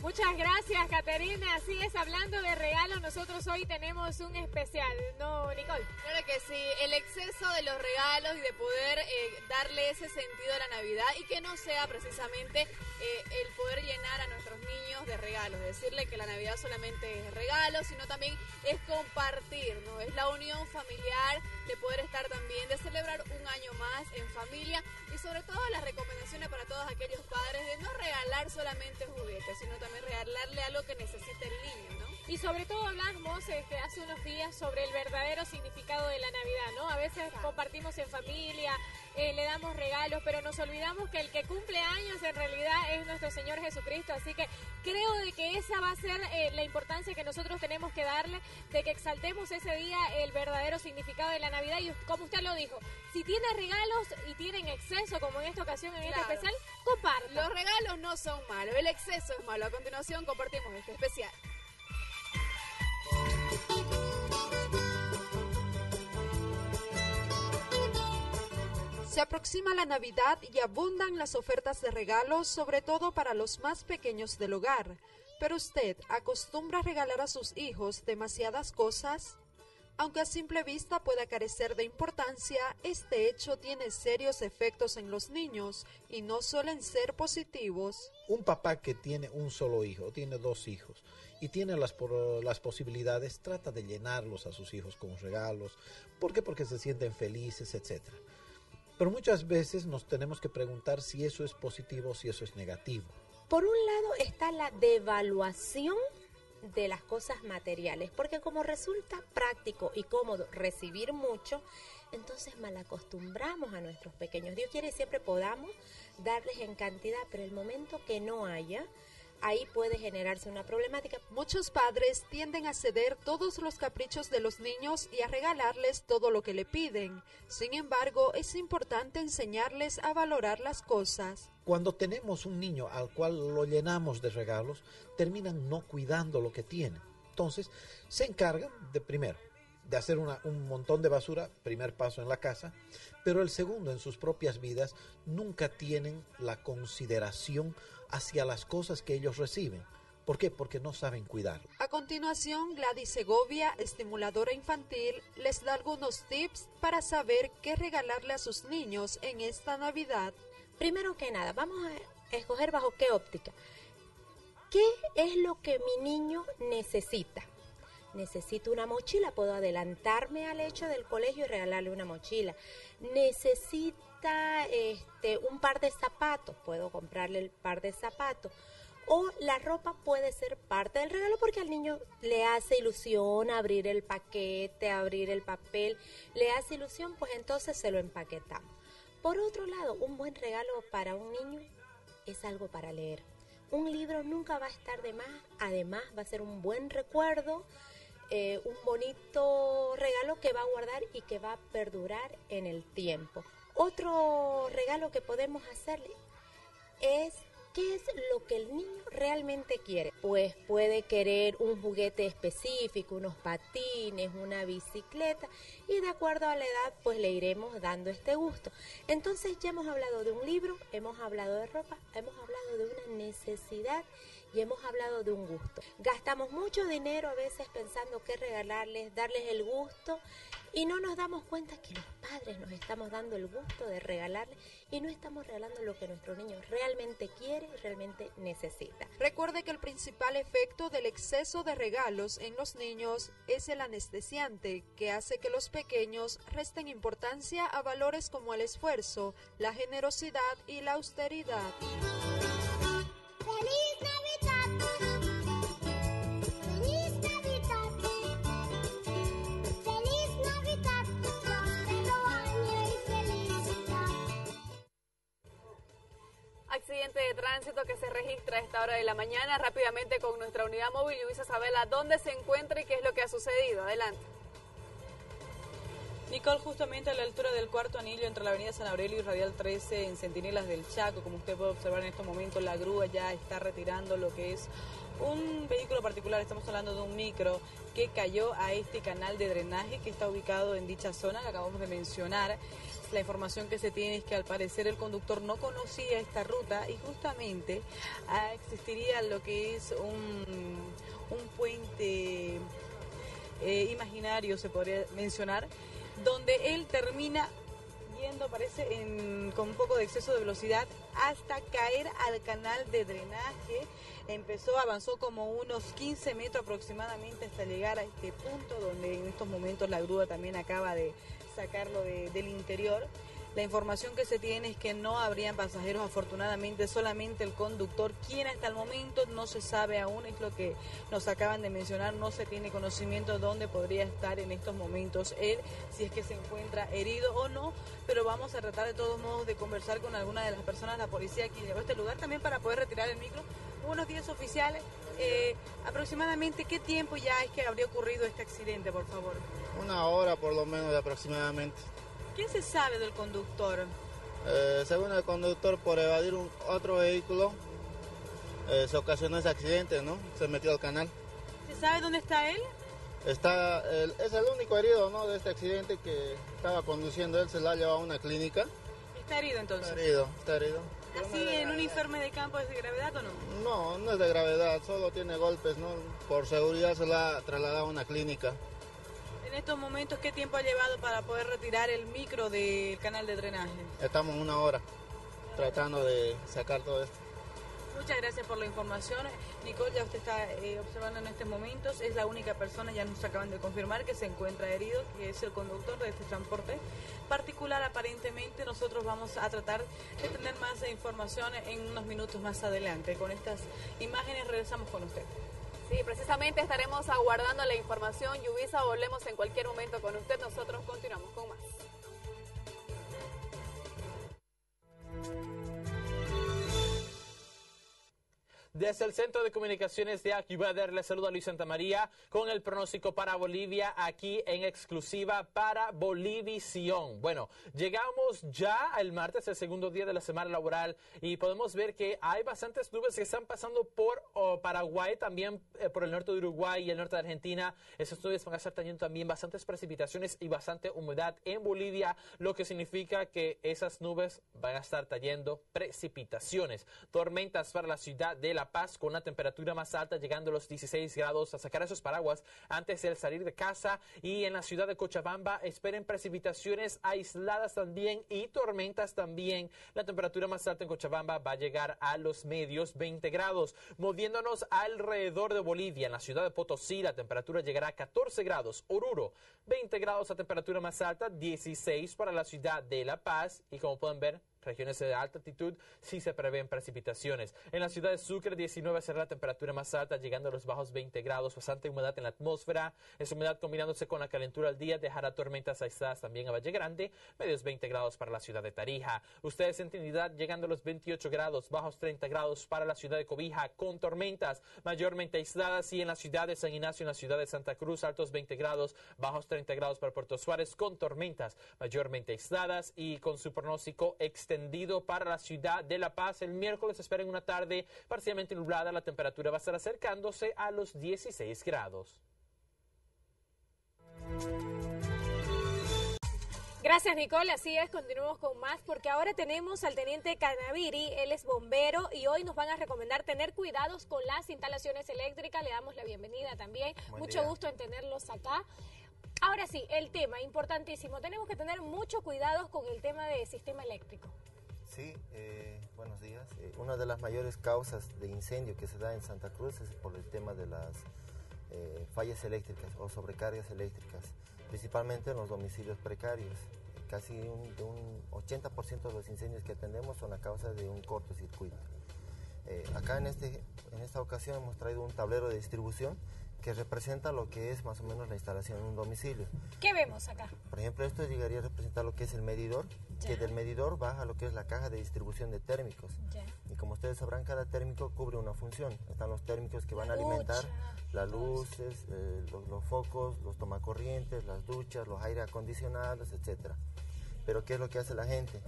Muchas gracias, Caterina. Así es, hablando de regalos, nosotros hoy tenemos un especial, ¿no, Nicole? Claro que sí, el exceso de los regalos y de poder eh, darle ese sentido a la Navidad y que no sea precisamente eh, el poder llenar a nuestros niños de regalos, decirle que la Navidad solamente es regalos, sino también es compartir, ¿no? Es la unión familiar, de poder estar también, de celebrar un año más en familia sobre todo las recomendaciones para todos aquellos padres de no regalar solamente juguetes, sino también regalarle algo que necesite el niño, ¿no? Y sobre todo hablamos este, hace unos días sobre el verdadero significado de la Navidad, ¿no? A veces compartimos en familia, eh, le damos regalos, pero nos olvidamos que el que cumple años en realidad es nuestro Señor Jesucristo. Así que creo de que esa va a ser eh, la importancia que nosotros tenemos que darle, de que exaltemos ese día el verdadero significado de la Navidad. Y como usted lo dijo, si tiene regalos y tienen exceso, como en esta ocasión, en este especial, compartan. Los regalos no son malos, el exceso es malo. A continuación compartimos este especial. Se aproxima la Navidad y abundan las ofertas de regalos, sobre todo para los más pequeños del hogar. Pero usted acostumbra regalar a sus hijos demasiadas cosas. Aunque a simple vista pueda carecer de importancia, este hecho tiene serios efectos en los niños y no suelen ser positivos. Un papá que tiene un solo hijo, tiene dos hijos, y tiene las, las posibilidades, trata de llenarlos a sus hijos con regalos. ¿Por qué? Porque se sienten felices, etc. Pero muchas veces nos tenemos que preguntar si eso es positivo o si eso es negativo. Por un lado está la devaluación de las cosas materiales, porque como resulta práctico y cómodo recibir mucho, entonces malacostumbramos a nuestros pequeños. Dios quiere siempre podamos darles en cantidad, pero el momento que no haya, ahí puede generarse una problemática. Muchos padres tienden a ceder todos los caprichos de los niños y a regalarles todo lo que le piden. Sin embargo, es importante enseñarles a valorar las cosas. Cuando tenemos un niño al cual lo llenamos de regalos, terminan no cuidando lo que tienen. Entonces, se encargan de primero de hacer un montón de basura, primer paso en la casa, pero el segundo, en sus propias vidas, nunca tienen la consideración hacia las cosas que ellos reciben. ¿Por qué? Porque no saben cuidar. A continuación, Gladys Segovia, estimuladora infantil, les da algunos tips para saber qué regalarle a sus niños en esta Navidad. Primero que nada, vamos a escoger bajo qué óptica. ¿Qué es lo que mi niño necesita? Necesito una mochila, puedo adelantarme al hecho del colegio y regalarle una mochila. Este, un par de zapatos, puedo comprarle el par de zapatos. O la ropa puede ser parte del regalo porque al niño le hace ilusión abrir el paquete, abrir el papel, le hace ilusión, pues entonces se lo empaquetamos. Por otro lado, un buen regalo para un niño es algo para leer. Un libro nunca va a estar de más, además va a ser un buen recuerdo, eh, un bonito regalo que va a guardar y que va a perdurar en el tiempo. Otro regalo que podemos hacerle es qué es lo que el niño realmente quiere. Pues puede querer un juguete específico, unos patines, una bicicleta y de acuerdo a la edad pues le iremos dando este gusto. Entonces ya hemos hablado de un libro, hemos hablado de ropa, hemos hablado de una necesidad y hemos hablado de un gusto. Gastamos mucho dinero a veces pensando qué regalarles, darles el gusto y no nos damos cuenta que los padres nos estamos dando el gusto de regalarles y no estamos regalando lo que nuestro niño realmente quiere y realmente necesita. Recuerde que el principal efecto del exceso de regalos en los niños es el anestesiante, que hace que los pequeños resten importancia a valores como el esfuerzo, la generosidad y la austeridad. ¡Feliz De tránsito que se registra a esta hora de la mañana. Rápidamente con nuestra unidad móvil, Luisa Sabela, ¿dónde se encuentra y qué es lo que ha sucedido? Adelante. Nicole, justamente a la altura del cuarto anillo entre la avenida San Aurelio y Radial 13 en Centinelas del Chaco, como usted puede observar en estos momentos, la grúa ya está retirando lo que es un vehículo particular, estamos hablando de un micro que cayó a este canal de drenaje que está ubicado en dicha zona, que acabamos de mencionar. La información que se tiene es que al parecer el conductor no conocía esta ruta y justamente ah, existiría lo que es un, un puente eh, imaginario, se podría mencionar, donde él termina yendo, parece, en- con un poco de exceso de velocidad hasta caer al canal de drenaje. Empezó, avanzó como unos 15 metros aproximadamente hasta llegar a este punto donde en estos momentos la grúa también acaba de sacarlo de- del interior. La información que se tiene es que no habrían pasajeros, afortunadamente solamente el conductor, quien hasta el momento no se sabe aún, es lo que nos acaban de mencionar, no se tiene conocimiento de dónde podría estar en estos momentos él, si es que se encuentra herido o no, pero vamos a tratar de todos modos de conversar con alguna de las personas, la policía que llegó a este lugar también para poder retirar el micro. Buenos días oficiales, Eh, aproximadamente qué tiempo ya es que habría ocurrido este accidente, por favor. Una hora por lo menos aproximadamente. ¿Qué se sabe del conductor? Eh, según el conductor, por evadir un, otro vehículo, eh, se ocasionó ese accidente, ¿no? Se metió al canal. ¿Se sabe dónde está él? Está, el- es el único herido, ¿no? De este accidente que estaba conduciendo él, se lo ha llevado a una clínica. Está herido entonces. Está herido, está herido. ¿Así en un informe de campo es de gravedad o no? No, no es de gravedad, solo tiene golpes, ¿no? Por seguridad se lo ha trasladado a una clínica. En estos momentos, ¿qué tiempo ha llevado para poder retirar el micro del canal de drenaje? Estamos una hora tratando de sacar todo esto. Muchas gracias por la información. Nicole, ya usted está eh, observando en estos momentos, es la única persona, ya nos acaban de confirmar, que se encuentra herido, que es el conductor de este transporte particular. Aparentemente, nosotros vamos a tratar de tener más información en unos minutos más adelante. Con estas imágenes regresamos con usted. Sí, precisamente estaremos aguardando la información. Yubisa, volvemos en cualquier momento con usted. Nosotros continuamos con más. Desde el Centro de Comunicaciones de AccuWeather les saluda Luis Santa María con el pronóstico para Bolivia aquí en exclusiva para Bolivisión. Bueno, llegamos ya al martes, el segundo día de la semana laboral y podemos ver que hay bastantes nubes que están pasando por oh, Paraguay, también eh, por el norte de Uruguay y el norte de Argentina. Esas nubes van a estar teniendo también bastantes precipitaciones y bastante humedad en Bolivia, lo que significa que esas nubes van a estar trayendo precipitaciones. Tormentas para la ciudad de La Paz con una temperatura más alta llegando a los 16 grados a sacar esos paraguas antes de salir de casa y en la ciudad de Cochabamba esperen precipitaciones aisladas también y tormentas también. La temperatura más alta en Cochabamba va a llegar a los medios 20 grados. Moviéndonos alrededor de Bolivia, en la ciudad de Potosí la temperatura llegará a 14 grados. Oruro 20 grados a temperatura más alta, 16 para la ciudad de La Paz y como pueden ver regiones de alta altitud sí se prevén precipitaciones. En la ciudad de Sucre 19 será la temperatura más alta, llegando a los bajos 20 grados, bastante humedad en la atmósfera. Esa humedad combinándose con la calentura al día dejará tormentas aisladas también a Valle Grande, medios 20 grados para la ciudad de Tarija. Ustedes en Trinidad llegando a los 28 grados, bajos 30 grados para la ciudad de Cobija, con tormentas mayormente aisladas y en la ciudad de San Ignacio, en la ciudad de Santa Cruz, altos 20 grados, bajos 30 grados para Puerto Suárez, con tormentas mayormente aisladas y con su pronóstico extendido para la ciudad de La Paz. El miércoles esperen una tarde parcialmente nublada. La temperatura va a estar acercándose a los 16 grados. Gracias, Nicole. Así es, continuamos con más porque ahora tenemos al teniente Canaviri. Él es bombero y hoy nos van a recomendar tener cuidados con las instalaciones eléctricas. Le damos la bienvenida también. Buen Mucho día. gusto en tenerlos acá. Ahora sí, el tema importantísimo. Tenemos que tener mucho cuidado con el tema de sistema eléctrico. Sí, eh, buenos días. Eh, una de las mayores causas de incendio que se da en Santa Cruz es por el tema de las eh, fallas eléctricas o sobrecargas eléctricas, principalmente en los domicilios precarios. Casi un, un 80% de los incendios que atendemos son a causa de un cortocircuito. Eh, acá en, este, en esta ocasión hemos traído un tablero de distribución que representa lo que es más o menos la instalación en un domicilio. ¿Qué vemos acá? Por ejemplo, esto llegaría a representar lo que es el medidor, que del medidor baja lo que es la caja de distribución de térmicos. Ya. Y como ustedes sabrán, cada térmico cubre una función. Están los térmicos que van a alimentar las luces, eh, los, los focos, los tomacorrientes, las duchas, los aire acondicionados, etc. Pero ¿qué es lo que hace la gente?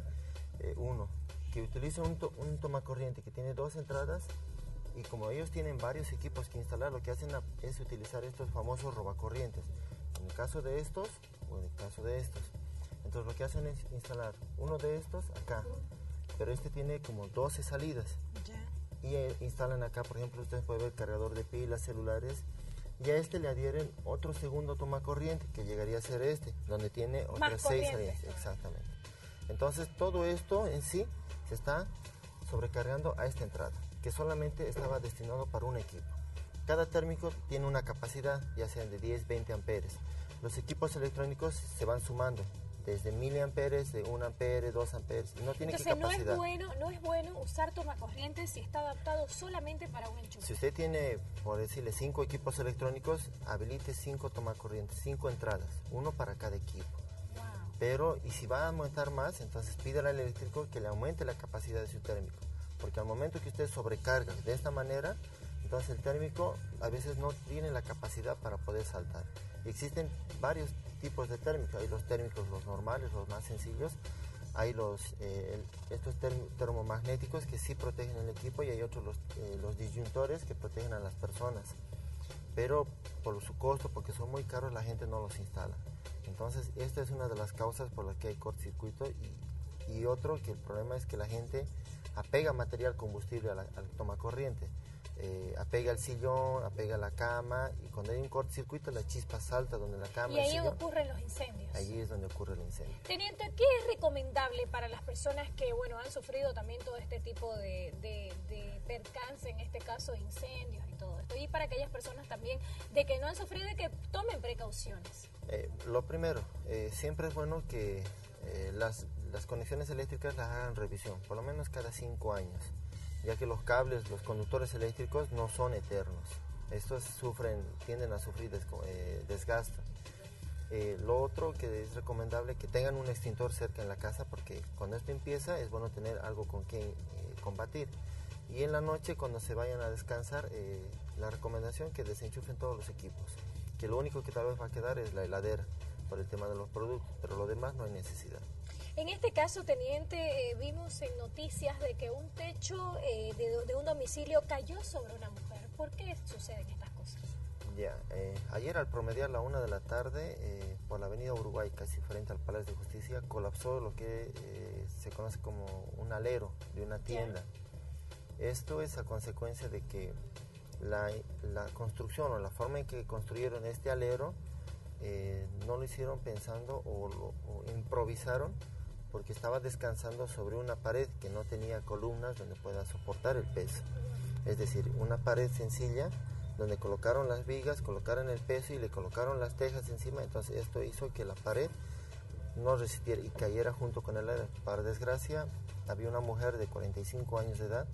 Eh, uno, que utiliza un, to- un tomacorriente que tiene dos entradas y como ellos tienen varios equipos que instalar, lo que hacen es utilizar estos famosos robacorrientes. En el caso de estos o en el caso de estos. Entonces lo que hacen es instalar uno de estos acá, pero este tiene como 12 salidas. Y eh, instalan acá, por ejemplo, ustedes pueden ver cargador de pilas, celulares. Y a este le adhieren otro segundo toma corriente, que llegaría a ser este, donde tiene otras seis corriente. salidas. Exactamente. Entonces todo esto en sí se está sobrecargando a esta entrada, que solamente estaba destinado para un equipo. Cada térmico tiene una capacidad, ya sean de 10, 20 amperes. Los equipos electrónicos se van sumando, desde miliamperes, de 1 ampere, 2 amperes, no tiene Entonces que no capacidad. es bueno, no es bueno usar tomacorrientes si está adaptado solamente para un enchufe. Si usted tiene, por decirle, cinco equipos electrónicos, habilite cinco tomacorrientes, cinco entradas, uno para cada equipo. Pero, y si va a aumentar más, entonces pídale al eléctrico que le aumente la capacidad de su térmico. Porque al momento que usted sobrecarga de esta manera, entonces el térmico a veces no tiene la capacidad para poder saltar. Existen varios tipos de térmicos. Hay los térmicos, los normales, los más sencillos. Hay los, eh, estos term- termomagnéticos que sí protegen el equipo y hay otros, los, eh, los disyuntores, que protegen a las personas. Pero por su costo, porque son muy caros, la gente no los instala. Entonces, esta es una de las causas por las que hay cortocircuito y, y otro que el problema es que la gente apega material combustible a la- al tomacorriente. Eh, apega el sillón, apega la cama y cuando hay un cortocircuito la chispa salta donde la cama Y ahí sillón, ocurren los incendios. allí es donde ocurre el incendio. Teniente, ¿qué es recomendable para las personas que bueno han sufrido también todo este tipo de, de, de percance, en este caso incendios y todo esto? Y para aquellas personas también de que no han sufrido y que tomen precauciones. Eh, lo primero, eh, siempre es bueno que las, las conexiones eléctricas las hagan revisión, por lo menos cada cinco años, ya que los cables, los conductores eléctricos no son eternos. Estos sufren, tienden a sufrir eh, desgaste. Eh, lo otro que es recomendable que tengan un extintor cerca en la casa porque cuando esto empieza es bueno tener algo con que eh, combatir. Y en la noche, cuando se vayan a descansar, la recomendación que desenchufen todos los equipos. Que lo único que tal vez va a quedar es la heladera por el tema de los productos, pero lo demás no hay necesidad. En este caso, teniente, eh, vimos en noticias de que un techo eh, de, de un domicilio cayó sobre una mujer. ¿Por qué suceden estas cosas? Ya, eh, ayer al promediar la una de la tarde, eh, por la avenida Uruguay, casi frente al Palacio de Justicia, colapsó lo que eh, se conoce como un alero de una tienda. Esto es a consecuencia de que la, la construcción o la forma en que construyeron este alero eh, no lo hicieron pensando o, lo- o improvisaron porque estaba descansando sobre una pared que no tenía columnas donde pueda soportar el peso. Es decir, una pared sencilla donde colocaron las vigas, colocaron el peso y le colocaron las tejas encima. Entonces esto hizo que la pared no resistiera y cayera junto con el aire. Para desgracia, había una mujer de 45 años de edad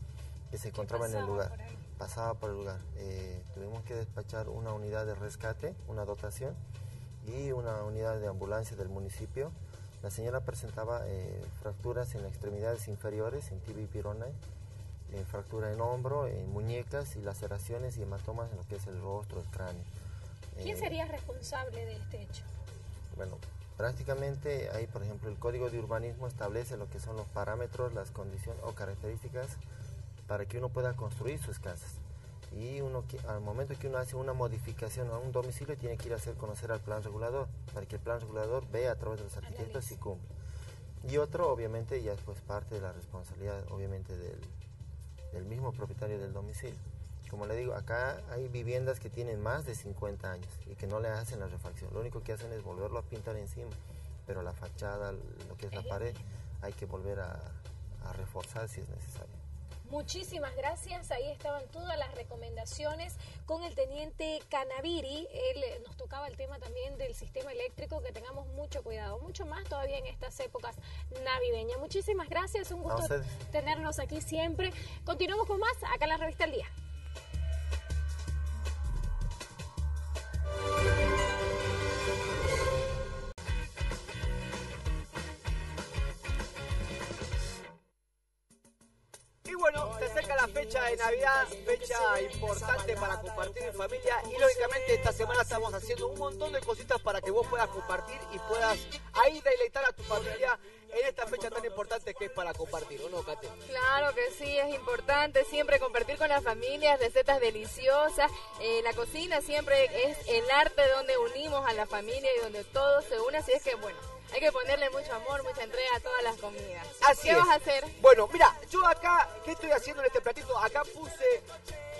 que se encontraba en el lugar. por? Pasaba por el lugar. Eh, tuvimos que despachar una unidad de rescate, una dotación y una unidad de ambulancia del municipio. La señora presentaba eh, fracturas en extremidades inferiores, en tibia y pirona, eh, fractura en hombro, en muñecas y laceraciones y hematomas en lo que es el rostro, el cráneo. ¿Quién Eh, sería responsable de este hecho? bueno, prácticamente ahí, por ejemplo, el Código de Urbanismo establece lo que son los parámetros, las condiciones o características para que uno pueda construir sus casas. Y uno que- al momento que uno hace una modificación a un domicilio tiene que ir a hacer conocer al plan regulador para que el plan regulador vea a través de los arquitectos si cumple. Y otro, obviamente, ya es pues parte de la responsabilidad, obviamente, del, del mismo propietario del domicilio. Como le digo, acá hay viviendas que tienen más de 50 años y que no le hacen la refacción. Lo único que hacen es volverlo a pintar encima, pero la fachada, lo que es la pared, hay que volver a, a reforzar si es necesario. Muchísimas gracias. Ahí estaban todas las recomendaciones con el teniente Canaviri. Él eh, nos tocaba el tema también del sistema eléctrico, que tengamos mucho cuidado, mucho más todavía en estas épocas navideñas. Muchísimas gracias, un gusto tenerlos aquí siempre. Continuamos con más acá en la revista El Día. Acerca la fecha de Navidad, fecha importante para compartir en familia y lógicamente esta semana estamos haciendo un montón de cositas para que vos puedas compartir y puedas ahí deleitar a tu familia en esta fecha tan importante que es para compartir, ¿o no, Kate? Claro que sí, es importante siempre compartir con las familias recetas deliciosas. Eh, la cocina siempre es el arte donde unimos a la familia y donde todo se une, así es que bueno, hay que ponerle mucho amor, mucha entrega a todas las comidas. Así ¿Qué es. vas a hacer? Bueno, mira, yo acá, ¿qué estoy haciendo en este platito? Acá puse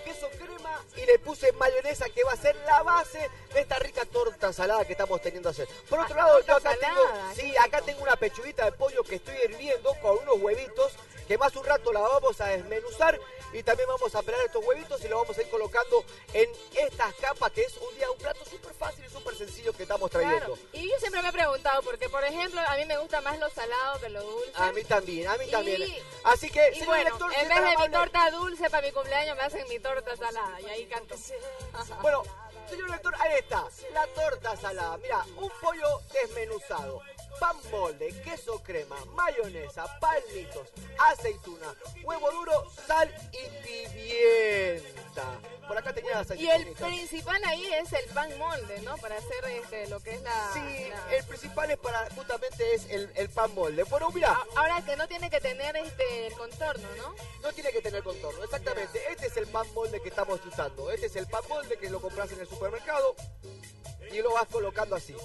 queso crema y le puse mayonesa que va a ser la base de esta rica torta salada que estamos teniendo a hacer. Por otro lado, yo acá tengo, sí, acá tengo una pechuguita de pollo que estoy hirviendo con unos huevitos que más un rato la vamos a desmenuzar y también vamos a pelar estos huevitos y lo vamos a ir colocando en estas capas que es un día un plato súper fácil y súper sencillo que estamos trayendo. Claro. Y yo siempre me he preguntado, porque por ejemplo, a mí me gusta más lo salado que lo dulce. A mí también, a mí Y- también. Así que, Y señor bueno, director, en vez de mi torta dulce para mi cumpleaños, me hacen mi torta salada. Y ahí canto. Bueno, señor lector, ahí está. La torta salada. Mira, un pollo desmenuzado. Pan molde, queso crema, mayonesa, palmitos, aceituna, huevo duro, sal y pimienta. Por acá tenía las Y el principal ahí es el pan molde, ¿no? Para hacer este, lo que es la... Sí, la- el principal es para, justamente es el, el pan molde. Bueno, mira, Ahora que no tiene que tener este el contorno, ¿no? no tiene que tener contorno, exactamente. Este es el pan molde que estamos usando. Este es el pan molde que lo compras en el supermercado y lo vas colocando así.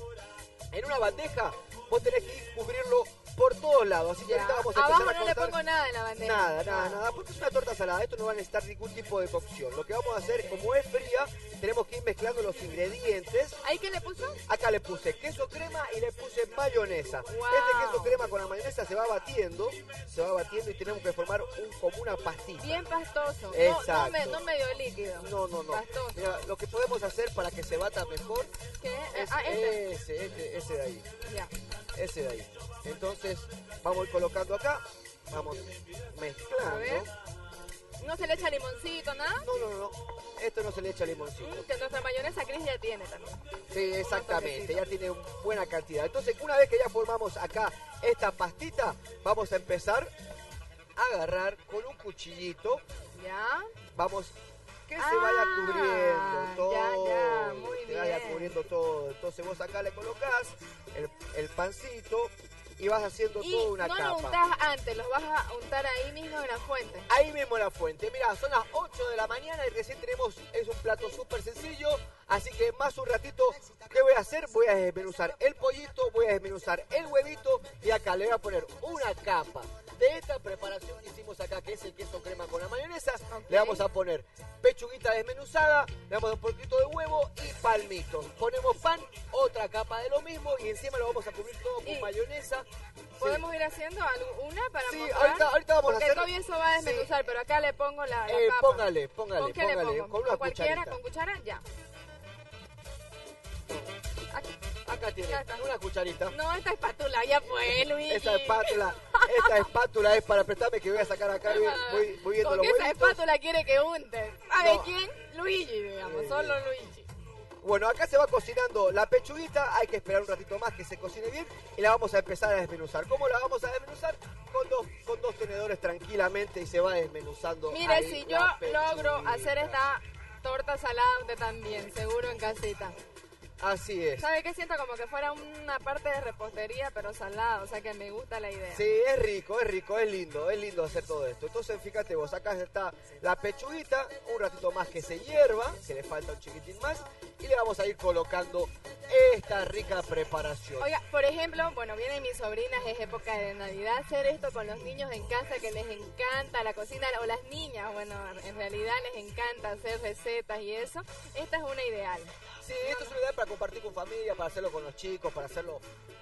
En una bandeja. Vos tenés que ir cubrirlo por todos lados. Así que ahorita vamos a Abajo no le pongo nada en la bandeja. Nada, nada, nada, porque es una torta salada, esto no va a necesitar ningún tipo de cocción. Lo que vamos a hacer, como es fría, tenemos que ir mezclando los ingredientes. ¿Ahí qué le puso? Acá le puse queso crema y le puse mayonesa. Este queso crema con la mayonesa se va batiendo, se va batiendo y tenemos que formar un, como una pastita. Bien pastoso. No- Exacto. No, me- no medio líquido. No, no, no. Pastoso. Mira, lo que podemos hacer para que se bata mejor ¿Qué? es ah, este. ese, este, ese de ahí. Ya. Ese de ahí. Entonces, vamos a ir colocando acá, vamos mezclando. A ver. No se le echa limoncito, nada. No, no, no, no. Esto no se le echa limoncito. Mm, que nuestra mayonesa Cris ya tiene también. Sí, exactamente, ya tiene buena cantidad. Entonces, una vez que ya formamos acá esta pastita, vamos a empezar agarrar con un cuchillito. ¿Ya? Vamos, que se vaya Ah, cubriendo todo. ya, ya, muy se vaya cubriendo todo. Entonces vos acá le colocás el, el pancito y vas haciendo Y toda una no capa. lo untás antes, los vas a untar ahí mismo en la fuente. Ahí mismo en la fuente. Mira, son las 8 de la mañana y recién tenemos, es un plato súper sencillo. Así que más un ratito, ¿qué voy a hacer? Voy a desmenuzar el pollito, voy a desmenuzar el huevito y acá le voy a poner una capa de esta preparación que hicimos acá, que es el queso crema con la mayonesa. Le vamos a poner pechuguita desmenuzada, le a poner un poquito de huevo y palmitos. Ponemos pan, otra capa de lo mismo y encima lo vamos a cubrir todo con mayonesa. ¿Podemos ir haciendo una para Sí, mostrar? ahorita- ahorita vamos a Porque hacer- el comienzo va a desmenuzar, pero acá le pongo la, la Eh, capa. póngale, póngale, ¿Con qué le póngale, pongo? con una cualquiera? cucharita. ¿Con cuchara? Ya. Acá tiene una cucharita. No, esta espátula, ya fue, Luis. Esta espátula, esta espátula es para apretarme que voy a sacar acá, voy, voy, voy viendo ¿Con los esa espátula quiere que unte? ¿Sabe No. quién? Luigi, digamos, Eh, solo Luigi. Bueno, acá se va cocinando la pechuguita, hay que esperar un ratito más que se cocine bien y la vamos a empezar a desmenuzar. ¿Cómo la vamos a desmenuzar? Con dos, con dos tenedores tranquilamente y se va desmenuzando. Mire, ahí si yo logro hacer esta torta salada, usted también, seguro en casita. Así es. ¿Sabe qué? Siento como que fuera una parte de repostería, pero salada, o sea que me gusta la idea. Sí, es rico, es rico, es lindo, es lindo hacer todo esto. Entonces, fíjate vos, acá está la pechuguita, un ratito más que se hierva, que le falta un chiquitín más, y le vamos a ir colocando esta rica preparación. Oiga, por ejemplo, bueno, vienen mis sobrinas, es época de Navidad, hacer esto con los niños en casa que les encanta la cocina, o las niñas, bueno, en realidad les encanta hacer recetas y eso. Esta es una ideal. Sí, esto es una idea para compartir con familia, para hacerlo con los chicos, para hacerlo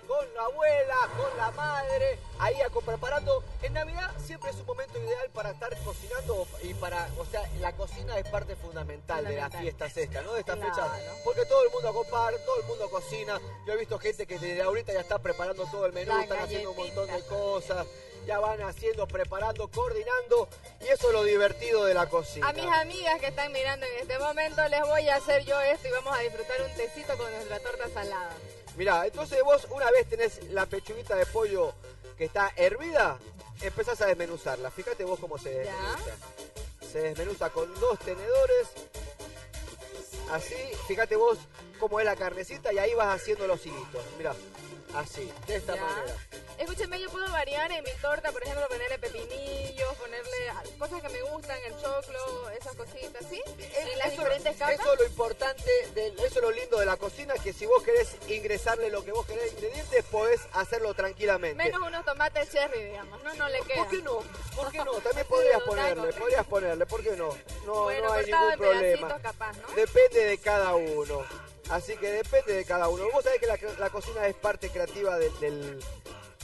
con la abuela, con la madre, ahí a- preparando. En Navidad siempre es un momento ideal para estar cocinando y para, o sea, la cocina es parte fundamental, de las fiestas esta, ¿no? De esta Claro. fecha, porque todo el mundo comparte, todo el mundo cocina. Yo he visto gente que desde ahorita ya está preparando todo el menú, La están haciendo un montón de cosas. Ya van haciendo, preparando, coordinando y eso es lo divertido de la cocina. A mis amigas que están mirando en este momento les voy a hacer yo esto y vamos a disfrutar un tecito con nuestra torta salada. Mirá, entonces vos una vez tenés la pechuguita de pollo que está hervida, empezás a desmenuzarla. Fíjate vos cómo se desmenuza. Se desmenuza con dos tenedores. Así, fíjate vos cómo es la carnecita y ahí vas haciendo los hilitos. Mirá, así, de esta Ya. manera. Escúcheme, yo puedo variar en mi torta, por ejemplo, ponerle pepinillos, ponerle cosas que me gustan, el choclo, esas cositas, ¿sí? En las Eso, diferentes capas. eso es lo importante, de- eso es lo lindo de la cocina, que si vos querés ingresarle lo que vos querés de ingredientes, podés hacerlo tranquilamente. Menos unos tomates cherry, digamos, no, no le queda. ¿Por qué no? ¿Por qué no? También podrías ponerle, podrías ponerle, ¿por qué no? No, Bueno, no hay ningún problema. pedacitos capaz, ¿no? Depende de cada uno. Así que depende de cada uno. Vos sabés que la, la cocina es parte creativa del... del-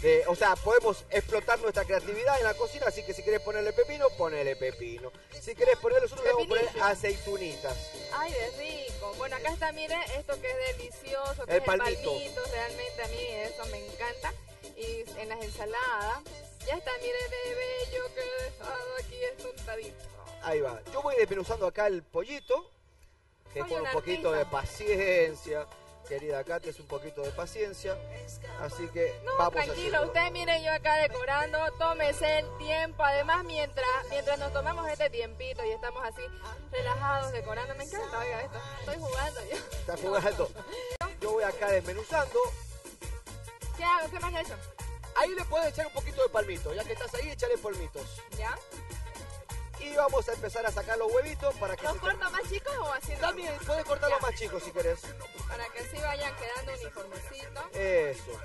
de- o sea, podemos explotar nuestra creatividad en la cocina, así que si querés ponerle pepino, ponele pepino. Si querés ponerle, nosotros le vamos a poner aceitunitas. Ay, es rico. Bueno, acá está, mire, esto que es delicioso, que El es palmito. el palmito, realmente a mí eso me encanta. Y en las ensaladas, ya está, mire, de bello que he dejado aquí es untadito. Ahí va. Yo voy desmenuzando acá el pollito, que Soy con un poquito de paciencia. Querida Katy, es un poquito de paciencia. Así que No, vamos tranquilo, haciendo. usted mire yo acá decorando, tómese el tiempo. Además, mientras mientras nos tomamos este tiempito y estamos así relajados decorando, me encanta, oiga esto. Estoy jugando yo. Está jugando. Yo voy acá desmenuzando. ¿Qué hago? ¿Qué más he hecho? Ahí le puedes echar un poquito de palmito. Ya que estás ahí, echarle palmitos. ¿Ya? Y vamos a empezar a sacar los huevitos para que ¿Los corto más chicos o así? También puedes cortarlos más chicos si querés. Para que así vayan quedando uniformecitos. Eso.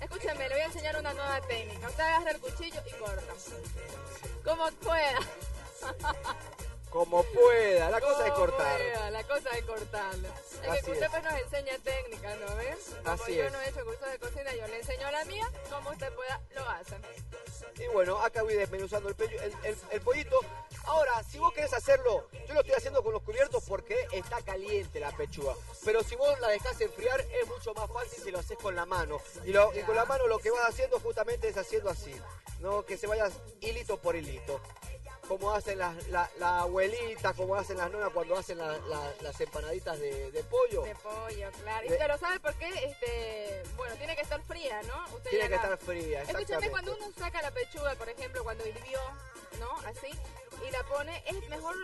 Escúcheme, le voy a enseñar una nueva técnica. Usted agarra el cuchillo y corta. Como pueda. Como pueda. La cosa es cortar. pueda, La cosa es cortarle. Es Así que usted es. pues nos enseña técnicas, ¿no ves? Como Así yo es. no he hecho curso de cocina, yo le enseño la mía. Como usted pueda, lo hace. Y bueno, acá voy desmenuzando el, pello- el, el- el pollito. Ahora, si vos querés hacerlo, yo lo estoy haciendo con los cubiertos porque está caliente la pechuga. Pero si vos la dejás enfriar, es mucho más fácil si lo haces con la mano. Y, lo- y con la mano lo que vas haciendo justamente es haciendo así, ¿no? Que se vaya hilito por hilito. Como hacen las la, la abuelita, como hacen las nonas cuando hacen la- la- las empanaditas de, de pollo. De pollo, claro. Y De- pero ¿sabe por qué? Este, bueno, tiene que estar fría, ¿no? Usted Tiene que estar fría, Escúchame, cuando uno saca la pechuga, por ejemplo, cuando hirvió, ¿no? Así, y la pone, ¿es mejor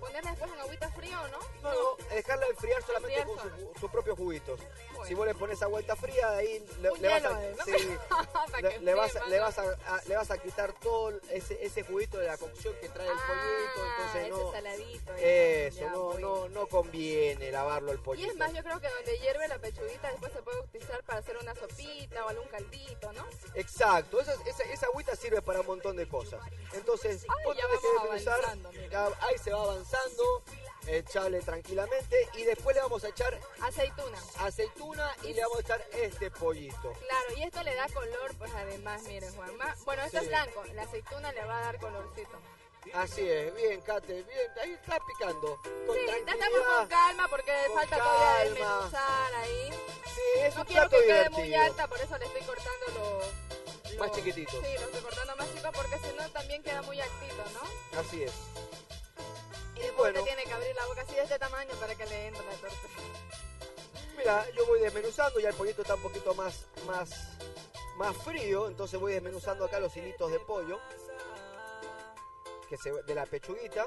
ponerla después en agüita fría o no? No, no, dejarla enfriar solamente Enfriar con su- sus propios juguitos. Bueno. Si vos le pones agüita fría, ahí le, vas a. ¿no? sí, Para le, vas, a- más le, vas a, a- le vas a quitar todo ese, ese juguito de la cocción que trae el pollito, entonces no, eso, ya, no, no, no conviene lavarlo el Y pollito. es más, yo creo que donde hierve la pechuguita después se puede utilizar para hacer una sopita o algún caldito, ¿no? Exacto, esa, esa, esa agüita sirve para un montón de cosas. Entonces, vos ya ahí se va avanzando, echale tranquilamente y después le vamos a echar aceituna, aceituna y le vamos a echar este pollito. Claro, y esto le da color, pues además, miren, Juanma. Bueno, esto Sí. es blanco, la aceituna le va a dar colorcito. Así es, bien, Kate, bien, ahí está picando. Con Sí, estamos con calma porque Con falta todavía calma. desmenuzar ahí. Sí, es no un quiero que quede muy alta, por eso le estoy cortando los... Más los- chiquititos. Sí, lo estoy cortando más chico porque si no también queda muy actito, ¿no? Así es. Y después bueno. usted tiene que abrir la boca así de este tamaño para que le entre la torta. Mira, yo voy desmenuzando, ya el pollito está un poquito más, más, más frío, entonces voy desmenuzando acá los hilitos de pollo que se, de la pechuguita.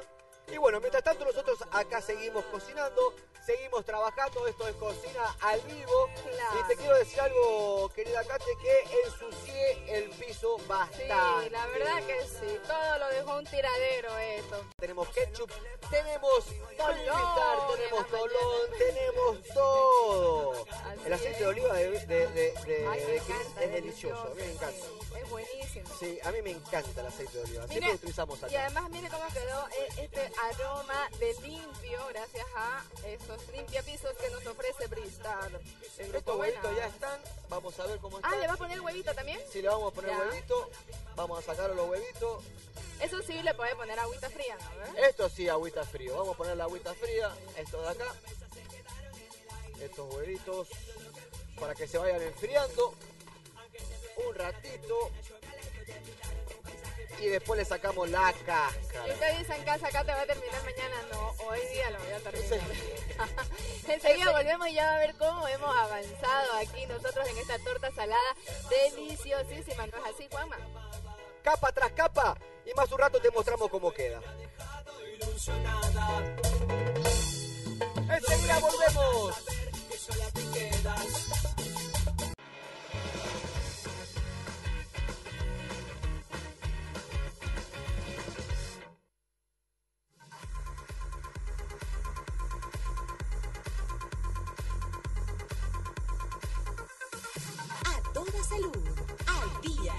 Y bueno, mientras tanto nosotros acá seguimos cocinando, seguimos trabajando, esto es cocina al vivo. Claro. Y te quiero decir algo, querida Kate, que ensucié el piso bastante. Sí, la verdad que sí, todo lo dejó un tiradero esto. Tenemos ketchup, tenemos Movistar, tenemos tolón, tenemos todo. Así El aceite es. de oliva de, de, de, Ay, encanta, es delicioso, a mí me encanta. Es buenísimo. Sí, a mí me encanta el aceite de oliva, siempre Mire, lo utilizamos Y acá. además mire cómo quedó eh, este aroma de limpio gracias a estos limpiapisos que nos ofrece. El grupo Estos huevitos ya están, vamos a ver cómo están. Ah, ¿le va a poner huevito también? Sí, le vamos a poner Ya. huevito, vamos a sacar los huevitos. Eso sí, le puede poner agüita fría, ¿no? Esto sí, agüita frío, vamos a poner la agüita fría, esto de acá. Estos huevitos para que se vayan enfriando un ratito. Y después le sacamos la Y cáscara. usted dice en casa, acá te va a terminar mañana. No, hoy día lo voy a terminar. Enseguida volvemos y ya va a ver cómo hemos avanzado aquí nosotros en esta torta salada deliciosísima. ¿No es así, Juanma? Capa tras capa y más un rato te mostramos cómo queda. Enseguida volvemos. Salud, al día.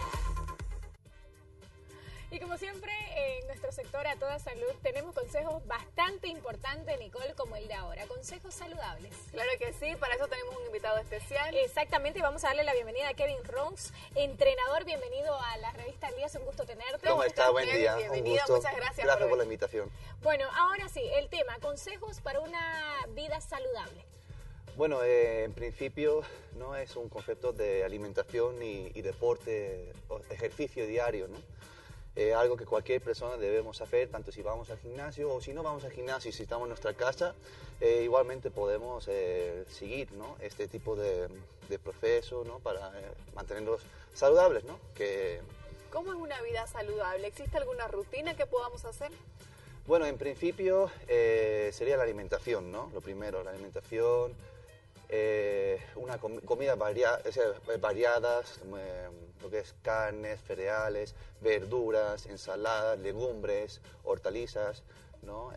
Y como siempre, en nuestro sector A Toda Salud tenemos consejos bastante importantes, Nicole, como el de ahora. Consejos saludables. Claro que sí, para eso tenemos un invitado especial. Exactamente, y vamos a darle la bienvenida a Kevin Rose, entrenador. Bienvenido a la revista El Día, es un gusto tenerte. ¿Cómo está? Buen día. Un Bienvenido, gusto. muchas gracias. Gracias por por la invitación. Bueno, ahora sí, el tema, consejos para una vida saludable. Bueno, eh, en principio no es un concepto de alimentación y, y deporte ejercicio diario, ¿no? Eh, algo que cualquier persona debemos hacer, tanto si vamos al gimnasio o si no vamos al gimnasio si estamos en nuestra casa, eh, igualmente podemos eh, seguir ¿no? este tipo de, de proceso ¿no? para eh, mantenerlos saludables, ¿no? Que, ¿Cómo es una vida saludable? ¿Existe alguna rutina que podamos hacer? Bueno, en principio eh, sería la alimentación, ¿no? Lo primero, la alimentación, eh, una com- comida varia- variadas, eh, lo que es carnes, cereales, verduras, ensaladas, legumbres, hortalizas, ¿no?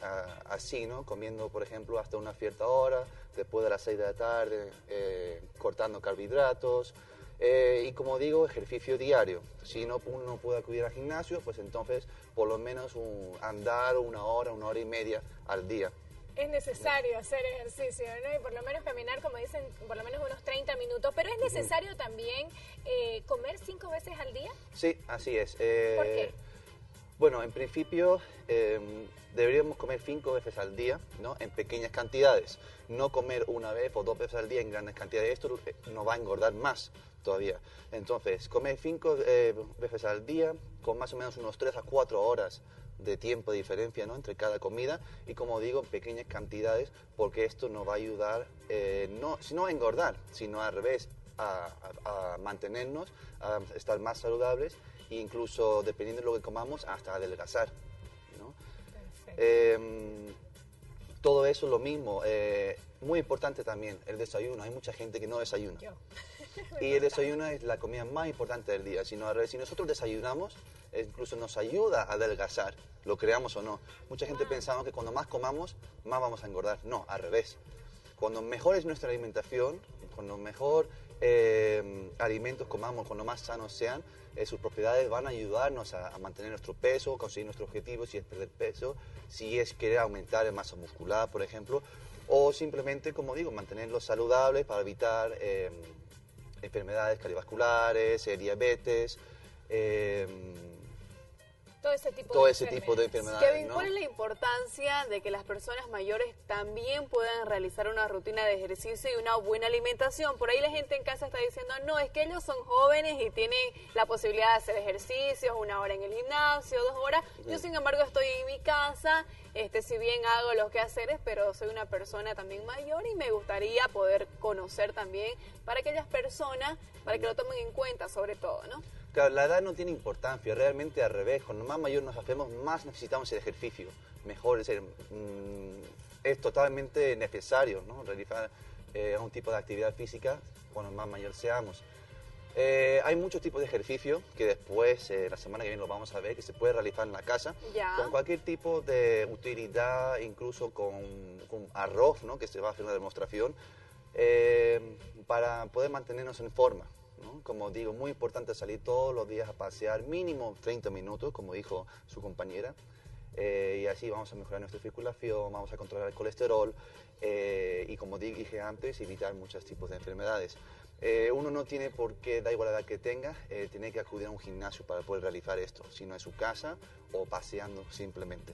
A- así. Comiendo, por ejemplo, hasta una cierta hora, después de las 6 de la tarde, eh, cortando carbohidratos. eh, y como digo, ejercicio diario. Si no, uno no puede acudir al gimnasio, pues entonces por lo menos andar una hora, una hora y media al día. Es necesario hacer ejercicio, ¿no? Y por lo menos caminar, como dicen, por lo menos unos 30 minutos. Pero es necesario también eh, comer cinco veces al día. Sí, así es. Eh, ¿Por qué? Bueno, en principio eh, deberíamos comer cinco veces al día, ¿no? En pequeñas cantidades. No comer una vez o dos veces al día en grandes cantidades. Esto eh, nos va a engordar más todavía. Entonces, comer cinco eh, veces al día con más o menos unos tres a cuatro horas de tiempo de diferencia ¿no? entre cada comida y como digo en pequeñas cantidades porque esto nos va a ayudar eh, no, no a engordar sino al revés a, a- a mantenernos a estar más saludables e incluso dependiendo de lo que comamos hasta adelgazar ¿no? Em, todo eso es lo mismo. eh, muy importante también el desayuno. Hay mucha gente que no desayuna. Y el desayuno es la comida más importante del día. Si, no- si nosotros desayunamos, incluso nos ayuda a adelgazar, lo creamos o no. Mucha gente pensaba que cuando más comamos, más vamos a engordar. No, al revés. Cuando mejor es nuestra alimentación, cuando mejor eh, alimentos comamos, cuando más sanos sean, eh, sus propiedades van a ayudarnos a, a mantener nuestro peso, conseguir nuestro objetivo, si es perder peso, si es querer aumentar en masa muscular, por ejemplo, o simplemente, como digo, mantenerlos saludables para evitar eh, enfermedades cardiovasculares, diabetes, eh, Todo ese tipo todo de ese tipo de enfermedades. Kevin, ¿no? ¿cuál es la importancia de que las personas mayores también puedan realizar una rutina de ejercicio y una buena alimentación? Por ahí la gente en casa está diciendo, no, es que ellos son jóvenes y tienen la posibilidad de hacer ejercicios, una hora en el gimnasio, dos horas. Yo, sin embargo, estoy en mi casa, este, si bien hago los quehaceres, pero soy una persona también mayor y me gustaría poder conocer también para aquellas personas, para que lo tomen en cuenta sobre todo, ¿no? Claro, la edad no tiene importancia, realmente al revés. Cuando más mayor nos hacemos, más necesitamos el ejercicio. Mejor, es, decir, mm, es totalmente necesario ¿no? realizar eh, un tipo de actividad física cuando más mayor seamos. Eh, hay muchos tipos de ejercicio que después, eh, la semana que viene lo vamos a ver, que se puede realizar en la casa Ya. con cualquier tipo de utilidad, incluso con, con arroz, ¿no? que se va a hacer una demostración, eh, para poder mantenernos en forma. ¿No? Como digo, muy importante salir todos los días a pasear, mínimo 30 minutos, como dijo su compañera, eh, y así vamos a mejorar nuestra circulación, vamos a controlar el colesterol eh, y, como di- dije antes, evitar muchos tipos de enfermedades. Eh, uno no tiene por qué, da igual la edad que tenga, tiene que acudir a un gimnasio para poder realizar esto, sino en su casa o paseando simplemente.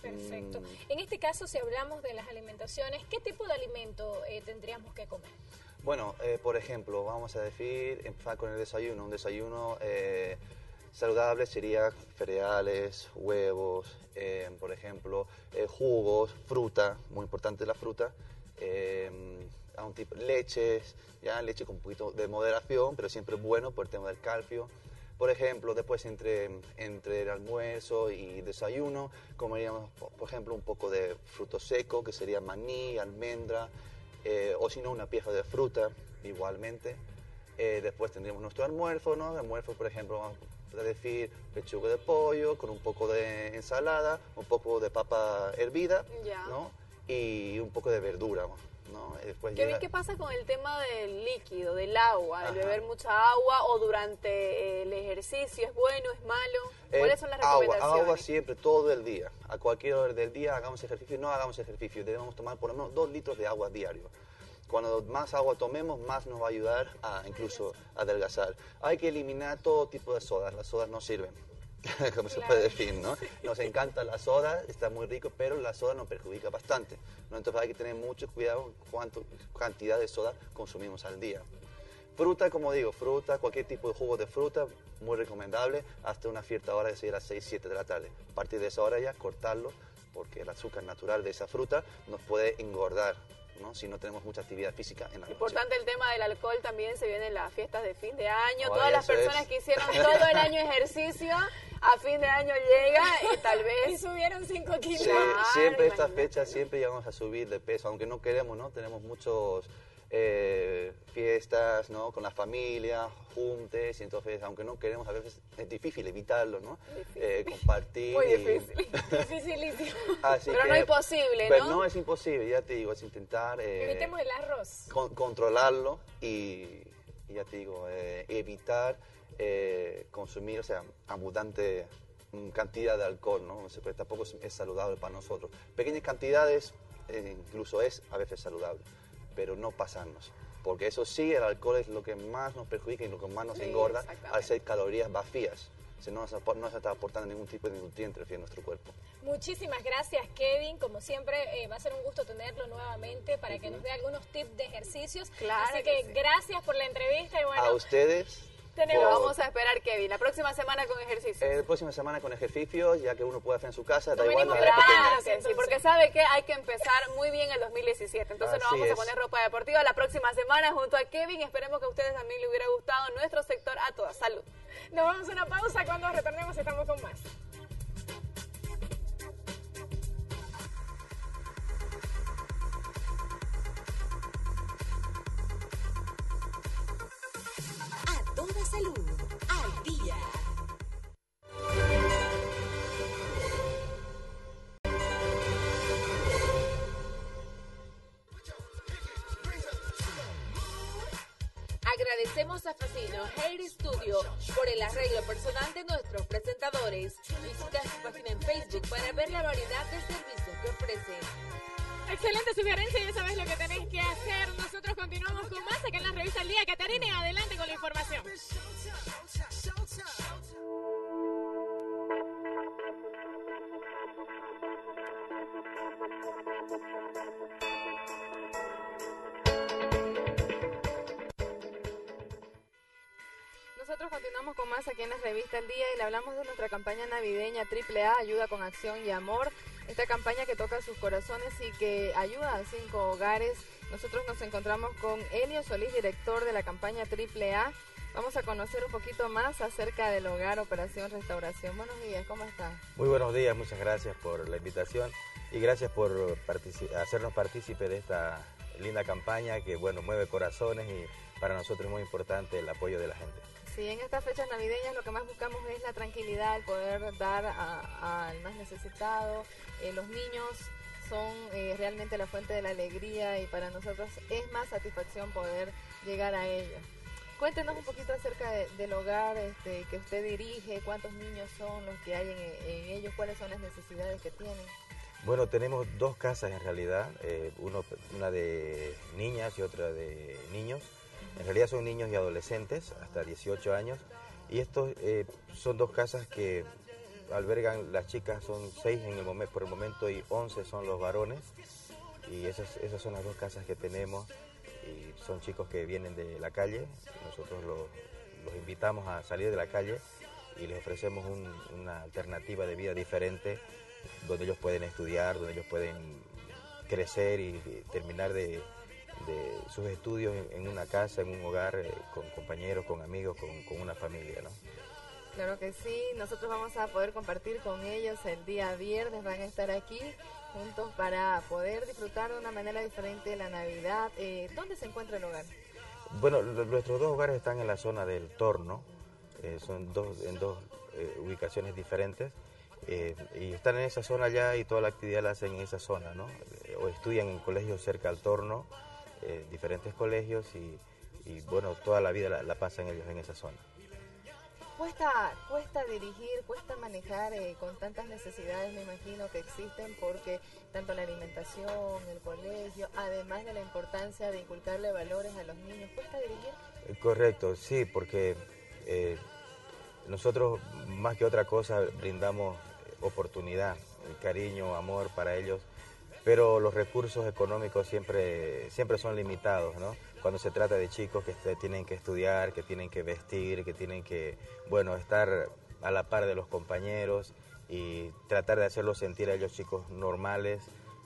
Perfecto. Mm, En este caso, si hablamos de las alimentaciones, ¿qué tipo de alimento tendríamos que comer? Bueno, eh, por ejemplo, vamos a decir, empezar con el desayuno. Un desayuno eh, saludable sería cereales, huevos, eh, por ejemplo, jugos, fruta, muy importante la fruta, un tipo, leches, ya leche con un poquito de moderación, pero siempre bueno por el tema del calcio. Por ejemplo, después entre, entre el almuerzo y desayuno comeríamos, po- por ejemplo, un poco de fruto seco, que sería maní, almendra, eh, o si no, una pieza de fruta, igualmente. Eh, después tendríamos nuestro almuerzo, ¿no? Almuerzo, por ejemplo, vamos a decir pechuga de pollo con un poco de ensalada, un poco de papa hervida. ¿no? Y un poco de verdura, ¿no? Y después Kevin, llega- ¿qué pasa con el tema del líquido, del agua, del beber mucha agua o durante eh, el ejercicio? ¿Es bueno, es malo? Eh, ¿Cuáles son las agua, recomendaciones? agua siempre, todo el día. A cualquier hora del día hagamos ejercicio, no hagamos ejercicio. Debemos tomar por lo menos dos litros de agua diario. Cuando más agua tomemos, más nos va a ayudar a incluso adelgazar. Hay que eliminar todo tipo de sodas. Las sodas no sirven, como se puede decir, ¿no? Nos encanta la soda, está muy rico, pero la soda nos perjudica bastante. ¿no? Entonces hay que tener mucho cuidado cuánto cantidad de soda consumimos al día. Fruta, como digo, fruta, cualquier tipo de jugo de fruta, muy recomendable, hasta una cierta hora, que sería las 6, 7 de la tarde. A partir de esa hora ya cortarlo, porque el azúcar natural de esa fruta nos puede engordar, ¿no? si no tenemos mucha actividad física en la noche. Importante el tema del alcohol también se vienen las fiestas de fin de año. Ay, Todas las eso es. personas que hicieron todo el año ejercicio, a fin de año llega y tal vez... Y subieron 5 kilos. Sí, siempre esta fecha, siempre llegamos a subir de peso, aunque no queremos, ¿no? Tenemos muchos eh, fiestas, ¿no? Con la familia, juntes, y entonces, aunque no queremos, a veces es difícil evitarlo, ¿no? Eh, compartir. Muy y- difícil. Dificilísimo. Así Pero que- no imposible, pero ¿no? no es imposible, ya te digo, es intentar eh, Evitemos el arroz. con- controlarlo y, y ya te digo, eh, evitar eh, consumir, o sea, abundante cantidad de alcohol, ¿no? O sea, pues tampoco es, saludable para nosotros. Pequeñas cantidades eh, incluso es a veces saludable, pero no pasarnos. Porque eso sí, el alcohol es lo que más nos perjudica y lo que más nos Sí, engorda al ser calorías vacías. se no, se apor- no se está aportando ningún tipo de nutriente a nuestro cuerpo. Muchísimas gracias, Kevin. Como siempre, eh, va a ser un gusto tenerlo nuevamente para que nos dé algunos tips de ejercicios. Claro Así que que, sí. gracias por la entrevista y bueno, A ustedes, tenemos... Lo vamos a esperar, Kevin. La próxima semana con ejercicio. eh, próxima semana con ejercicios, ya que uno puede hacer en su casa, da igual la. Claro que sí, porque sabe que hay que empezar muy bien el 2017. Entonces nos vamos a poner ropa deportiva la próxima semana junto a Kevin. Esperemos que a ustedes también les hubiera gustado nuestro sector a toda salud. Nos vamos a una pausa. Cuando retornemos estamos con más. A toda salud, al día. Agradecemos a Facino Hair Studio por el arreglo personal de nuestros presentadores. Visita su página en Facebook para ver la variedad de servicios que ofrecen. Excelente sugerencia, ya sabes lo que tenés que hacer. Nosotros continuamos con más acá en la revista El Día. Catarina, adelante con la información. Nosotros continuamos con más aquí en la revista El Día y le hablamos de nuestra campaña navideña AAA, Ayuda con Acción y Amor. Esta campaña que toca sus corazones y que ayuda a cinco hogares. Nosotros nos encontramos con Elio Solís, director de la campaña AAA. Vamos a conocer un poquito más acerca del hogar Operación Restauración. Buenos días, ¿cómo estás? Muy buenos días, muchas gracias por la invitación y gracias por hacernos partícipe de esta linda campaña que bueno mueve corazones y para nosotros es muy importante el apoyo de la gente. Sí, en estas fechas navideñas lo que más buscamos es la tranquilidad, el poder dar al más necesitado. Eh, los niños son eh, realmente la fuente de la alegría y para nosotros es más satisfacción poder llegar a ellos. Cuéntenos un poquito acerca de- del hogar este, que usted dirige, cuántos niños son los que hay en, en ellos, cuáles son las necesidades que tienen. Bueno, tenemos dos casas en realidad, eh, uno, una de niñas y otra de niños. En realidad son niños y adolescentes hasta 18 años. Y estos eh, son dos casas que albergan las chicas, son seis en el momento, por el momento y 11 son los varones. Y esas, esas son las dos casas que tenemos. Y son chicos que vienen de la calle, nosotros los, los invitamos a salir de la calle y les ofrecemos un- una alternativa de vida diferente donde ellos pueden estudiar, donde ellos pueden crecer y terminar de, de sus estudios en, en una casa, en un hogar, eh, con compañeros, con amigos, con, con una familia. ¿no? Claro que sí, nosotros vamos a poder compartir con ellos el día viernes, van a estar aquí juntos para poder disfrutar de una manera diferente la Navidad. Eh, ¿Dónde se encuentra el hogar? Bueno, nuestros dos hogares están en la zona del Torno, eh, son dos, en dos eh, ubicaciones diferentes, y están en esa zona ya y toda la actividad la hacen en esa zona, ¿no? O estudian en colegios cerca al Torno, eh, diferentes colegios, y, y, bueno, toda la vida la, la pasan ellos en esa zona. Cuesta, cuesta dirigir, cuesta manejar eh, con tantas necesidades, me imagino, que existen, porque tanto la alimentación, el colegio, además de la importancia de inculcarle valores a los niños, cuesta dirigir. Eh, Correcto, sí, porque eh, nosotros más que otra cosa brindamos oportunidad, cariño, amor para ellos, pero los recursos económicos siempre, siempre son limitados, ¿no? Cuando se trata de chicos que este, tienen que estudiar, que tienen que vestir, que tienen que, bueno, estar a la par de los compañeros y tratar de hacerlos sentir a ellos chicos normales,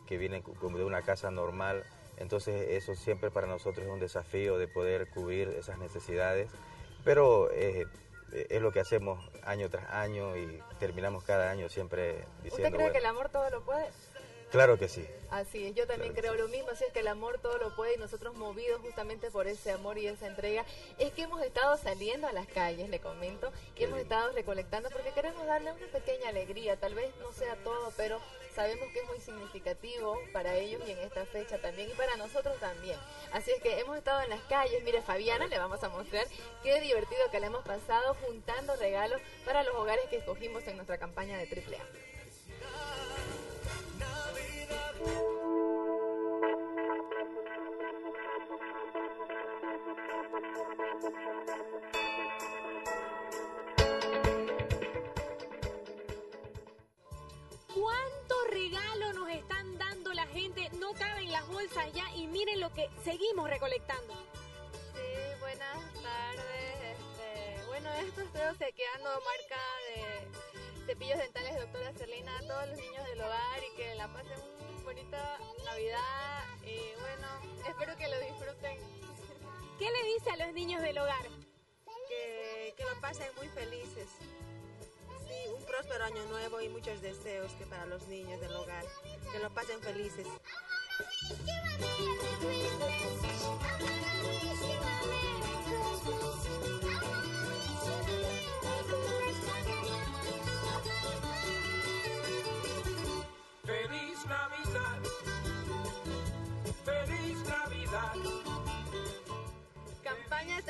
que vienen de una casa normal. Entonces eso siempre para nosotros es un desafío de poder cubrir esas necesidades, pero eh, es lo que hacemos año tras año y terminamos cada año siempre ¿Usted diciendo, cree que el amor todo lo puede? Claro que sí. Así es, yo también creo lo mismo, así es que el amor todo lo puede y nosotros movidos justamente por ese amor y esa entrega, es que hemos estado saliendo a las calles, le comento, y hemos estado recolectando porque queremos darle una pequeña alegría, tal vez no sea todo, pero sabemos que es muy significativo para ellos y en esta fecha también y para nosotros también. Así es que hemos estado en las calles, mire Fabiana, le vamos a mostrar qué divertido que le hemos pasado juntando regalos para los hogares que escogimos en nuestra campaña de AAA. ¿Cuánto regalo nos están dando la gente? No caben las bolsas ya y miren lo que seguimos recolectando. Sí, buenas tardes. Este, bueno, estos creo se quedando marca de cepillos dentales de doctora Celina a todos los niños del hogar y que la pasen bonita Navidad y bueno, espero que lo disfruten. ¿Qué le dice a los niños del hogar? que, que lo pasen muy felices. Sí, un próspero año nuevo y muchos deseos que para los niños del hogar. Que lo pasen felices.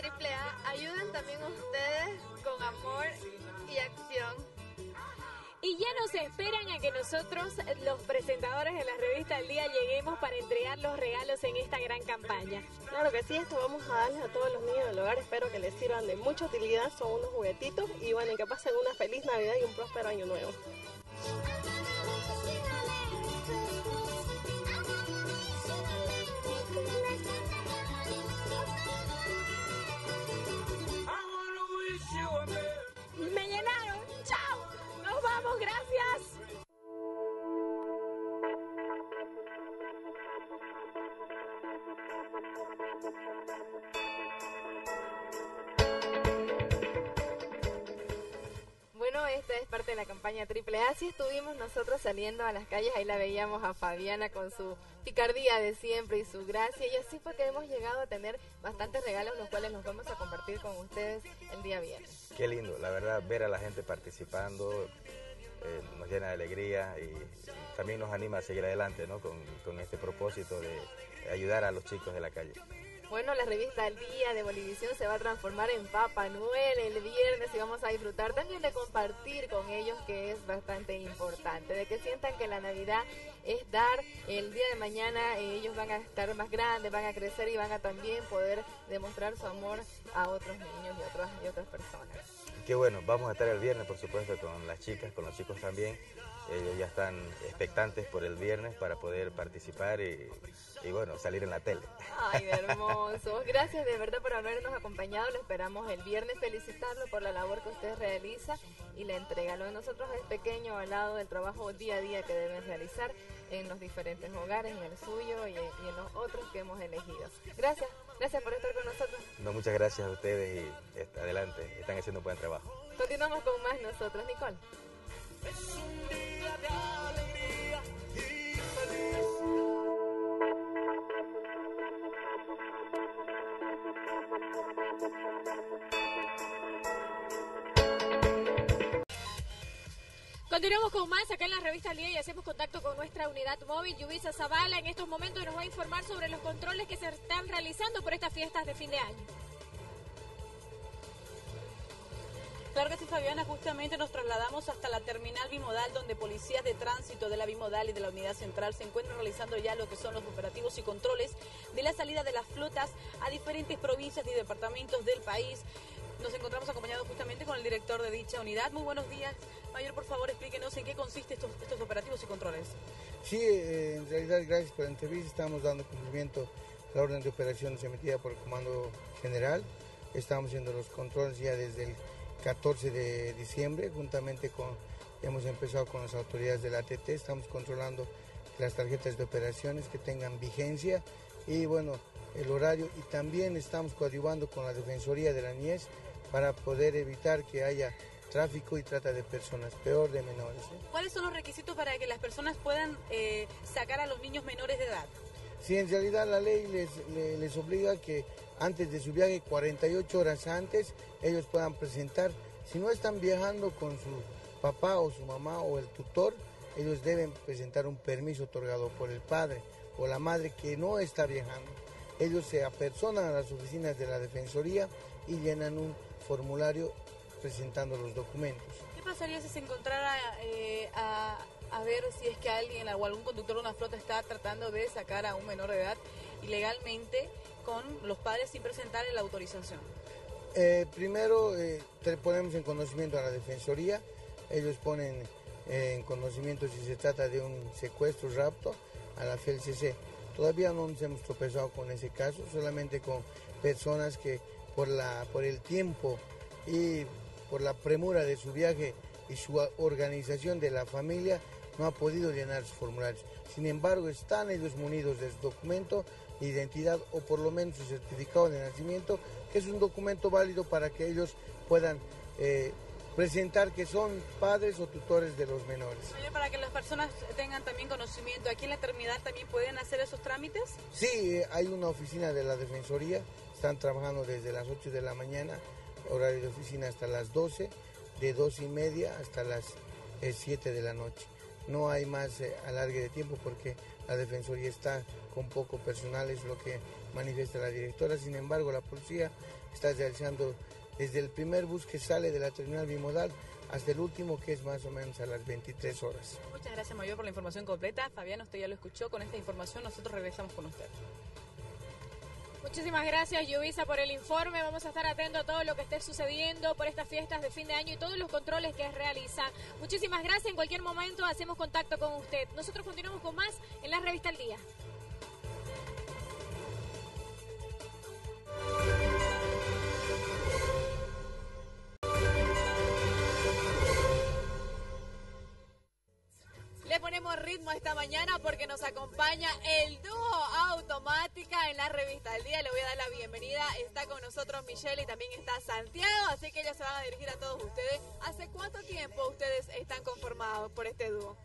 AAA, ayudan también ustedes con amor y acción. Y ya nos esperan a que nosotros, los presentadores de la revista El Día, lleguemos para entregar los regalos en esta gran campaña. Claro que sí, esto vamos a darles a todos los niños del hogar. Espero que les sirvan de mucha utilidad. Son unos juguetitos y bueno, y que pasen una feliz Navidad y un próspero año nuevo. Me llenaron. ¡Chao! Nos vamos, gracias. Bueno, esta es parte de la campaña AAA. Así estuvimos nosotros saliendo a las calles, ahí la veíamos a Fabiana con su picardía de siempre y su gracia. Y así fue que hemos llegado a tener bastantes regalos, los cuales nos vamos a compartir con ustedes el día viernes. Qué lindo, la verdad, ver a la gente participando eh, nos llena de alegría y también nos anima a seguir adelante ¿no? con, con este propósito de ayudar a los chicos de la calle. Bueno, la revista El Día de Bolivisión se va a transformar en Papá Noel el viernes y vamos a disfrutar también de compartir con ellos, que es bastante importante, de que sientan que la Navidad es dar, el día de mañana eh, ellos van a estar más grandes, van a crecer y van a también poder demostrar su amor a otros niños y otras, y otras personas. Qué bueno, vamos a estar el viernes, por supuesto, con las chicas, con los chicos también. Ellos ya están expectantes por el viernes para poder participar y, y bueno, salir en la tele. Ay, hermosos. Gracias de verdad por habernos acompañado. Lo esperamos el viernes. Felicitarlo por la labor que usted realiza y la entrega. Lo de nosotros es pequeño al lado del trabajo día a día que deben realizar en los diferentes hogares, en el suyo y en, y en los otros que hemos elegido. Gracias. Gracias por estar con nosotros. No, muchas gracias a ustedes y eh, adelante, están haciendo un buen trabajo. Continuamos con más nosotros. Nicole. Continuamos con más acá en la revista El Día y hacemos contacto con nuestra unidad móvil, Yubisa Zavala. En estos momentos nos va a informar sobre los controles que se están realizando por estas fiestas de fin de año. Claro que sí, Fabiana, justamente nos trasladamos hasta la terminal bimodal donde policías de tránsito de la bimodal y de la unidad central se encuentran realizando ya lo que son los operativos y controles de la salida de las flotas a diferentes provincias y departamentos del país. Nos encontramos acompañados justamente con el director de dicha unidad. Muy buenos días. Mayor, por favor, explíquenos en qué consisten estos, operativos y controles. Sí, eh, en realidad gracias por la entrevista. Estamos dando cumplimiento a la orden de operaciones emitida por el Comando General. Estamos haciendo los controles ya desde el 14 de diciembre, juntamente con, hemos empezado con las autoridades del ATT, estamos controlando las tarjetas de operaciones que tengan vigencia y bueno, el horario y también estamos coadyuvando con la Defensoría de la Niñez para poder evitar que haya tráfico y trata de personas, peor de menores. ¿eh? ¿Cuáles son los requisitos para que las personas puedan eh, sacar a los niños menores de edad? Si en realidad la ley les, le- les obliga que antes de su viaje, 48 horas antes, ellos puedan presentar, si no están viajando con su papá o su mamá o el tutor, ellos deben presentar un permiso otorgado por el padre o la madre que no está viajando. Ellos se apersonan a las oficinas de la Defensoría y llenan un formulario presentando los documentos. ¿Qué pasaría si se encontrara eh, a, a ver si es que alguien o algún conductor de una flota está tratando de sacar a un menor de edad ilegalmente con los padres sin presentar la autorización? Eh, primero eh, te ponemos en conocimiento a la Defensoría, ellos ponen eh, en conocimiento si se trata de un secuestro, rapto a la FELCC. Todavía no nos hemos tropezado con ese caso, solamente con personas que por, la, por el tiempo y por la premura de su viaje y su organización de la familia no ha podido llenar sus formularios. Sin embargo, están ellos munidos de su documento identidad o por lo menos su certificado de nacimiento, que es un documento válido para que ellos puedan eh, presentar que son padres o tutores de los menores. Para que las personas tengan también conocimiento, ¿aquí en la terminal también pueden hacer esos trámites? Sí, eh, hay una oficina de la Defensoría, están trabajando desde las 8 de la mañana, horario de oficina hasta las 12, de 2 y media hasta las eh, 7 de la noche. No hay más eh, alargue de tiempo porque la Defensoría está con poco personal, es lo que manifiesta la directora. Sin embargo, la policía está realizando desde el primer bus que sale de la terminal bimodal hasta el último que es más o menos a las 23 horas. Muchas gracias, Mayor, por la información completa. Fabián, usted ya lo escuchó. Con esta información nosotros regresamos con usted. Muchísimas gracias, Yuvisa, por el informe. Vamos a estar atentos a todo lo que esté sucediendo por estas fiestas de fin de año y todos los controles que realizan. Muchísimas gracias. En cualquier momento hacemos contacto con usted. Nosotros continuamos con más en la revista El Día. Ponemos ritmo esta mañana porque nos acompaña el dúo automática en la revista El Día. Le voy a dar la bienvenida. Está con nosotros Michelle y también está Santiago, así que ellos se van a dirigir a todos ustedes. ¿Hace cuánto tiempo ustedes están conformados por este dúo?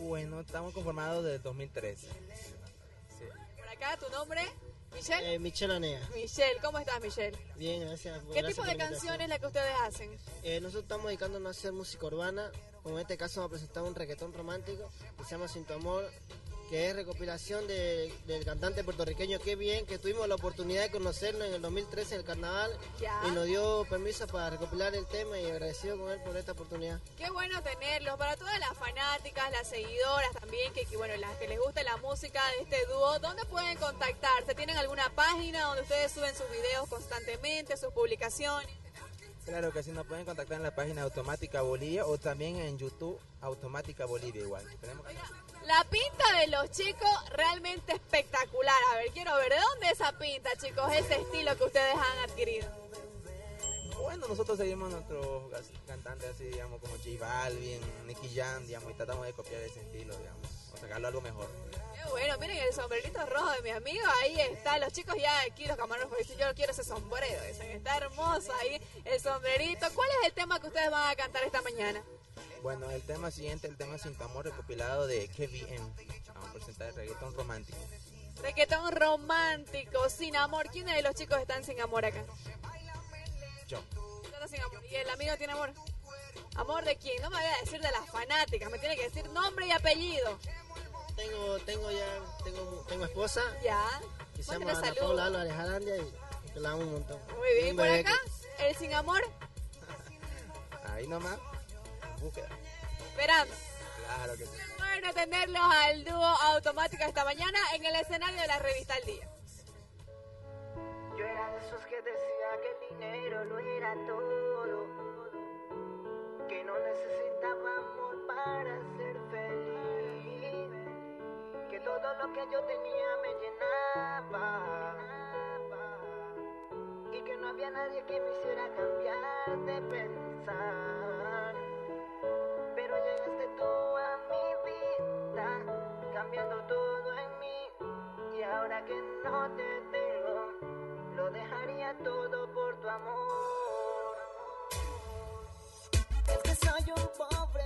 Bueno, estamos conformados desde 2013. Por acá, ¿tu nombre? Michelle. Eh, Michelle Anea. Michelle, ¿cómo estás, Michelle? Bien, gracias. ¿Qué gracias tipo de canción es la que ustedes hacen? Eh, nosotros estamos dedicándonos a hacer música urbana. Como en este caso vamos a presentar un reggaetón romántico que se llama Sin tu amor, que es recopilación de- del cantante puertorriqueño Qué bien, que tuvimos la oportunidad de conocerlo en el 2013 en el carnaval Ya. y nos dio permiso para recopilar el tema y agradecido con él por esta oportunidad. Qué bueno tenerlos para todas las fanáticas, las seguidoras también, que, que, bueno, las que les gusta la música de este dúo, ¿dónde pueden contactarse? ¿Tienen alguna página donde ustedes suben sus videos constantemente, sus publicaciones? Claro que sí, nos pueden contactar en la página Automática Bolivia o también en YouTube Automática Bolivia igual. Tenemos La pinta de los chicos realmente espectacular. A ver, quiero ver, ¿de dónde esa pinta, chicos? Ese estilo que ustedes han adquirido. Bueno, nosotros seguimos nuestros gas- cantantes así, digamos, como J Balvin, Nicky Jam, digamos, y tratamos de copiar ese estilo, digamos, o sacarlo algo mejor. Qué bueno, miren el sombrerito rojo de mi amigo, ahí está. Los chicos ya aquí, los camarógrafos dicen, yo quiero ese sombrero, dicen, está hermoso ahí el sombrerito. ¿Cuál es el tema que ustedes van a cantar esta mañana? Bueno, el tema siguiente, el tema Sin amor, recopilado de KVM. Vamos a presentar el reggaetón romántico. Reggaetón romántico, sin amor. ¿Quiénes de los chicos están sin amor acá? Yo. Sin amor. ¿Y el amigo tiene amor? ¿Amor de quién? No me voy a decir de las fanáticas, me tiene que decir nombre y apellido. Tengo, tengo ya, tengo, tengo esposa. Ya. Que se llama Ana. Paula Álvarez Arandia y que la amo un montón. Muy bien, ¿y Un por acá? ¿El sin amor? Ahí nomás, búsqueda. Esperando. Claro que sí. Bueno, tenerlos al dúo automático esta mañana en el escenario de la revista El Día. Yo era de esos que decía que el dinero lo era todo, que no necesitaba amor para ser feliz, que todo lo que yo tenía me llenaba y que no había nadie que me hiciera cambiar de pensar. Pero llegaste tú a mi vida, cambiando todo en mí y ahora que no te tengo lo dejaría todo por tu amor. Es que soy un pobre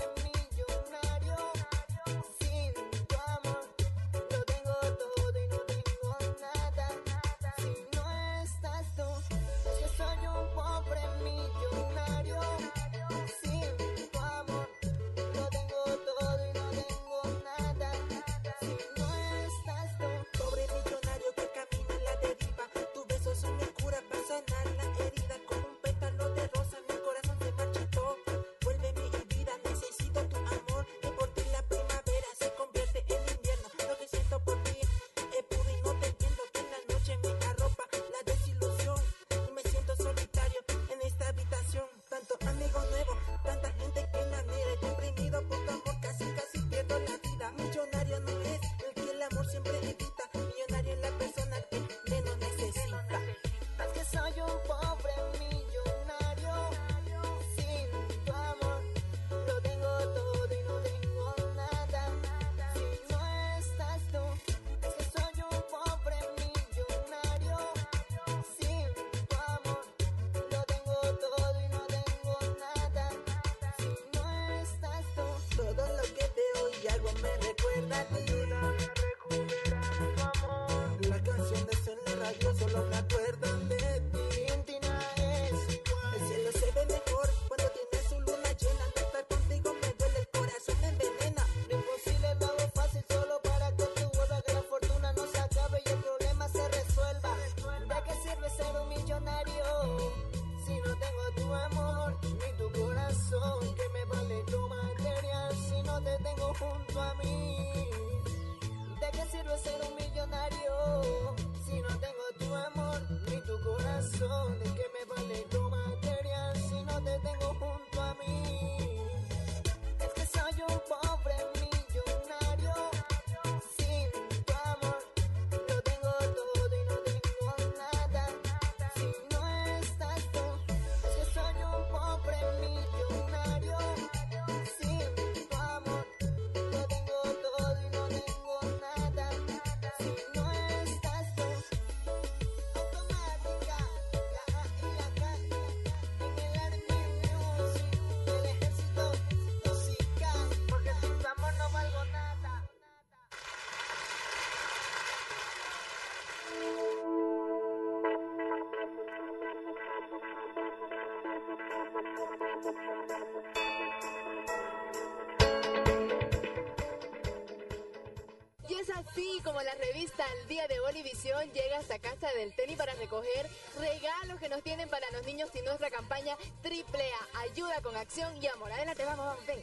Y es así como la revista Al Día de Bolivisión llega hasta casa del tenis para recoger regalos que nos tienen para los niños y nuestra campaña Triple A, ayuda con acción y amor. Adelante, vamos, vamos, ven.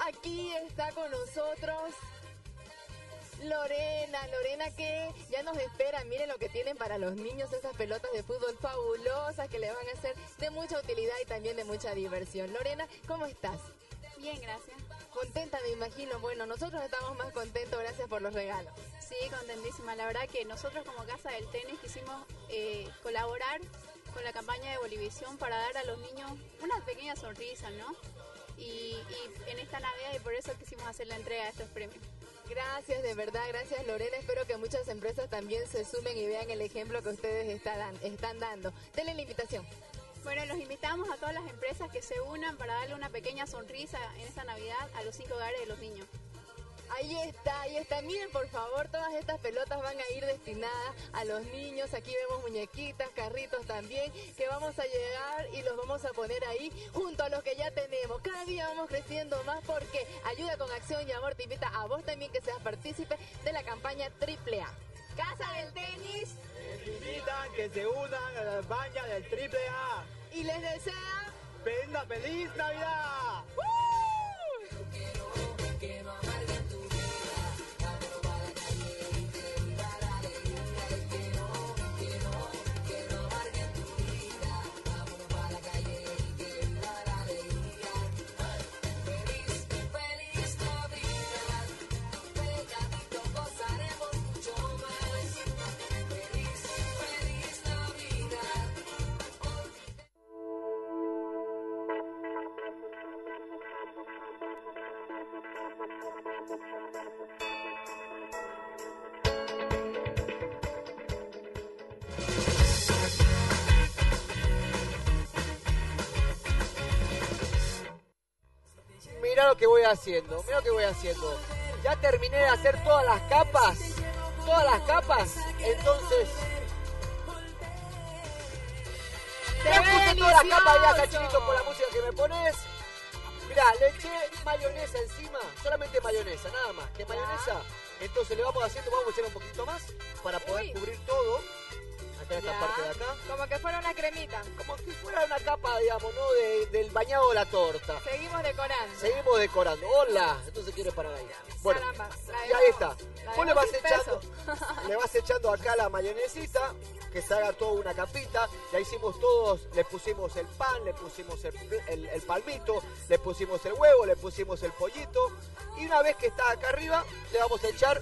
Aquí está con nosotros Lorena, Lorena que ya nos espera, miren lo que tienen para los niños, esas pelotas de fútbol fabulosas que le van a ser de mucha utilidad y también de mucha diversión. Lorena, ¿cómo estás? Bien, gracias. Contenta, me imagino. Bueno, nosotros estamos más contentos, gracias por los regalos. Sí, contentísima. La verdad que nosotros como Casa del Tenis quisimos eh, colaborar con la campaña de Bolivisión para dar a los niños una pequeña sonrisa, ¿no? Y, y en esta Navidad y por eso quisimos hacer la entrega de estos premios. Gracias, de verdad, gracias Lorena. Espero que muchas empresas también se sumen y vean el ejemplo que ustedes están dando. Denle la invitación. Bueno, los invitamos a todas las empresas que se unan para darle una pequeña sonrisa en esta Navidad a los cinco hogares de los niños. Ahí está, ahí está. Miren, por favor, todas estas pelotas van a ir destinadas a los niños. Aquí vemos muñequitas, carritos también, que vamos a llegar y los vamos a poner ahí junto a los que ya tenemos. Cada día vamos creciendo más porque Ayuda con Acción y Amor te invita a vos también que seas partícipe de la campaña Triple A. Casa del Tenis invitan que se unan a la campaña del Triple A. y les desea ¡Penda feliz Navidad! Feliz que voy haciendo, mira lo que voy haciendo. Ya terminé de hacer todas las capas, todas las capas, entonces... Ya puse todas las capas ya, Cachinito, por la música que me pones. Mira, le eché mayonesa encima, solamente mayonesa, nada más, que mayonesa. Entonces le vamos haciendo, vamos a echar un poquito más para poder cubrir todo. Acá en esta parte de acá. como que fuera una cremita. Como si fuera una capa, digamos, ¿no? De- del bañado de la torta. Seguimos decorando. Seguimos decorando. Hola, entonces quiere parar ahí. Bueno, Caramba, la y ahí está. la Vos le vas echando, le vas echando acá la mayonesita, que se haga toda una capita. Ya hicimos todos, le pusimos el pan, le pusimos el, el- el palmito, le pusimos el huevo, le pusimos el pollito. Y una vez que está acá arriba, le vamos a echar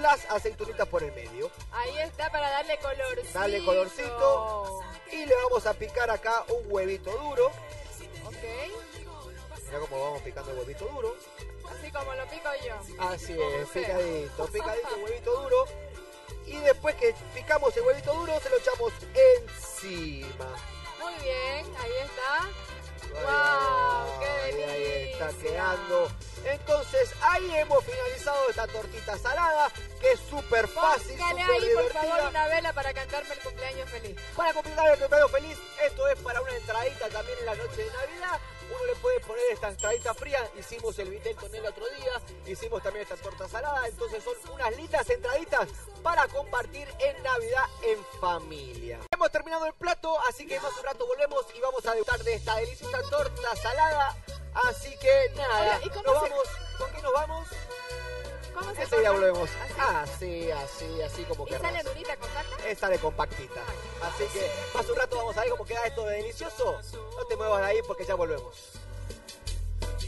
las aceitunitas por el medio. Ahí está para darle colorcito. Dale colorcito. Y le vamos a picar acá un huevito duro. Ok. Mira cómo vamos picando el huevito duro. Así como lo pico yo. Así es, picadito, picadito, huevito duro. Y después que picamos el huevito duro, se lo echamos encima. Muy bien, ahí está. ¡Wow! ¡Qué delicia! está, saqueando. Entonces ahí hemos finalizado esta tortita salada, que es súper fácil, Póngale súper ahí, por divertida. favor, una vela para cantarme el cumpleaños feliz. Para completar el cumpleaños feliz, esto es para una entradita también en la noche de Navidad. Le puede poner esta entradita fría. Hicimos el vitel con el otro día. Hicimos también esta torta salada. Entonces son unas lindas entraditas para compartir en Navidad en familia. Hemos terminado el plato, así que más un rato volvemos y vamos a degustar de esta deliciosa torta salada. Así que nada, ¿y nos vamos. ¿Con qué nos vamos? ¿Cómo se corta? volvemos. Así, así, así como ¿Y que sale durita compacta? esta de compactita. Así que más un rato vamos a ver cómo queda esto de delicioso. No te muevas de ahí porque ya volvemos.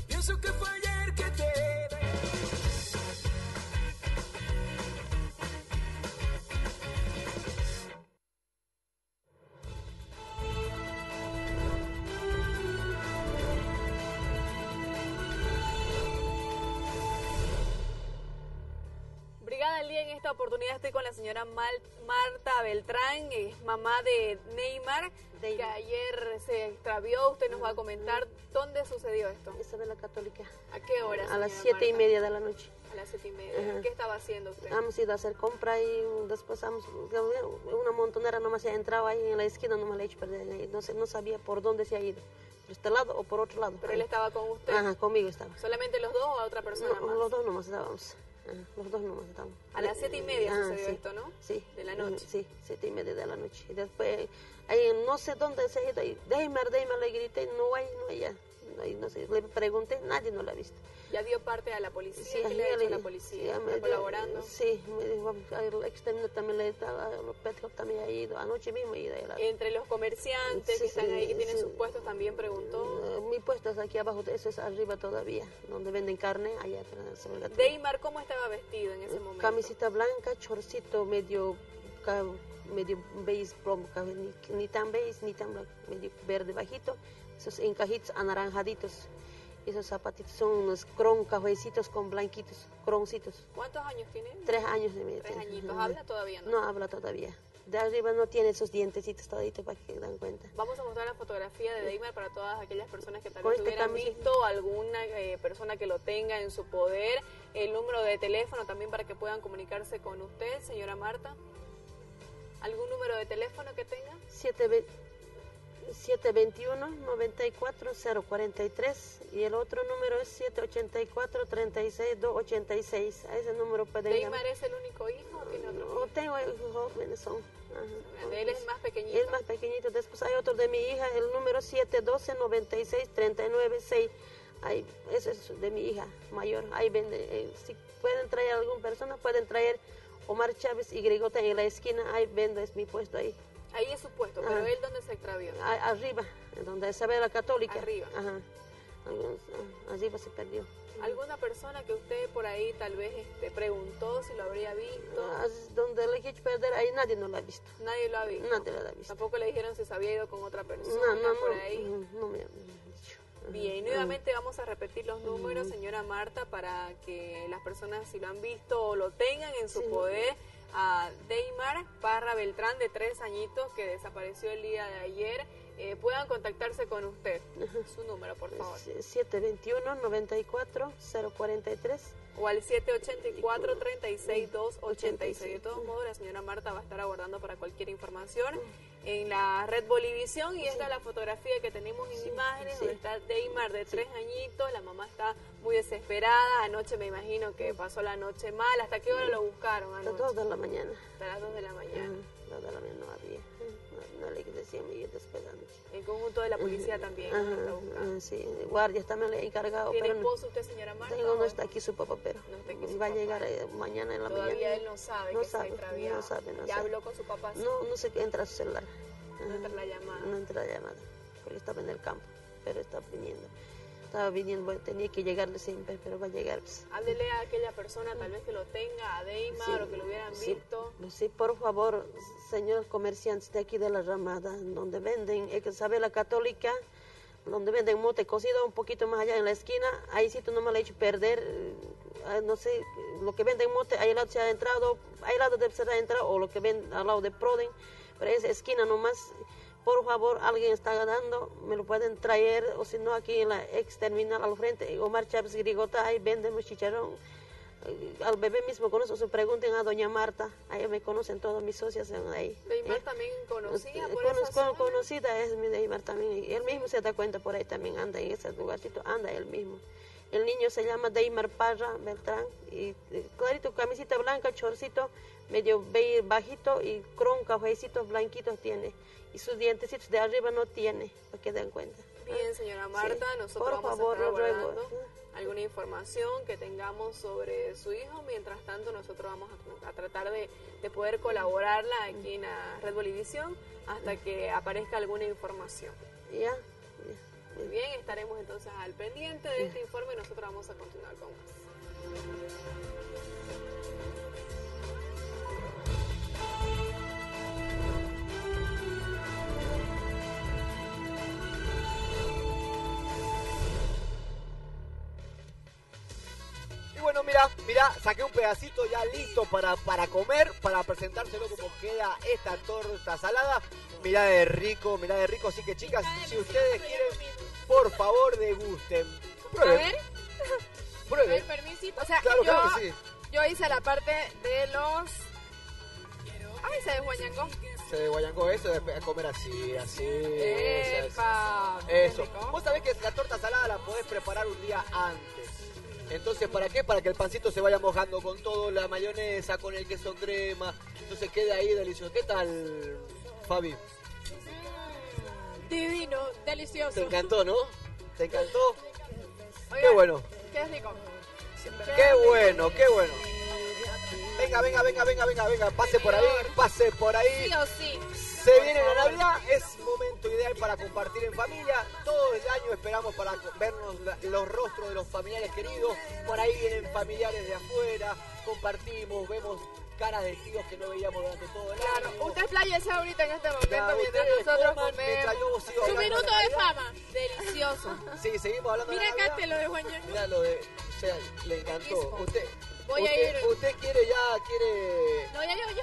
Pienso que fue ayer que te Al día en esta oportunidad estoy con la señora Mal- Marta Beltrán, es mamá de Neymar, que ayer se extravió. Usted nos va a comentar dónde sucedió esto. Isabela Católica. ¿A qué hora? A las siete y Marta? media de la noche. A las siete y media. Ajá. ¿Qué estaba haciendo usted? Hemos ido a hacer compra y después hemos, una montonera nomás se ha entrado ahí en la esquina, nomás le he hecho perder. No, sé, no sabía por dónde se ha ido, por este lado o por otro lado. Pero él estaba con usted. Ajá, conmigo estaba. ¿Solamente los dos o a otra persona No, más? los dos nomás estábamos. Los dos nomás estábamos. A las siete y media Ajá, sucedió sí. esto, ¿no? Sí. De la noche. Sí, siete y media de la noche. Y después, ahí no sé dónde se ha ido. ahí, Deimar, Deimar, le grité, no hay, no hay ya. No, hay, no sé, le pregunté, nadie no lo ha visto. ¿Ya dio parte a la policía? Sí, ¿Qué le ha ahí hecho le- la policía? sí, ¿Está me- colaborando? Sí, me dijo, el externo también le estaba, los Pet también ha ido, anoche mismo he ido. la- Entre los comerciantes Sí, que están ahí, que tienen sus puestos, también preguntó. Eh, Mi puesto es aquí abajo, eso es arriba todavía, donde venden carne, allá atrás. Deimar, ¿cómo estaba vestido en ese momento? Camisita blanca, chorcito medio, medio beige, plomo, ni, ni tan beige ni tan blanco, medio verde bajito, esos encajitos anaranjaditos. Esos zapatitos son unos cron cafecitos con blanquitos, croncitos. ¿Cuántos años tiene? Tres años de medio. Tres añitos. ¿Habla todavía, no? No habla todavía. De arriba no tiene esos dientecitos todavía para que dan cuenta. Vamos a mostrar la fotografía de Deimar para todas aquellas personas que tal vez este hubieran visto alguna eh, persona que lo tenga en su poder. El número de teléfono también para que puedan comunicarse con usted, señora Marta. ¿Algún número de teléfono que tenga? 721-94-043 y el otro número es 784-36-286. A ese número pueden ¿Deimar llamar. es el único hijo o tiene otro? No, tengo hijos jóvenes, son. ajá, él es más pequeñito. Él más pequeñito. Después hay otro de mi hija, el número 712-96-396. Ahí, ese es de mi hija mayor. Ahí vende. eh, si pueden traer alguna persona, pueden traer Omar Chávez y Grigota en la esquina. Ahí vendo, es mi puesto ahí. Ahí es su puesto, pero él dónde se extravió. A- arriba, donde se ve la católica. Arriba. Ajá. Ah, Arriba se perdió. ¿Alguna persona que usted por ahí tal vez este, preguntó si lo habría visto? Ah, donde le hecho perder, ahí nadie no lo ha visto. Nadie lo ha visto. Nadie lo ha visto. Tampoco le dijeron si se había ido con otra persona No, no, por no, ahí. no, no me han dicho. Bien, nuevamente vamos a repetir los números, señora Marta, para que las personas si lo han visto o lo tengan en su Sí. poder. A Deimar Parra Beltrán, de tres añitos, que desapareció el día de ayer, eh, puedan contactarse con usted. Su número, por favor. 721-94-043. O al 784-36286. De todos modos, la señora Marta va a estar aguardando para cualquier información en la red Bolivisión. Y esta es la fotografía que tenemos en imágenes, donde está Deimar de tres añitos. La mamá está muy desesperada. Anoche me imagino que pasó la noche mal. ¿Hasta qué hora lo buscaron A las anoche? 2 de la mañana. Hasta las 2 de la mañana. Ajá, dos de la mañana no había. No, no le decía mi después de anoche. El conjunto de la policía también Ajá, está ajá, sí, guardias también le he encargado. ¿Tiene pero esposo usted, señora Marta? Tengo, no está aquí su papá, pero No está aquí su va a papá. llegar eh, mañana en la Todavía mañana. él no sabe no que sabe, extraviado. No sabe, no ¿Ya sabe. habló con su papá? sí? No, no sé qué entra a su celular. No entra la llamada. No entra la llamada, porque estaba en el campo, pero está viniendo. Estaba viniendo, tenía que llegarle siempre, pero va a llegar. pues. Háblele a aquella persona tal vez que lo tenga, a Deimar Sí, o que lo hubieran sí, visto. Sí, por favor, señores comerciantes de aquí de la Ramada, donde venden Isabela Católica, donde venden mote cocido un poquito más allá en la esquina, ahí sí tú no me lo he hecho perder, eh, ah, no sé, lo que venden mote, ahí al lado se ha entrado, ahí al lado debe ser ha entrado, o lo que ven al lado de Proden, pero esa esquina nomás, por favor, alguien está dando, me lo pueden traer, o si no, aquí en la ex terminal al frente, Omar Chávez Grigota, ahí vendemos chicharrón. Eh, Al bebé mismo conozco, se pregunten a doña Marta, ahí me conocen todos mis socios en ahí. Neymar ¿eh? también conocía por Cono- esa zona. conocida es mi Neymar también, él mismo se da cuenta por ahí también, anda en ese lugarcito, anda él mismo. El niño se llama Deimar Parra Beltrán, y eh, clarito, camisita blanca, chorcito, medio bajito y con cafecitos blanquitos tiene. Y sus dientecitos de arriba no tiene, para que den cuenta. Bien, señora Marta, Sí. nosotros Por vamos favor, a estar alguna información que tengamos sobre su hijo. Mientras tanto, nosotros vamos a, a tratar de, de poder colaborarla aquí en la Red Bolivisión hasta que aparezca alguna información. Ya. Muy bien, estaremos entonces al pendiente de este informe y nosotros vamos a continuar con más. Bueno, mira, mira, saqué un pedacito ya listo para, para comer, para presentárselo como queda esta torta salada. Mirá de rico, mirá de rico. Así que chicas, si ustedes quieren, por favor, degusten. A Prueben, ver, prueben. permisito. O sea, Claro, yo, claro que sí. yo hice la parte de los... Ay, se desguañangó. Se desguayangó eso de comer así, así. Epa, Eso. Vos sabés que la torta salada la podés preparar un día antes. Entonces, ¿para qué? Para que el pancito se vaya mojando con todo, la mayonesa, con el queso crema. Entonces quede ahí delicioso. ¿Qué tal, Fabi? Divino, delicioso. ¿Te encantó, no? ¿Te encantó? Qué bueno. Qué rico. Qué bueno, qué bueno. Venga, venga, venga, venga, venga, venga. Pase por ahí, pase por ahí. Sí o sí. Se viene la Navidad, es momento ideal para compartir en familia. Todo el año esperamos para vernos la- los rostros de los familiares queridos. Por ahí vienen familiares de afuera, compartimos, vemos caras de tíos que no veíamos durante todo el Claro, año. usted pláyese ahorita en este momento Claro, mientras nosotros coman, mientras yo comemos. Su minuto de fama. Delicioso. Sí, seguimos hablando Mira de acá Navidad. te lo de Juan Mira lo de, o sea, le encantó. Usted, Voy a usted, ir- usted quiere ya, quiere... No, ya yo, yo,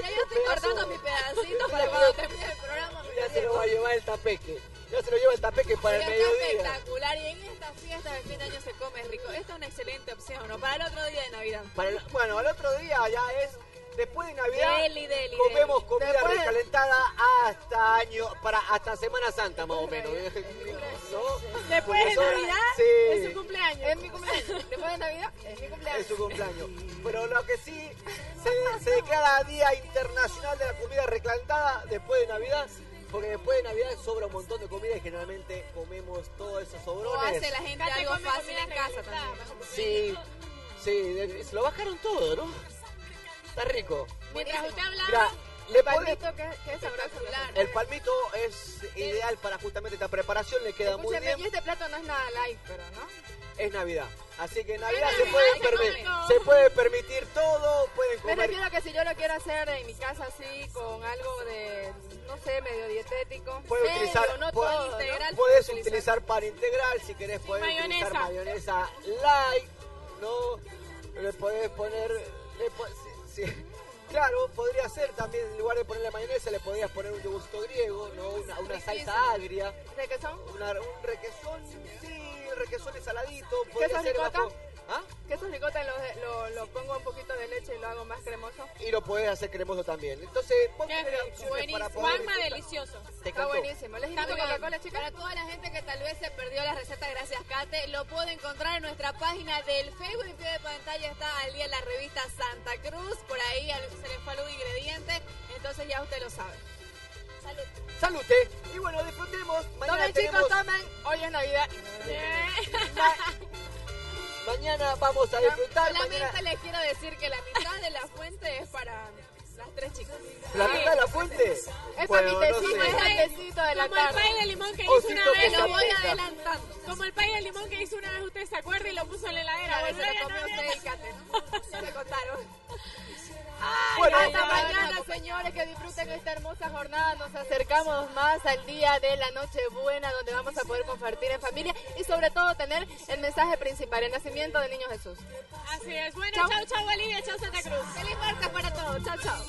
ya yo estoy cortando mi pedacito para cuando termine el programa. Ya se lo va a llevar el tapeque. Ya se lo lleva el tapeque para el Está mediodía. espectacular y en esta fiesta de fin de año se come rico. Esta es una excelente opción, ¿no? Para el otro día de Navidad. Para el- bueno, al otro día ya es después de Navidad. Deli, deli, comemos deli. comida Después- recalentada hasta año, para hasta Semana Santa más o menos. ¿No? Después de Navidad sí, es su cumpleaños. Es mi cumpleaños. Después de Navidad es mi cumpleaños. es su cumpleaños. Pero lo que sí se, se declara Día Internacional de la Comida Recalentada después de Navidad. Porque después de Navidad sobra un montón de comida y generalmente comemos todos esos O sobrones. hace la gente algo fácil en casa también. Sí, sí, se lo bajaron todo, ¿no? Está rico. Mientras usted hablaba, Mira, le Palmito que, que es espectacular. el palmito es ideal para justamente esta preparación, le queda muy bien. y este plato no es nada light, pero ¿no? Es Navidad. Así que en Navidad se puede, se permitir todo, pueden Me comer. refiero a que si yo lo quiero hacer en mi casa así, con algo de, no sé, medio dietético. Puedes utilizar, no puede- todo, integral. puedes utilizar pan integral, si querés puedes utilizar mayonesa. light, ¿no? Le podés poner, le sí, claro, podría ser también, en lugar de ponerle mayonesa, le podrías poner un yogurcito griego, ¿no? Una, una salsa agria. ¿Requesón? Una- un requesón, sí, requesón saladito, ¿Queso podría ser ricota? bajo- ¿Ah? Queso ricota lo, lo, lo pongo un poquito de leche y lo hago más cremoso. Y lo podés hacer cremoso también. Entonces, para poder Juanma delicioso. Te Está buenísimo. ¿Les invito. Coca-Cola, chicas? Para toda la gente que tal vez se perdió la receta, gracias Kate, lo puede encontrar en nuestra página del Facebook. En pie de pantalla está al día la revista Santa Cruz. Por ahí se le fue algún ingrediente, entonces ya usted lo sabe. Salud. Salute. Y bueno, disfrutemos. Mañana Tomen, tenemos... chicos, tomen. Hoy es Navidad. Mañana vamos a disfrutar. Solamente Mañana... les quiero decir que la mitad de la fuente es para las tres chicas. ¿La mitad de la fuente? Es Bueno, para mi no tecito, sé. es el tecito de la Como el pay de limón que hizo Osito una vez. se Lo voy adelantando. Como el pay de limón que hizo una vez, usted se acuerda y lo puso en la heladera. Claro, se lo comió usted y Kate. Ya me Bueno, Hasta mañana, señores, que disfruten esta hermosa jornada. Nos acercamos más al día de la Nochebuena, donde vamos a poder compartir en familia y sobre todo tener el mensaje principal, el nacimiento del niño Jesús. Así es. Bueno, Chau. chau, chau, Bolivia, chau, Santa Cruz. Feliz martes para todos. Chao, chao.